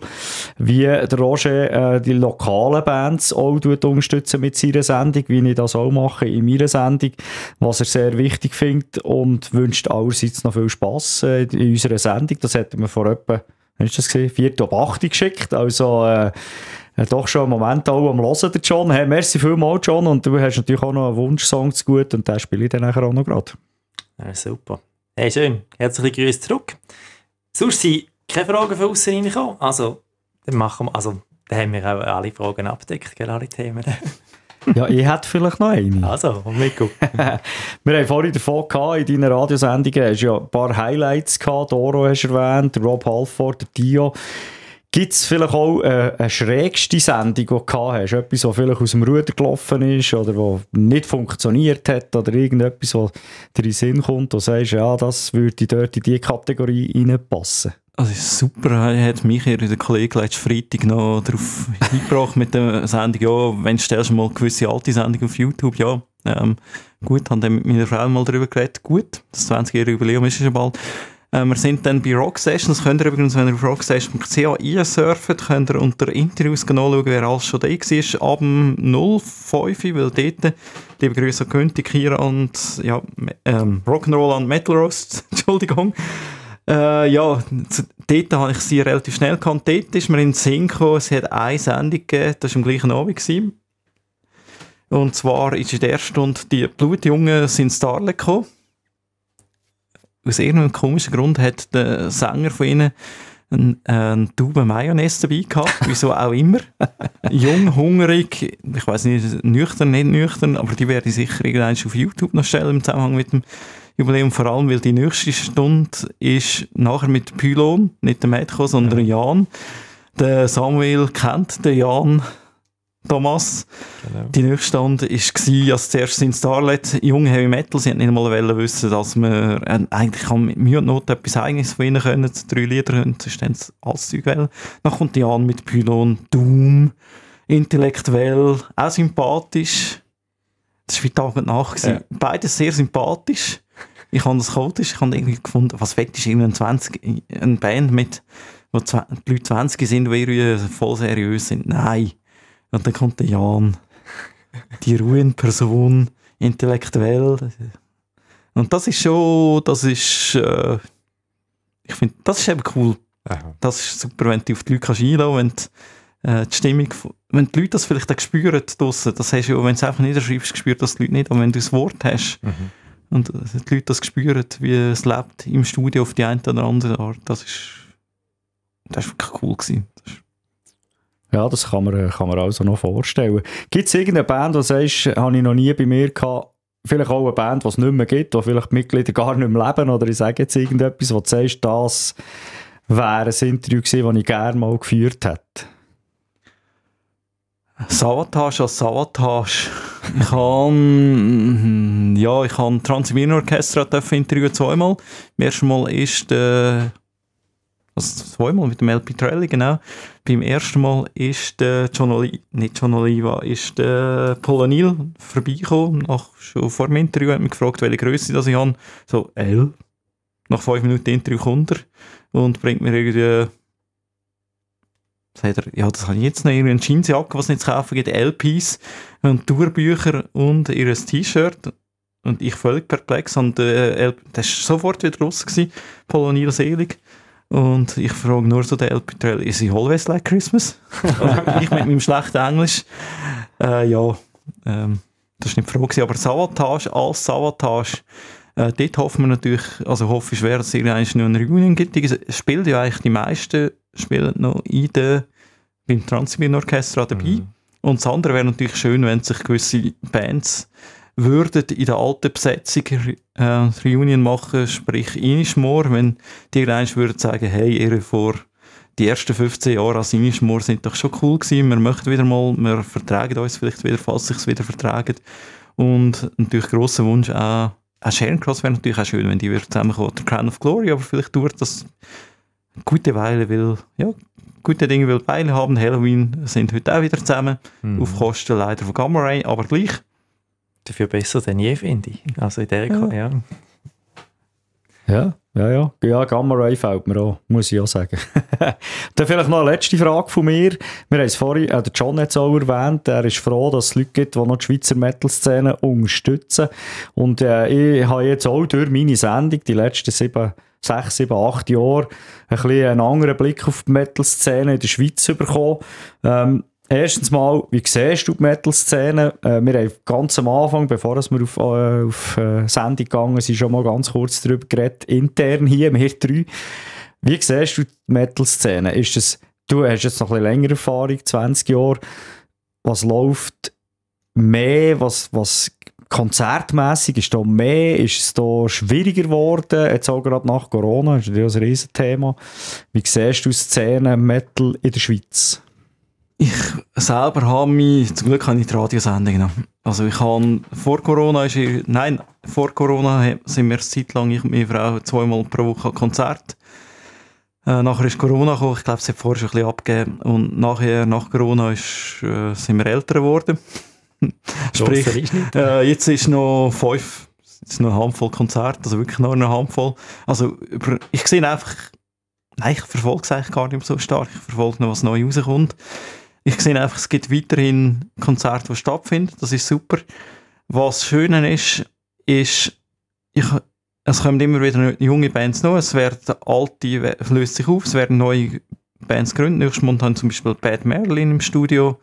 wie der Roger äh, die lokalen Bands auch unterstützen mit seiner Sendung, wie ich das auch mache in meiner Sendung, was er sehr wichtig findet und wünscht allerseits noch viel Spass äh, in unserer Sendung. Das hätten wir vor etwa Hast du das gesehen? 4. ab 8 geschickt. Also, äh, äh, doch schon einen Moment auch am Hören, der John. Hey, merci vielmals, John. Und du hast natürlich auch noch einen Wunschsong zu gut und den spiele ich dann nachher auch noch gerade. Ja, super. Hey, schön. Herzliche Grüße zurück. Sonst sind keine Fragen von außen reingekommen. Also, dann machen wir, also, dann haben wir auch alle Fragen abgedeckt, gell, alle Themen. [LAUGHS] Ja, ich hätte vielleicht noch eine. Also, Miku. [LAUGHS] Wir haben vorhin davon gehabt, in deinen Radiosendungen hast du ja ein paar Highlights gehabt. Doro hast du erwähnt, Rob Halford, der Dio. Gibt es vielleicht auch äh, eine schrägste Sendung, die du gehabt hast? Etwas, was vielleicht aus dem Ruder gelaufen ist oder was nicht funktioniert hat oder irgendetwas, was dir in den Sinn kommt und sagst, ja, das würde dort in diese Kategorie reinpassen? Also super, er hat mich hier, der Kollege letzten Freitag noch darauf hingebracht mit der Sendung, ja, wenn stellst du mal gewisse alte Sendungen auf YouTube, ja, ähm, gut, haben dann mit meiner Frau mal darüber geredet, gut, das 20-jährige Jubiläum ist schon bald. Ähm, wir sind dann bei Rocksessions, könnt ihr übrigens, wenn ihr auf rocksessions.ch einsurft, könnt ihr unter Interviews nachschauen, wer alles schon da war, ab dem 05, weil dort, liebe Grüße an Günther, Kira und, ja, ähm, Rock'n'Roll und Metal Roast, [LAUGHS] Entschuldigung, äh, ja, dort habe ich sie relativ schnell gekannt. Dort ist mir in den Sinn gekommen, es hat eine Sendung gegeben, das war am gleichen Abend. Gewesen. Und zwar ist in der Stunde die Blutjungen sind Starlet gekommen. Aus irgendeinem komischen Grund hat der Sänger von ihnen eine, eine Tube Mayonnaise dabei gehabt, [LAUGHS] wieso auch immer. Jung, hungrig, ich weiß nicht, nüchtern, nicht nüchtern, aber die werde ich sicher irgendwann auf YouTube noch stellen im Zusammenhang mit dem Jubiläum, vor allem, weil die nächste Stunde ist nachher mit Pylon, nicht der Metko, sondern Jan. Der Samuel kennt den Jan Thomas. Genau. Die nächste Stunde war, als zuerst sind Starlet junge Heavy Metal, sie hätten nicht mal wollen wissen, dass wir äh, eigentlich kann mit Mühe und Not etwas Eigenes von ihnen können, drei Lieder können, sonst haben sie alles Zeug wollen. Dann kommt Jan mit Pylon, Doom, intellektuell, auch sympathisch. Das war wie Tag und Nacht. gewesen. Beides sehr sympathisch. Ich habe das chaotisch, ich habe irgendwie gefunden, was fett ist irgendein 20, eine Band mit, wo die Leute 20 sind, die irgendwie voll seriös sind. Nein. Und dann kommt der Jan. Die Ruhenperson, intellektuell. Und das ist schon, das ist, äh, ich finde, das ist eben cool. Das ist super, wenn du auf die Leute kannst einlassen kannst, wenn äh, die Stimmung, wenn die Leute das vielleicht auch spüren draussen, das hast du ja, wenn du es einfach niederschreibst, spürt das die Leute nicht, aber wenn du das Wort hast und äh, die Leute das spüren, wie es lebt im Studio auf die eine oder andere Art, das ist, das ist wirklich cool gewesen. Ja, das kann man, kann man also noch vorstellen. Gibt es irgendeine Band, die sagst, habe ich noch nie bei mir gehabt, vielleicht auch eine Band, die es nicht mehr gibt, wo vielleicht die Mitglieder gar nicht mehr leben, oder ich sage jetzt irgendetwas, wo du sagst, das wäre ein Interview gewesen, das ich gerne mal geführt hätte. Savatage als Savatage. Ich habe, ja, ich habe Transsibirien Orchestra interviewen zweimal. Beim ersten Mal ist der, also zweimal mit dem LP Trelli, genau. Beim ersten Mal ist der John Oliva, nicht John Oliva, ist der Paul O'Neill vorbeigekommen. Nach, schon vor dem Interview hat mich gefragt, welche Größe das ich habe. So, L. Nach fünf Minuten Interview kommt er und bringt mir irgendwie sagt er, ja, das habe ich jetzt noch, eine Jeansjacke, was es nicht zu kaufen gibt, LPs und Tourbücher und ihr T-Shirt. Und ich völlig perplex. Und äh, LP, das war sofort wieder raus, gewesen, Paul O'Neill selig. Und ich frage nur so den LP-Trail, is he always like Christmas? [LAUGHS] Also ich mit meinem schlechten Englisch. Äh, ja, ähm, das war nicht die Frage, aber Savatage als Savatage, äh, dort hoffen wir natürlich, also hoffe ich schwer, dass es irgendwann noch eine Reunion gibt. Es spielen ja eigentlich die meisten spielen noch in der, beim Transsibirien Orchestra dabei. Und das andere wäre natürlich schön, wenn sich gewisse Bands würden in der alten Besetzung äh, Reunion machen, sprich Inishmore, wenn die irgendwann würden sagen, hey, ihr vor die ersten 15 Jahre als Inishmore sind doch schon cool gewesen, wir möchten wieder mal, wir vertragen uns vielleicht wieder, falls sich wieder vertragen. Und natürlich grosser Wunsch auch, auch Sharon Cross wäre natürlich auch schön, wenn die wieder zusammenkommen. Der Crown of Glory, aber vielleicht dauert das eine gute Weile, weil, ja, gute Dinge will Weile haben. Halloween sind heute auch wieder zusammen, Mhm. auf Kosten leider von Gamma Ray, aber gleich. Dafür besser denn je, finde ich. Also in der ja. ja. Ja, ja, ja. Ja, Gamma Ray fällt mir auch, muss ich auch sagen. [LAUGHS] Dann vielleicht noch eine letzte Frage von mir. Wir haben es vorhin, äh, der John hat es auch erwähnt, er ist froh, dass es Leute gibt, die noch die Schweizer Metal-Szene unterstützen. Und äh, ich habe jetzt auch durch meine Sendung die letzten sieben, sechs, sieben, acht Jahre ein bisschen einen anderen Blick auf die Metal-Szene in der Schweiz bekommen. Ähm, Erstens mal, wie siehst du die Metal-Szene? Äh, wir haben ganz am Anfang, bevor wir auf, äh, auf äh, Sendung gegangen sind, schon mal ganz kurz darüber geredet, intern hier, wir drei. Wie siehst du die Metal-Szene? Das, du hast jetzt noch ein bisschen länger Erfahrung, 20 Jahre. Was läuft mehr, was, was konzertmässig ist da mehr, ist es da schwieriger geworden, jetzt auch gerade nach Corona, ist ja ein Riesenthema. Wie siehst du die Szene Metal in der Schweiz? Ich selber habe mich, zum Glück habe ich die Radiosendung. Also ich habe, vor Corona ist ich, nein, vor Corona sind wir eine Zeit lang, ich und meine Frau, zweimal pro Woche Konzert. Äh, nachher ist Corona gekommen, ich glaube, es hat vorher schon ein bisschen abgegeben. Und nachher, nach Corona ist, äh, sind wir älter geworden. [LAUGHS] Sprich, äh, jetzt ist noch fünf, jetzt noch eine Handvoll Konzerte, also wirklich nur eine Handvoll. Also über, ich sehe einfach, nein, ich verfolge es eigentlich gar nicht mehr so stark, ich verfolge noch, was neu rauskommt. Ich sehe einfach, es gibt weiterhin Konzerte, die stattfinden. Das ist super. Was schön ist, ist, ich, es kommen immer wieder junge Bands noch. Es werden alte, löst sich auf, es werden neue Bands gegründet. Nächstes Monat haben zum Beispiel Bad Merlin im Studio.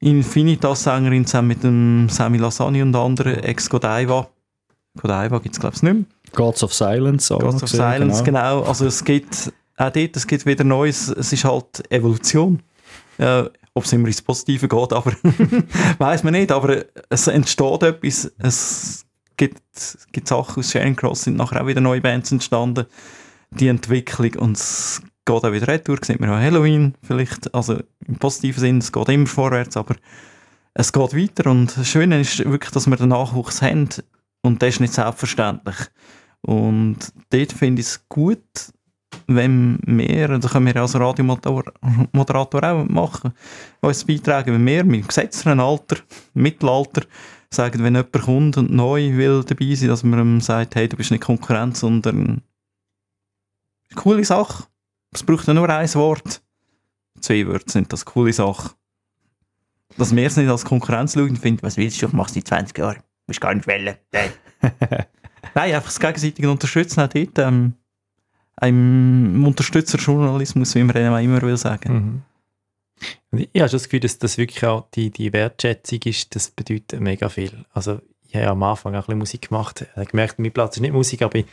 Infinitas-Sängerin zusammen mit dem Sammy Lasani und anderen. Ex-Godiva. Godiva gibt es, glaube ich, nicht mehr. Gods of Silence. auch Gods of gesehen, Silence, genau. Also es gibt auch dort, es gibt wieder Neues. Es ist halt Evolution. Äh, ob es immer ins Positive geht, aber [LAUGHS] weiß man nicht. Aber es entsteht etwas. Es gibt, gibt Sachen aus Sharing Cross, sind nachher auch wieder neue Bands entstanden. Die Entwicklung und es geht auch wieder retour. Sieht man auch Halloween vielleicht. Also im positiven Sinn, es geht immer vorwärts, aber es geht weiter. Und das Schöne ist wirklich, dass wir den Nachwuchs haben. Und das ist nicht selbstverständlich. Und dort finde ich es gut, wenn wir, das können wir als Radiomoderator Moderator auch machen, uns beitragen, wenn wir mit gesetzten Alter, Mittelalter, sagen, wenn jemand kommt und neu will dabei sein, dass man ihm sagt, hey, du bist nicht Konkurrenz, sondern eine coole Sache. Es braucht ja nur ein Wort. Zwei Wörter sind das, coole Sache. Dass wir es nicht als Konkurrenz schauen finden, was willst du, machst du in 20 Jahren, musst gar nicht wählen. Nein. [LAUGHS] Nein, einfach das gegenseitige Unterstützen auch dort. Ähm, einem Unterstützerjournalismus, wie man eben immer will sagen. Mhm. Ich habe schon das Gefühl, dass das wirklich auch die, die Wertschätzung ist, das bedeutet mega viel. Also ich habe ja am Anfang auch ein bisschen Musik gemacht, ich habe gemerkt, mein Platz ist nicht Musik, aber ich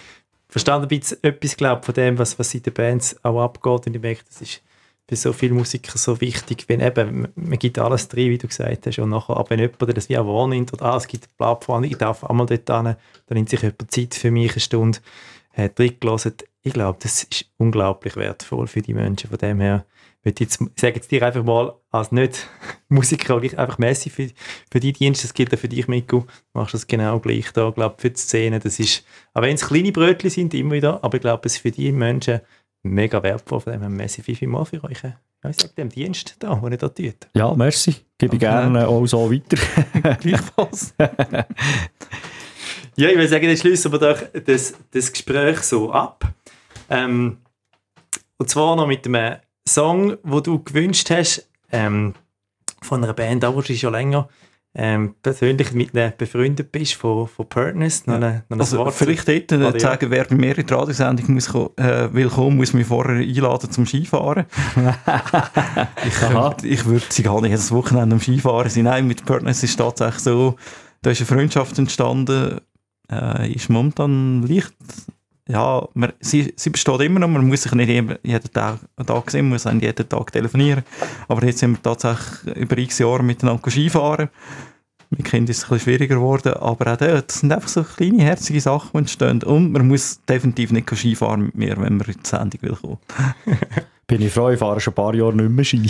verstand ein bisschen etwas glaub, von dem, was, was in den Bands auch abgeht und ich merke, das ist für so viele Musiker so wichtig, wenn eben, man- gibt alles drin, wie du gesagt hast, und nachher, aber wenn jemand das wie auch wahrnimmt, oder ah, es gibt eine Plattform, ich darf einmal dort hin, dann nimmt sich jemand Zeit für mich, eine Stunde, hat drin gelassen. Ich glaube, das ist unglaublich wertvoll für die Menschen. Von dem her, würde ich jetzt, sage jetzt dir einfach mal, als nicht Musiker, einfach Messi für, für die Dienste, das gilt auch für dich, Miku, du machst das genau gleich da, ich glaube, für die Szene, das ist, auch wenn es kleine Brötchen sind, immer wieder, aber ich glaube, es ist für die Menschen mega wertvoll, von dem her Messi viel, viel mal für euch. Ja, ich sage dem Dienst da, den ihr da tut. Ja, merci. Gebe ich gerne auch so weiter. [LAUGHS] Gleichfalls. Ja, ich würde sagen, dann schließen wir doch das, das Gespräch so ab. Ähm, und zwar noch mit einem Song, wo du gewünscht hast, ähm, von einer Band, auch die schon länger ähm, persönlich mit ihnen befreundet bist, von, von Partners. Noch eine, noch Also Wort vielleicht Ah, äh, sagen, wer bei mir in die Radiosendung muss, äh, will kommen, muss mich vorher einladen zum Skifahren. [LAUGHS] ich, könnte, ich würde sie gar nicht jedes Wochenende am Skifahren sein. Nein, mit Partners ist es tatsächlich so, da ist eine Freundschaft entstanden, äh, ist momentan leicht ja, man, sie, sie besteht immer noch, man muss sich nicht immer jeden Tag, Tag sehen, man muss nicht jeden Tag telefonieren. Aber jetzt sind wir tatsächlich über x Jahre miteinander Skifahren. Mit Kindern ist es ein bisschen schwieriger geworden, aber auch dort, das sind einfach so kleine, herzige Sachen, die entstehen. Und man muss definitiv nicht Skifahren mit mir, wenn man in die Sendung will kommen. [LAUGHS] Bin ich froh, ich fahre schon ein paar Jahre nicht mehr Ski. [LAUGHS]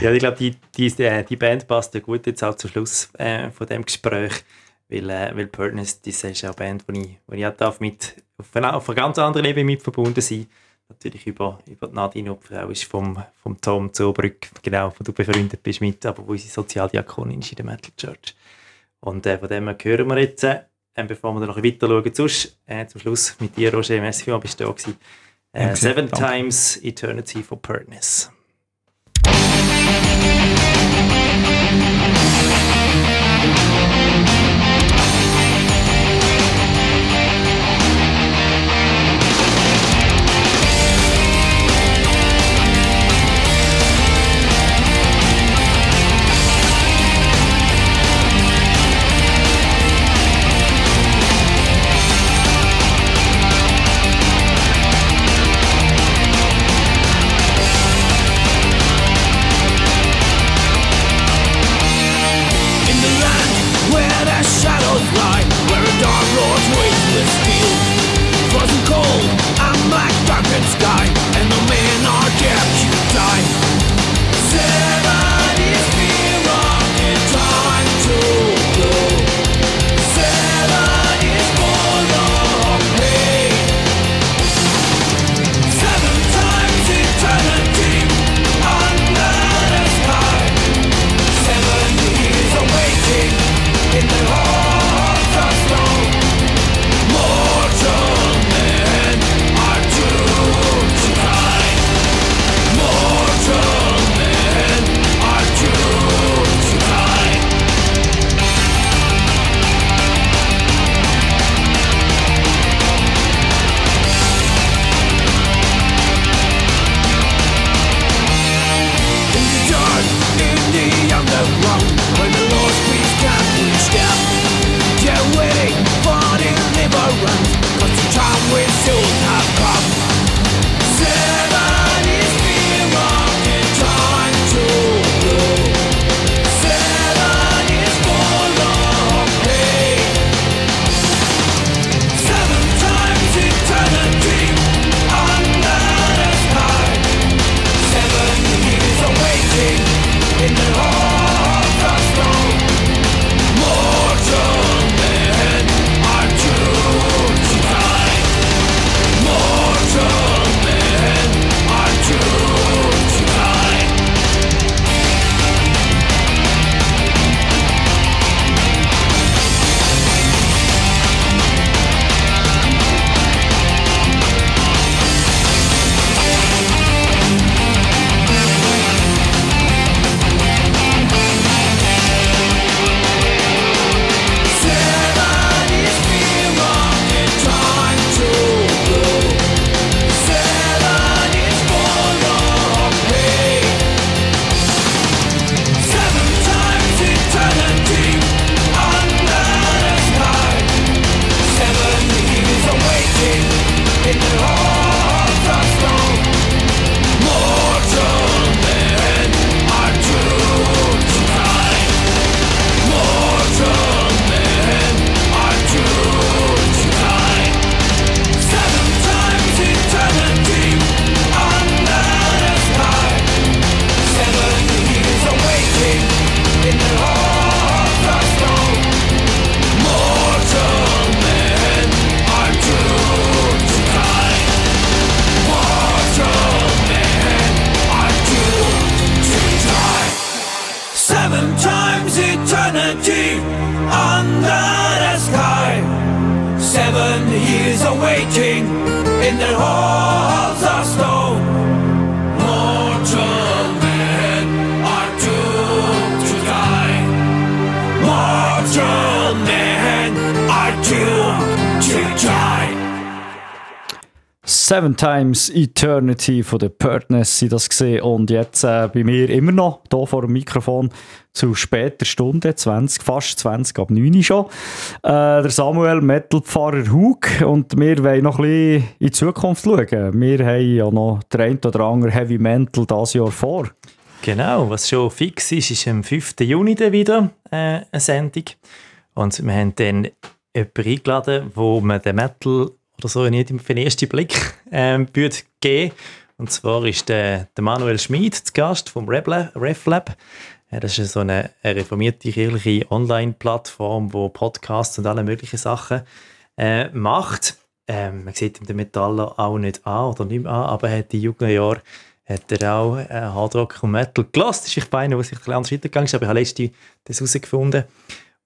Ja, ich glaube, die, die, die, die Band passt ja gut jetzt auch zum Schluss äh, von dem Gespräch, weil, äh, weil Pertness, das ist eine Band, wo ich, wo ich auch darf mit, auf, einer, auf einer ganz anderen Ebene mit verbunden sein Natürlich über, über die Nadine Opfer, auch ist vom, vom Tom Zobrück, genau, wo du befreundet bist mit, aber wo unsere Sozialdiakonin ist in der Metal Church. Und äh, von dem her hören wir jetzt, äh, bevor wir noch weiter schauen, sonst, äh, zum Schluss mit dir, Roger, merci vielmals, bist du da gewesen. Äh, Danke, Seven danke. Times Eternity for Pertness. Seven Times Eternity von der Pertness sie das gesehen und jetzt äh, bei mir immer noch hier vor dem Mikrofon zu später Stunde, 20, fast 20 ab 9 Uhr schon, äh, der Samuel Metalpfarrer Hug und wir wollen noch ein bisschen in die Zukunft schauen. Wir haben ja noch der ein oder andere Heavy Mental dieses Jahr vor. Genau, was schon fix ist, ist am 5. Juni dann wieder äh, eine Sendung. Und wir haben dann jemanden eingeladen, wo man den Metal oder so nicht auf den ersten Blick ähm, geben. Und zwar ist der, der Manuel Schmid zu Gast vom RefLab. Ja, das ist so eine, reformierte kirchliche Online-Plattform, wo Podcasts und alle möglichen Sachen äh, macht. Ähm, man sieht ihm den Metaller auch nicht an oder nicht mehr an, aber er hat in jungen Jahren hat er auch äh, Hardrock und Metal gelassen. Das ist vielleicht beinahe, was ich ein bisschen anders weitergegangen ist, aber ich habe letztens das herausgefunden.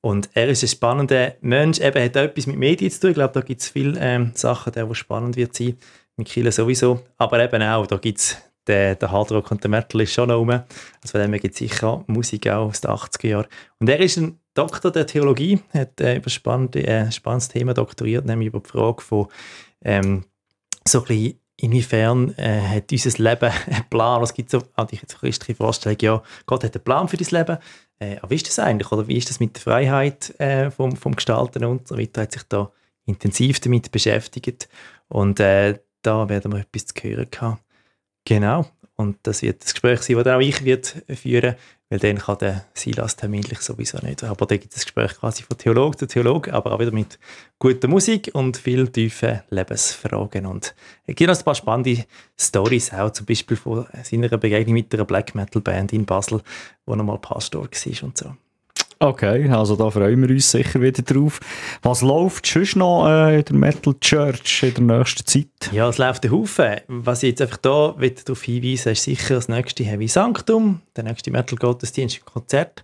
Und er ist ein spannender Mensch. Eben hat auch etwas mit Medien zu tun. Ich glaube, da gibt es viele ähm, Sachen, die spannend wird sein. Mit Kiel sowieso. Aber eben auch, da gibt es der, der Hardrock und der Metal ist schon noch rum. Also von dem gibt es sicher Musik auch aus den 80er Jahren. Und er ist ein Doktor der Theologie, hat äh, über spannende, äh, spannendes Thema doktoriert, nämlich über die Frage von ähm, so ein bisschen inwiefern äh, hat unser Leben einen Plan? Es gibt so, ah, die christliche Vorstellung, ja, Gott hat einen Plan für dein Leben. Äh, aber wie ist das eigentlich? Oder wie ist das mit der Freiheit äh, vom, vom Gestalten und so weiter? Hat sich da intensiv damit beschäftigt. Und äh, da werden wir etwas zu hören haben. Genau. Und das wird das Gespräch sein, das dann auch ich wird führen weil dann kann der Silas terminlich sowieso nicht. Aber da gibt es Gespräch quasi von Theologe zu Theologe, aber auch wieder mit guter Musik und viel tiefen Lebensfragen. Und es gibt noch ein paar spannende Stories auch, zum Beispiel von seiner Begegnung mit einer Black Metal Band in Basel, wo er mal Pastor war und so. Okay, also da freuen wir uns sicher wieder drauf. Was läuft sonst noch äh, in der Metal Church in der nächsten Zeit? Ja, es läuft ein Haufen. Was ich jetzt einfach da darauf hinweisen ist sicher das nächste Heavy Sanctum, der nächste Metal-Gottesdienst im Konzert.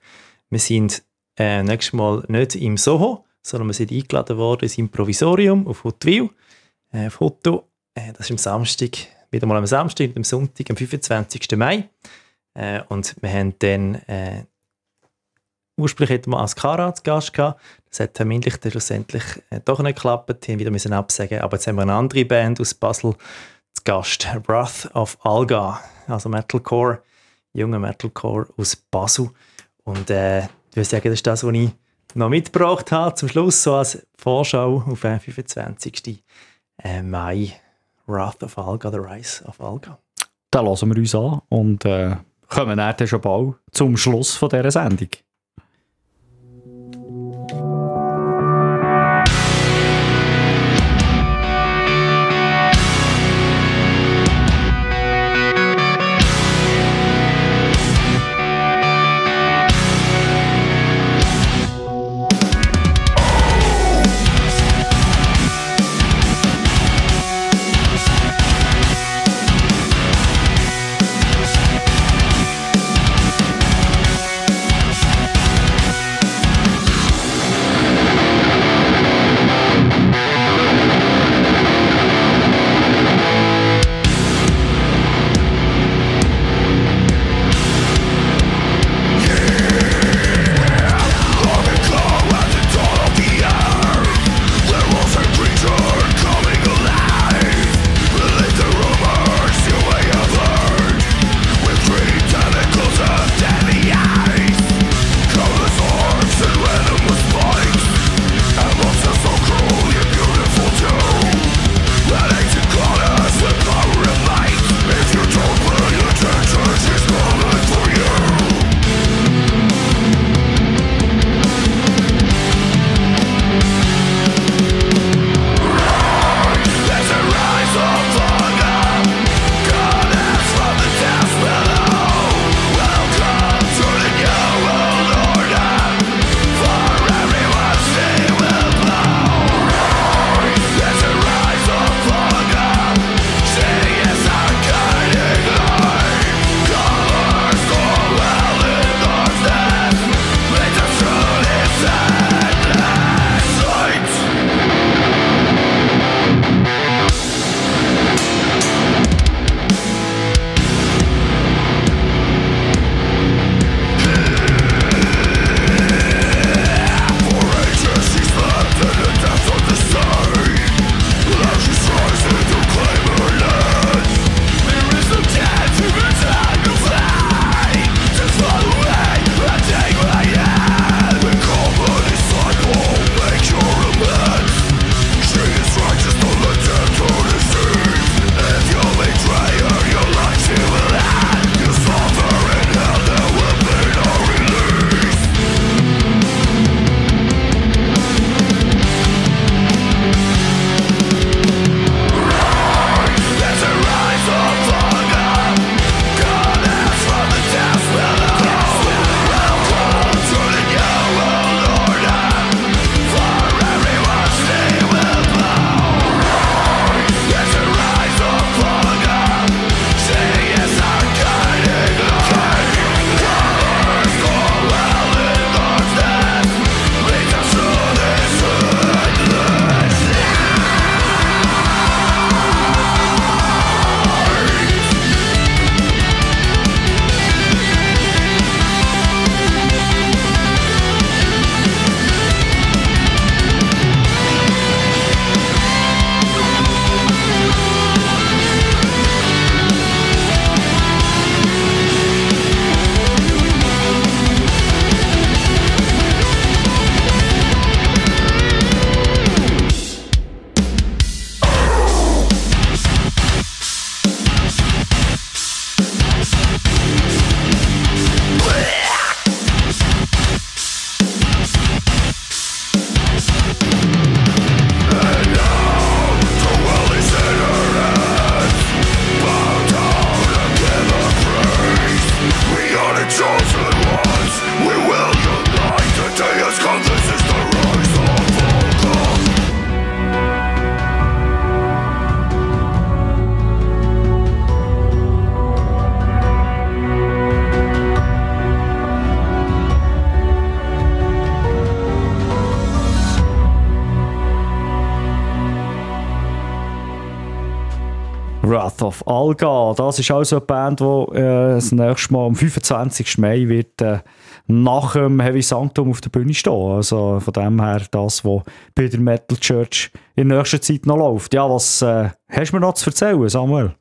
Wir sind äh, nächstes Mal nicht im Soho, sondern wir sind eingeladen worden ins Improvisorium auf Hotwil, äh, auf Hotto. Äh, das ist am Samstag, wieder mal am Samstag und am Sonntag, am 25. Mai. Äh, und wir haben dann äh, ursprünglich hatten wir Ascara zu Gast gehabt. Das hat terminlich schlussendlich äh, doch nicht geklappt. Die haben wieder müssen absagen. Aber jetzt haben wir eine andere Band aus Basel zu Gast. Wrath of Alga. Also Metalcore. Junger Metalcore aus Basel. Und äh, ich würde sagen, das ist das, was ich noch mitgebracht habe. Zum Schluss so als Vorschau auf den 25. Äh, Mai. Wrath of Alga, The Rise of Alga. Da lassen wir uns an und äh, kommen dann schon bald zum Schluss von dieser Sendung. Wrath of Alga. Das ist also eine Band, die äh, das nächste Mal am 25. Mai wird äh, nach dem Heavy Sanctum auf der Bühne stehen. Also von dem her das, was bei der Metal Church in nächster Zeit noch läuft. Ja, was äh, hast du mir noch zu erzählen, Samuel?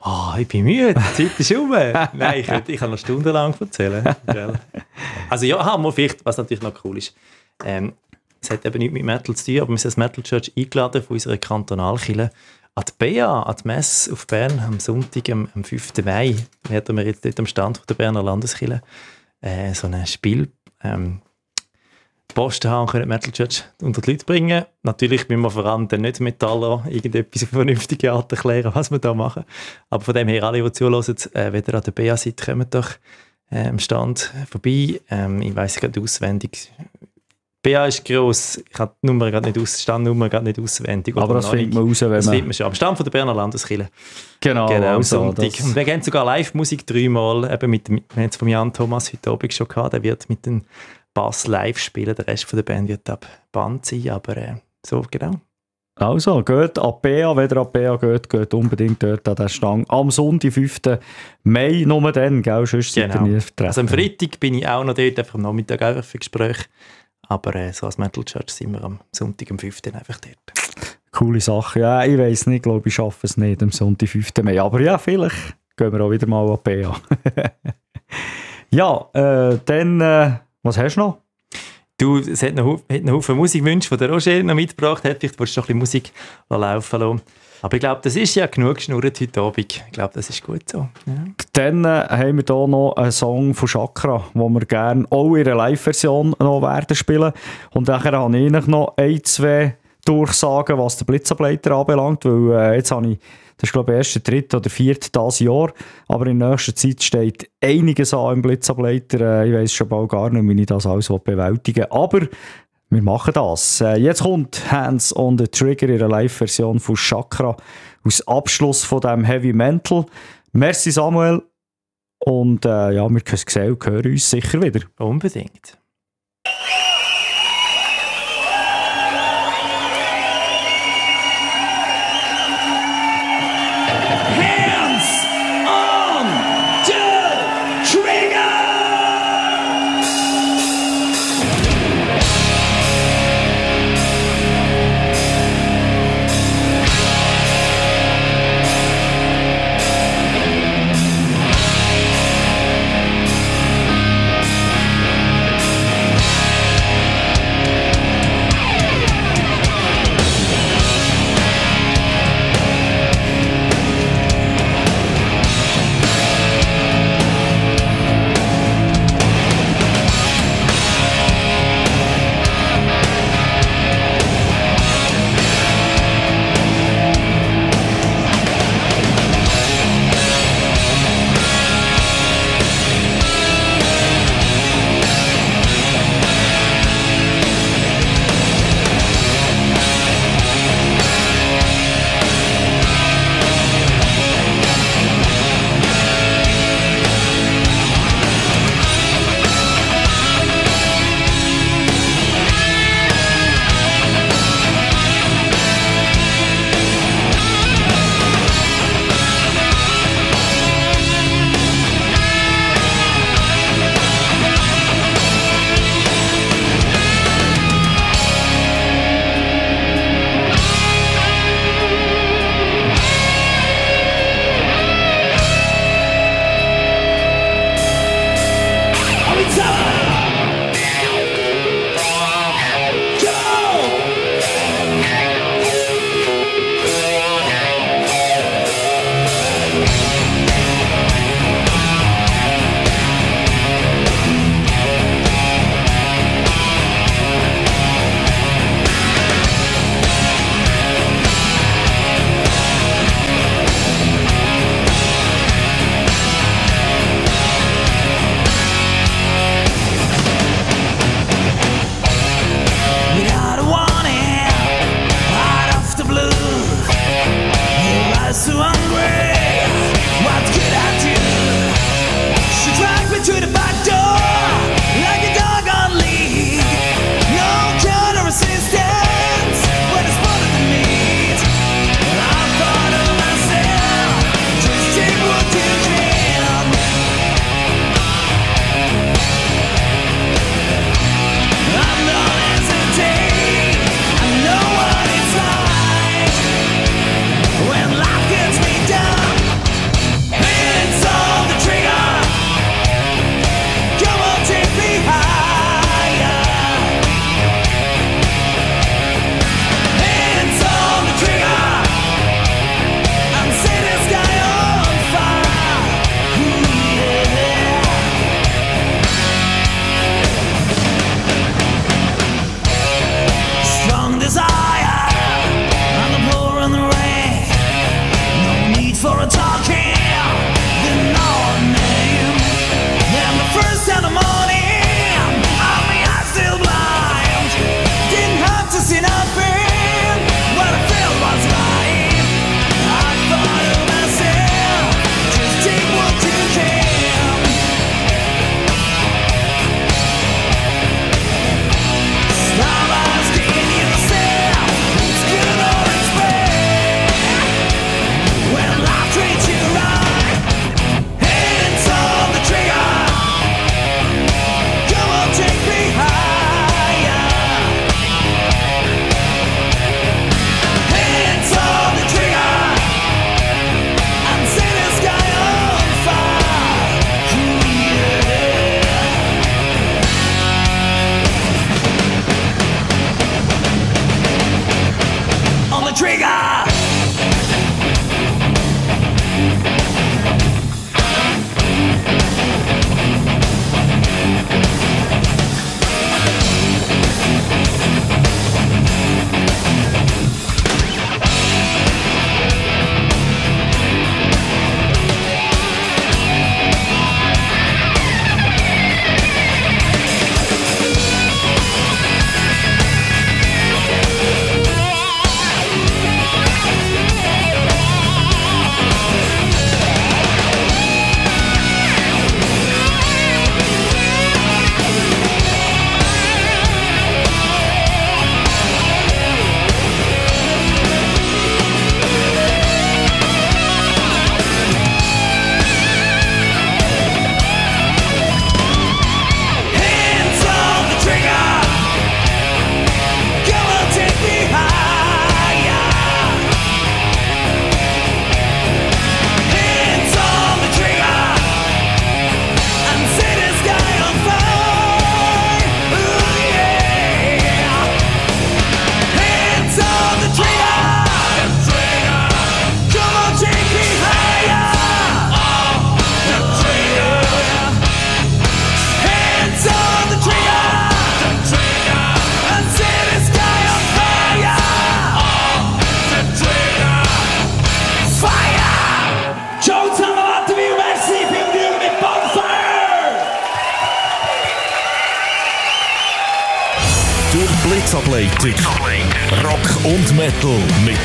Ah, ich bin müde, die Zeit ist um. [LAUGHS] Nein, ich, ich kann noch stundenlang erzählen. Also ja, haben vielleicht, was natürlich noch cool ist. Ähm, es hat eben nichts mit Metal zu tun, aber wir sind als Metal Church eingeladen von unserer Kantonalkirche an die BEA, an die Messe auf Bern am Sonntag, am, am 5. Mai. Werden wir jetzt dort am Stand der Berner Landeskirche äh, so ein Spiel ähm, Posten haben können Metal Church unter die Leute bringen. Natürlich müssen wir vor allem den Nicht-Metaller irgendetwas auf [LAUGHS] vernünftige Art erklären, was wir da machen. Aber von dem her, alle, die zuhören, äh, wenn ihr an der BA seid, kommt doch äh, am Stand vorbei. Ähm, ich weiss gerade auswendig. BA ist gross. Ich habe die Nummer gerade nicht aus, Standnummer gerade nicht auswendig. Aber das findet man raus, wenn Das man- findet man schon. Am Stand von der Berner Landeskirche. Genau, Genau, am also, Sonntag. das- Und wir gehen sogar Live-Musik dreimal. Eben mit wir haben es von Jan Thomas heute Abend schon gehabt. Der wird mit dem Bass live spielen. Der Rest von der Band wird ab Band sein. Aber äh, so, genau. Also, geht an BA, wenn ihr an BA geht, geht unbedingt dort an den Stang. Am Sonntag, 5. Mai, nur dann, gell? Sonst seid ihr genau. nie vertreten. Also am Freitag bin ich auch noch dort, einfach am Nachmittag einfach für Gespräche. Aber äh, so als Metal Church sind wir am Sonntag, am 5. einfach dort. Coole Sache. Ja, ich weiß nicht, glaube ich, schaffe es nicht am Sonntag, 5. Mai. Aber ja, vielleicht gehen wir auch wieder mal an BA. [LAUGHS] ja, äh, dann, äh, was hast du noch? Du, es hat noch, hu- hat noch Haufen Musikwünsche, die der Roger noch mitgebracht hat. Vielleicht willst du noch ein bisschen Musik laufen lassen. Aber ich glaube, das ist ja genug geschnurrt heute Abend. Ich glaube, das ist gut so. Ja. Dann äh, haben wir hier noch einen Song von Chakra, den wir gerne auch in einer Live-Version noch werden spielen. Und nachher habe ich noch ein, zwei Durchsagen, was den Blitzableiter anbelangt, weil äh, jetzt habe ich, das ist glaube ich erst der dritte oder vierte dieses Jahr, aber in nächster Zeit steht einiges an im Blitzableiter. Äh, ich weiß schon bald gar nicht, wie ich das alles bewältigen will. Aber wir machen das. Äh, jetzt kommt Hands on the Trigger in der Live-Version von Chakra als Abschluss von dem Heavy Mental. Merci Samuel. Und äh, ja, wir sehen und hören uns sicher wieder. Unbedingt.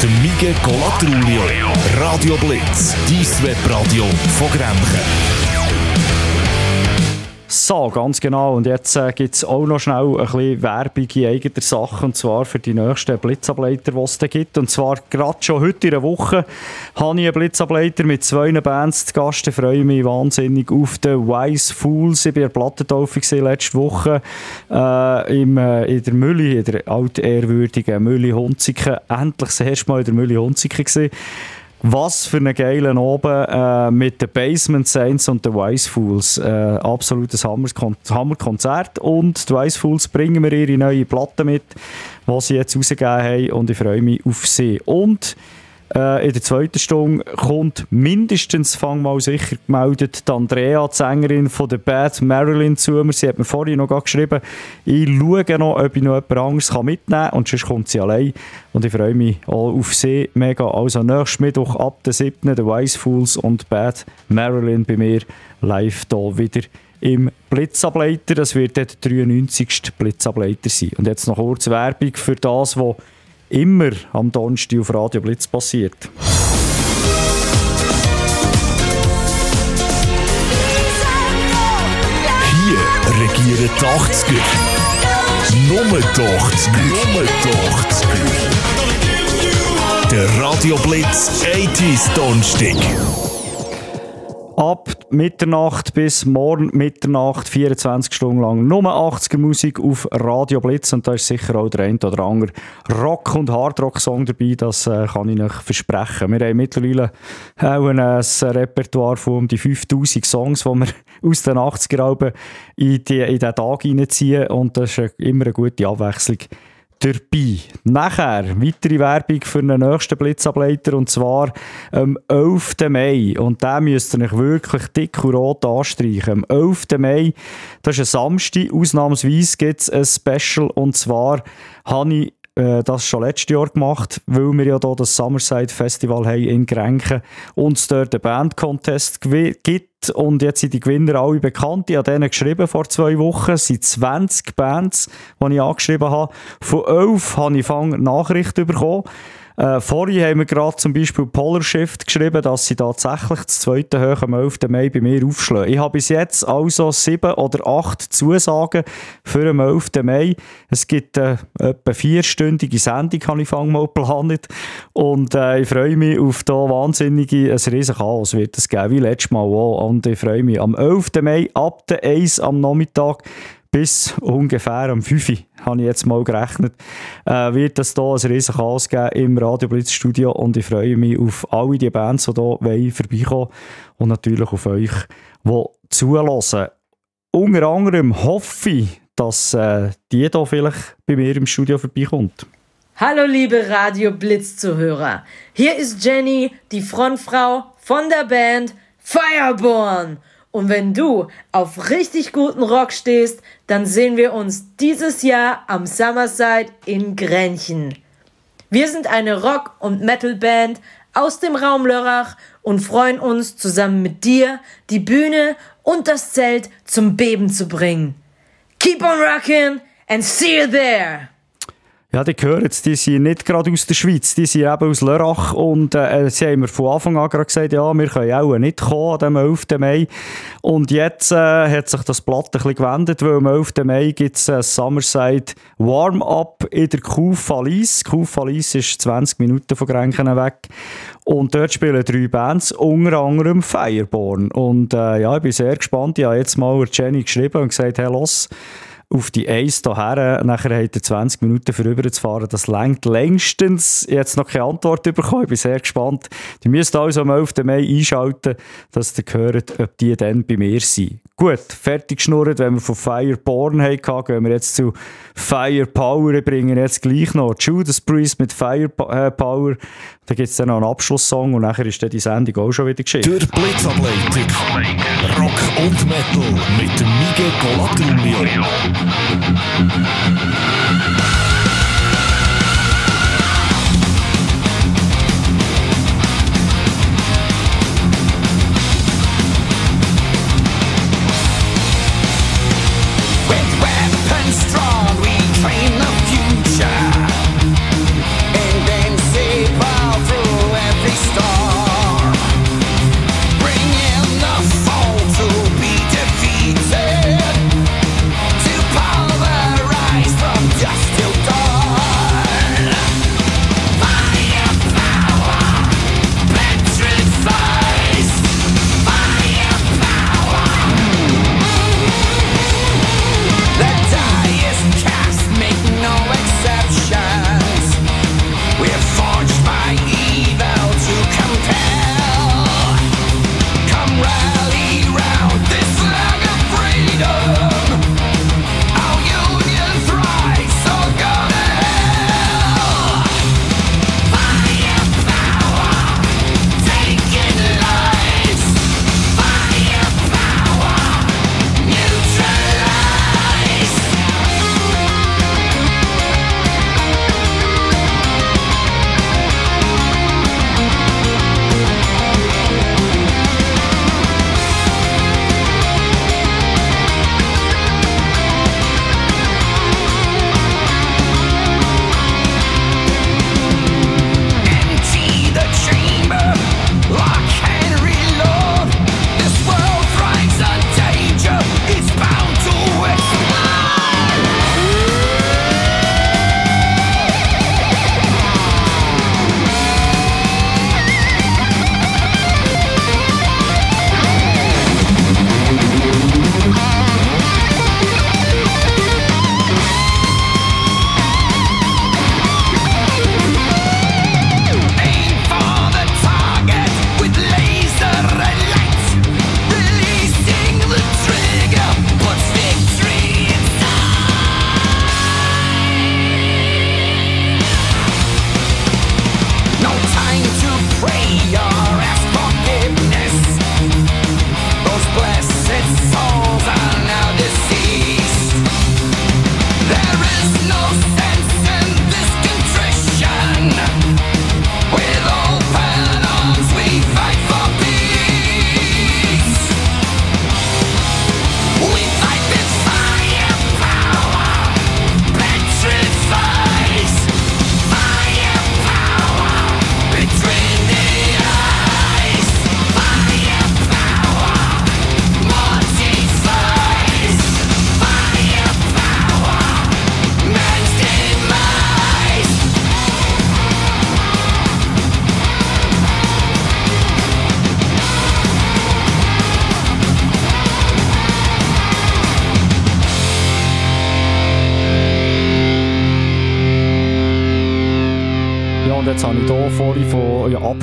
Mit Mige Colatrulio. Radio Blitz, dein Webradio von Grenchen. So, ganz genau. Und jetzt äh, gibt es auch noch schnell ein bisschen Werbung in eigener Sache, und zwar für die nächsten Blitzableiter, die es da gibt. Und zwar gerade schon heute in einer Woche habe ich einen Blitzableiter mit zwei Bands zu Gast. Ich freue mich wahnsinnig auf den Wise Fools. Ich war in der letzte Woche äh, im, äh, in der Mülli, in der altehrwürdigen Mülli Hunziken. Endlich das erste Mal in der Mülli Hunziken gewesen. Was für einen geilen Oben äh, mit den Basement Saints und den Wise Fools. Äh, absolutes Hammerkon Hammerkonzert. Und die Wise Fools bringen mir ihre neue Platte mit, die sie jetzt rausgegeben haben. Und ich freue mich auf sie. Und äh, in der zweiten Stunde kommt mindestens, fang mal sicher gemeldet, die Andrea, die Sängerin von der Bad Marilyn zu mir. Sie hat mir vorhin noch geschrieben, ich schaue noch, ob ich noch jemand anderes mitnehmen kann und sonst kommt sie allein. Und ich freue mich auch auf sie mega. Also nächsten Mittwoch ab der 7. The Wise Fools und Bad Marilyn bei mir live hier wieder im Blitzableiter. Das wird der 93. Blitzableiter sein. Und jetzt noch kurz Werbung für das, was immer am Donnerstag auf Radio Blitz passiert. Hier regieren die 80er. Nummer 80 Nummer 80 Der Radio Blitz 80s Donnerstag. Ab Mitternacht bis morgen Mitternacht, 24 Stunden lang, nur 80er Musik auf Radio Blitz. Und da ist sicher auch der ein oder andere Rock- und Hardrock-Song dabei, das äh, kann ich euch versprechen. Wir haben mittlerweile auch ein, ein Repertoire von um die 5000 Songs, die wir [LAUGHS] aus den 80er-Alben in, die, in den Tag reinziehen. Und das ist immer eine gute Abwechslung dabei. Nachher weitere Werbung für einen nächsten Blitzableiter und zwar am 11. Mai. Und den müsst ihr euch wirklich dick und rot anstreichen. Am 11. Mai, das ist ein Samstag, ausnahmsweise gibt es ein Special und zwar habe ich äh, das schon letztes Jahr gemacht, weil wir ja hier das Summerside Festival haben in Grenken und es dort einen Band-Contest gibt. Und jetzt sind die Gewinner alle bekannt. Ich habe denen geschrieben vor zwei Wochen. Es sind 20 Bands, die ich angeschrieben habe. Von 11 habe ich Nachrichten bekommen. Äh, vorhin haben wir gerade zum Beispiel Polar Shift geschrieben, dass sie tatsächlich das zweite Hoch am 11. Mai bei mir aufschlagen. Ich habe bis jetzt also sieben oder acht Zusagen für den 11. Mai. Es gibt äh, etwa vierstündige Sendung, habe ich mal geplant. Und äh, ich freue mich auf da wahnsinnige, ein riesen Chaos wird es geben, wie letztes Mal auch. Und ich freue mich am 11. Mai ab der 1 am Nachmittag bis ungefähr um 5 Uhr, habe ich jetzt mal gerechnet, äh, wird es hier ein riesen Chaos geben im Radio Blitz Studio und ich freue mich auf alle die Bands, die hier vorbeikommen und natürlich auf euch, die zulassen. Unter anderem hoffe ich, dass äh, die hier vielleicht bei mir im Studio vorbeikommt. Hallo liebe Radio Blitz Zuhörer. Hier ist Jenny, die Frontfrau von der Band Fireborn. Und wenn du auf richtig guten Rock stehst, dann sehen wir uns dieses Jahr am Summerside in Grenchen. Wir sind eine Rock- und Metal-Band aus dem Raum Lörrach und freuen uns, zusammen mit dir die Bühne und das Zelt zum Beben zu bringen. Keep on rockin' and see you there! Ja, die gehören die sind nicht gerade aus der Schweiz, die sind eben aus Lörrach und äh, sie haben mir von Anfang an gerade gesagt, ja, wir können auch nicht kommen an dem 11. Mai. Und jetzt äh, hat sich das Blatt ein bisschen gewendet, weil am 11. Mai gibt es ein Summerside Warm-Up in der Kufalis. Kufalis ist 20 Minuten von Grenken weg. Und dort spielen drei Bands, unter anderem Fireborn. Und äh, ja, ich bin sehr gespannt. Ich habe jetzt mal Jenny geschrieben und gesagt, hey, los, auf die Eis hierher. Nachher hat er 20 Minuten für rüberzufahren. Das längt längstens. Jetzt noch keine Antwort bekommen. Ich bin sehr gespannt. Die müsst also am 11. Mai einschalten, dass ihr hört, ob die dann bei mir sind. Gut, fertig geschnurrt, wenn wir von Fireborn hatten, gehen wir jetzt zu Firepower. Ich bringe jetzt gleich noch Judas Priest mit Firepower. Da gibt es dann noch einen Abschlusssong und nachher ist dann die Sendung auch schon wieder geschehen. Der Blitzableitung. Rock und Metal mit Miguel Colatrulio.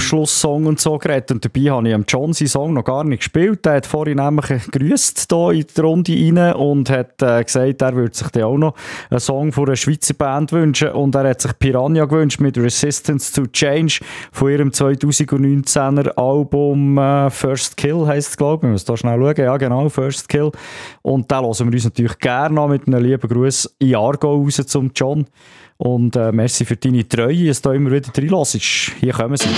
Abschlusssong und so geredet und dabei habe ich am John seinen Song noch gar nicht gespielt. Der hat vorhin nämlich grüßt hier in die Runde rein und hat äh, gesagt, er würde sich dann auch noch einen Song von einer Schweizer Band wünschen und er hat sich Piranha gewünscht mit Resistance to Change von ihrem 2019er Album äh, First Kill heisst es glaube ich. Wir müssen da schnell schauen. Ja genau, First Kill. Und da hören wir uns natürlich gerne noch mit einem lieben Gruß in Argo raus zum John. Und äh, merci für deine Treue, dass du immer wieder reinlässt. Hier kommen sie.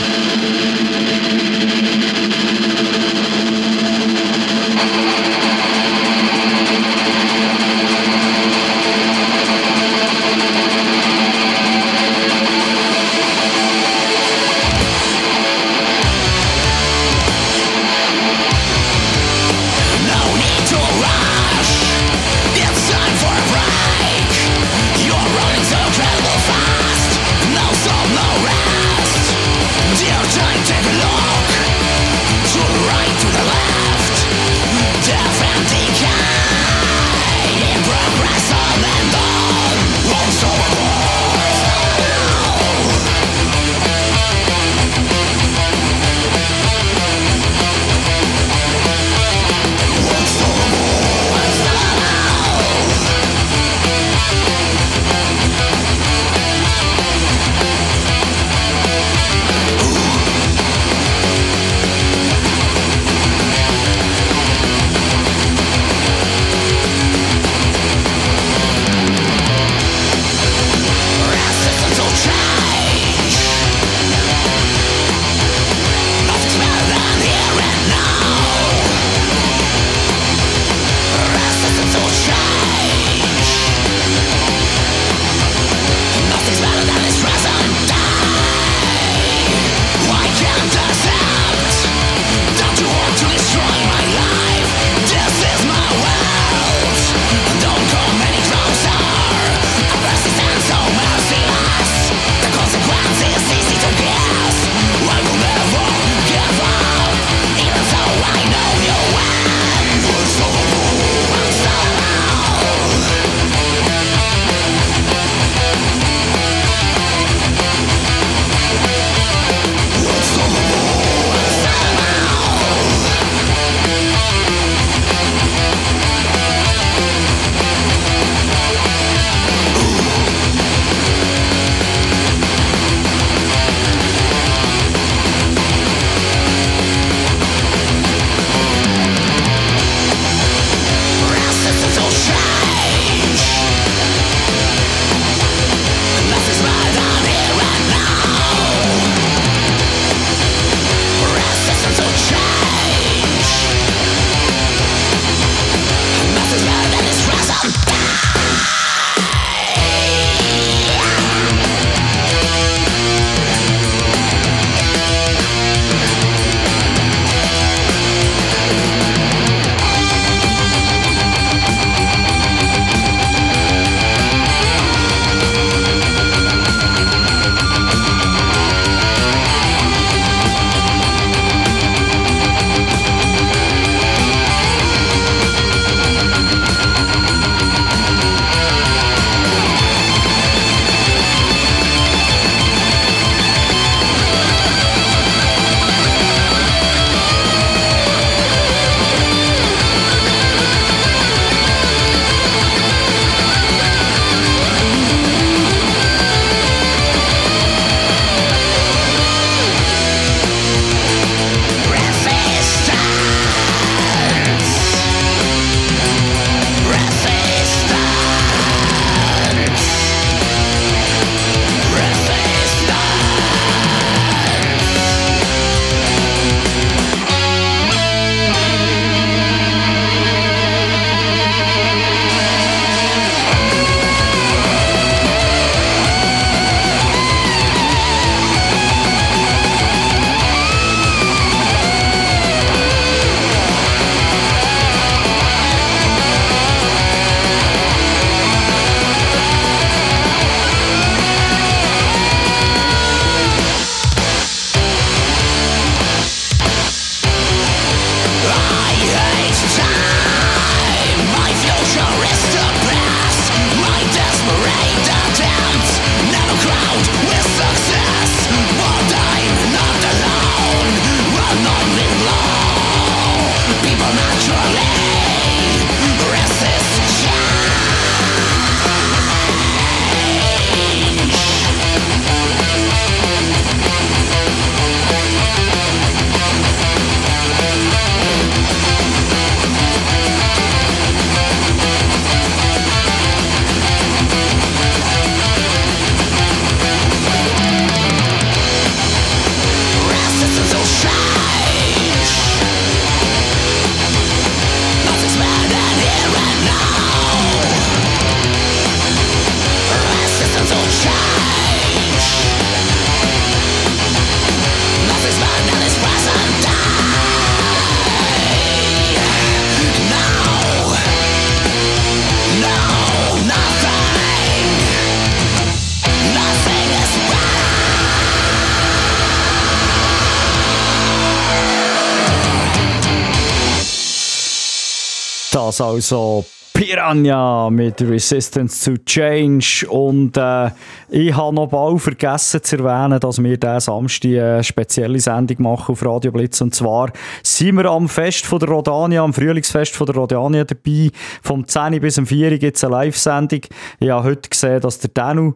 Das also Piranha mit Resistance to Change. Und äh, ich habe noch bald vergessen zu erwähnen, dass wir diesen Samstag eine spezielle Sendung machen auf Radio Blitz. Und zwar sind wir am Fest von der Rodania, am Frühlingsfest von der Rodania dabei. Vom 10 bis um 4 gibt es eine Live-Sendung. Ich habe heute gesehen, dass der Danu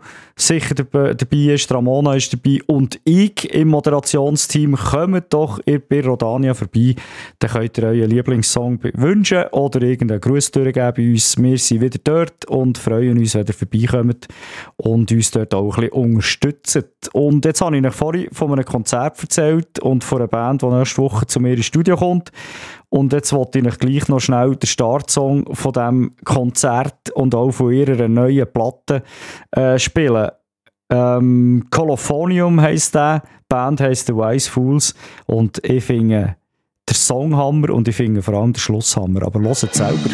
sicher dabei ist, Ramona ist dabei und ich im Moderationsteam. Kommt doch bei Rodania vorbei. Dann könnt ihr euren Lieblingssong wünschen oder irgendeinen Gruß durchgeben bei uns. Wir sind wieder dort und freuen uns, wenn ihr vorbeikommt und uns dort auch ein bisschen unterstützt. Und jetzt habe ich euch vorhin von einem Konzert erzählt und von einer Band, die nächste Woche zu mir ins Studio kommt. Und jetzt wollte ich euch gleich noch schnell den Startsong von diesem Konzert und auch von ihrer neuen Platte äh, spielen. Ähm, Colophonium heisst der, Band heisst The Wise Fools und ich finde der Songhammer und ich finde vor allem den Schlusshammer. Aber hört selber.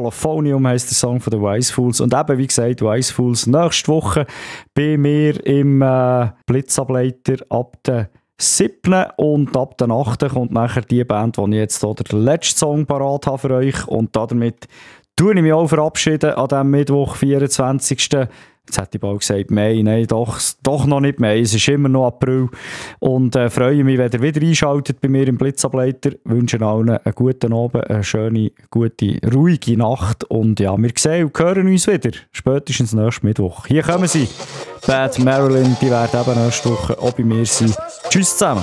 Californium heisst der Song von Wise Fools. Und eben, wie gesagt, Wise Fools nächste Woche bei mir im äh, Blitzableiter ab der 7. und ab der 8. kommt nachher die Band, die ich jetzt hier den letzten Song parat habe für euch. Und damit tue ich mich auch verabschieden an diesem Mittwoch, 24. Jetzt hätte ich bald gesagt Mai, nein, doch, doch noch nicht Mai, es ist immer noch April. Und äh, freue mich, wenn ihr wieder einschaltet bei mir im Blitzableiter. Wünsche allen einen guten Abend, eine schöne, gute, ruhige Nacht. Und ja, wir sehen und hören uns wieder, spätestens nächsten Mittwoch. Hier kommen sie, Bad Marilyn, die werden eben nächste Woche auch bei mir sein. Tschüss zusammen.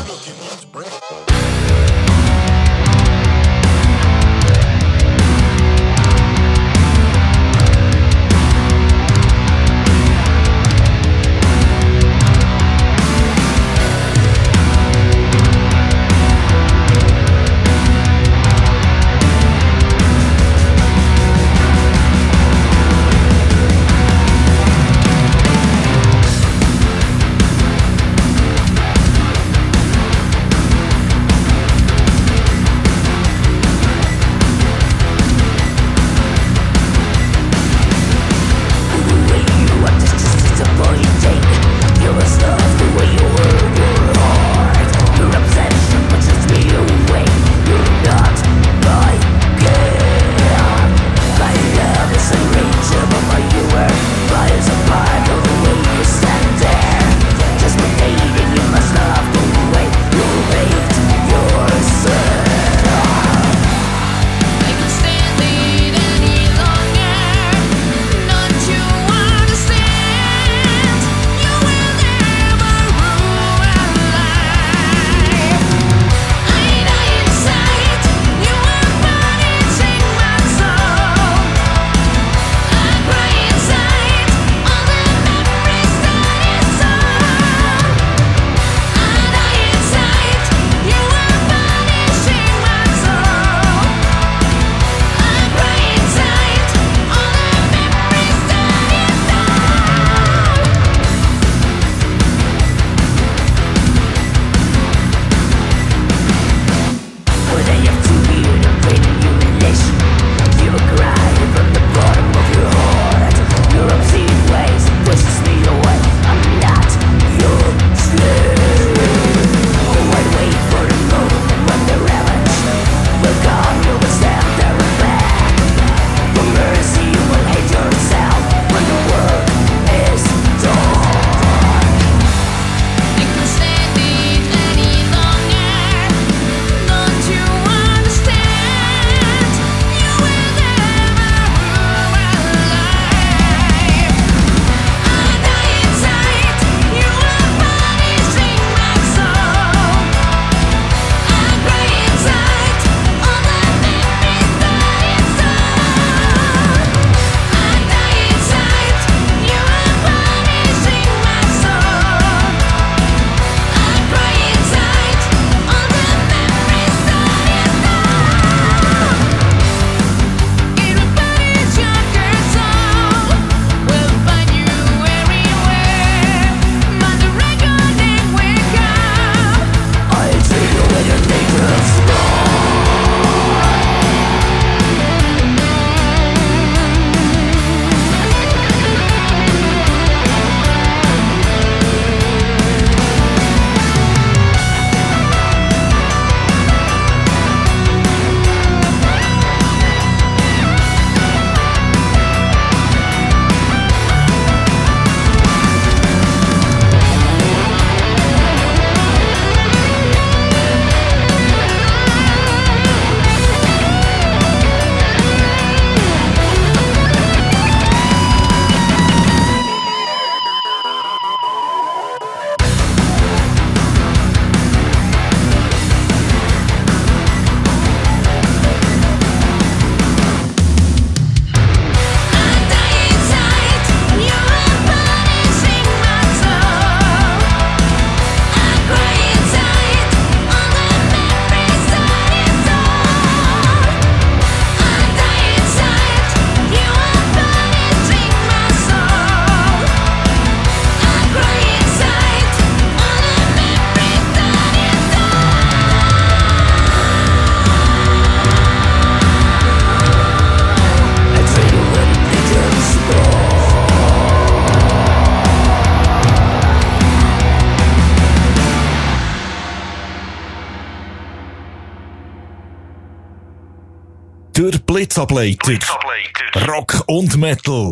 Blitzableiter. Rock und Metal.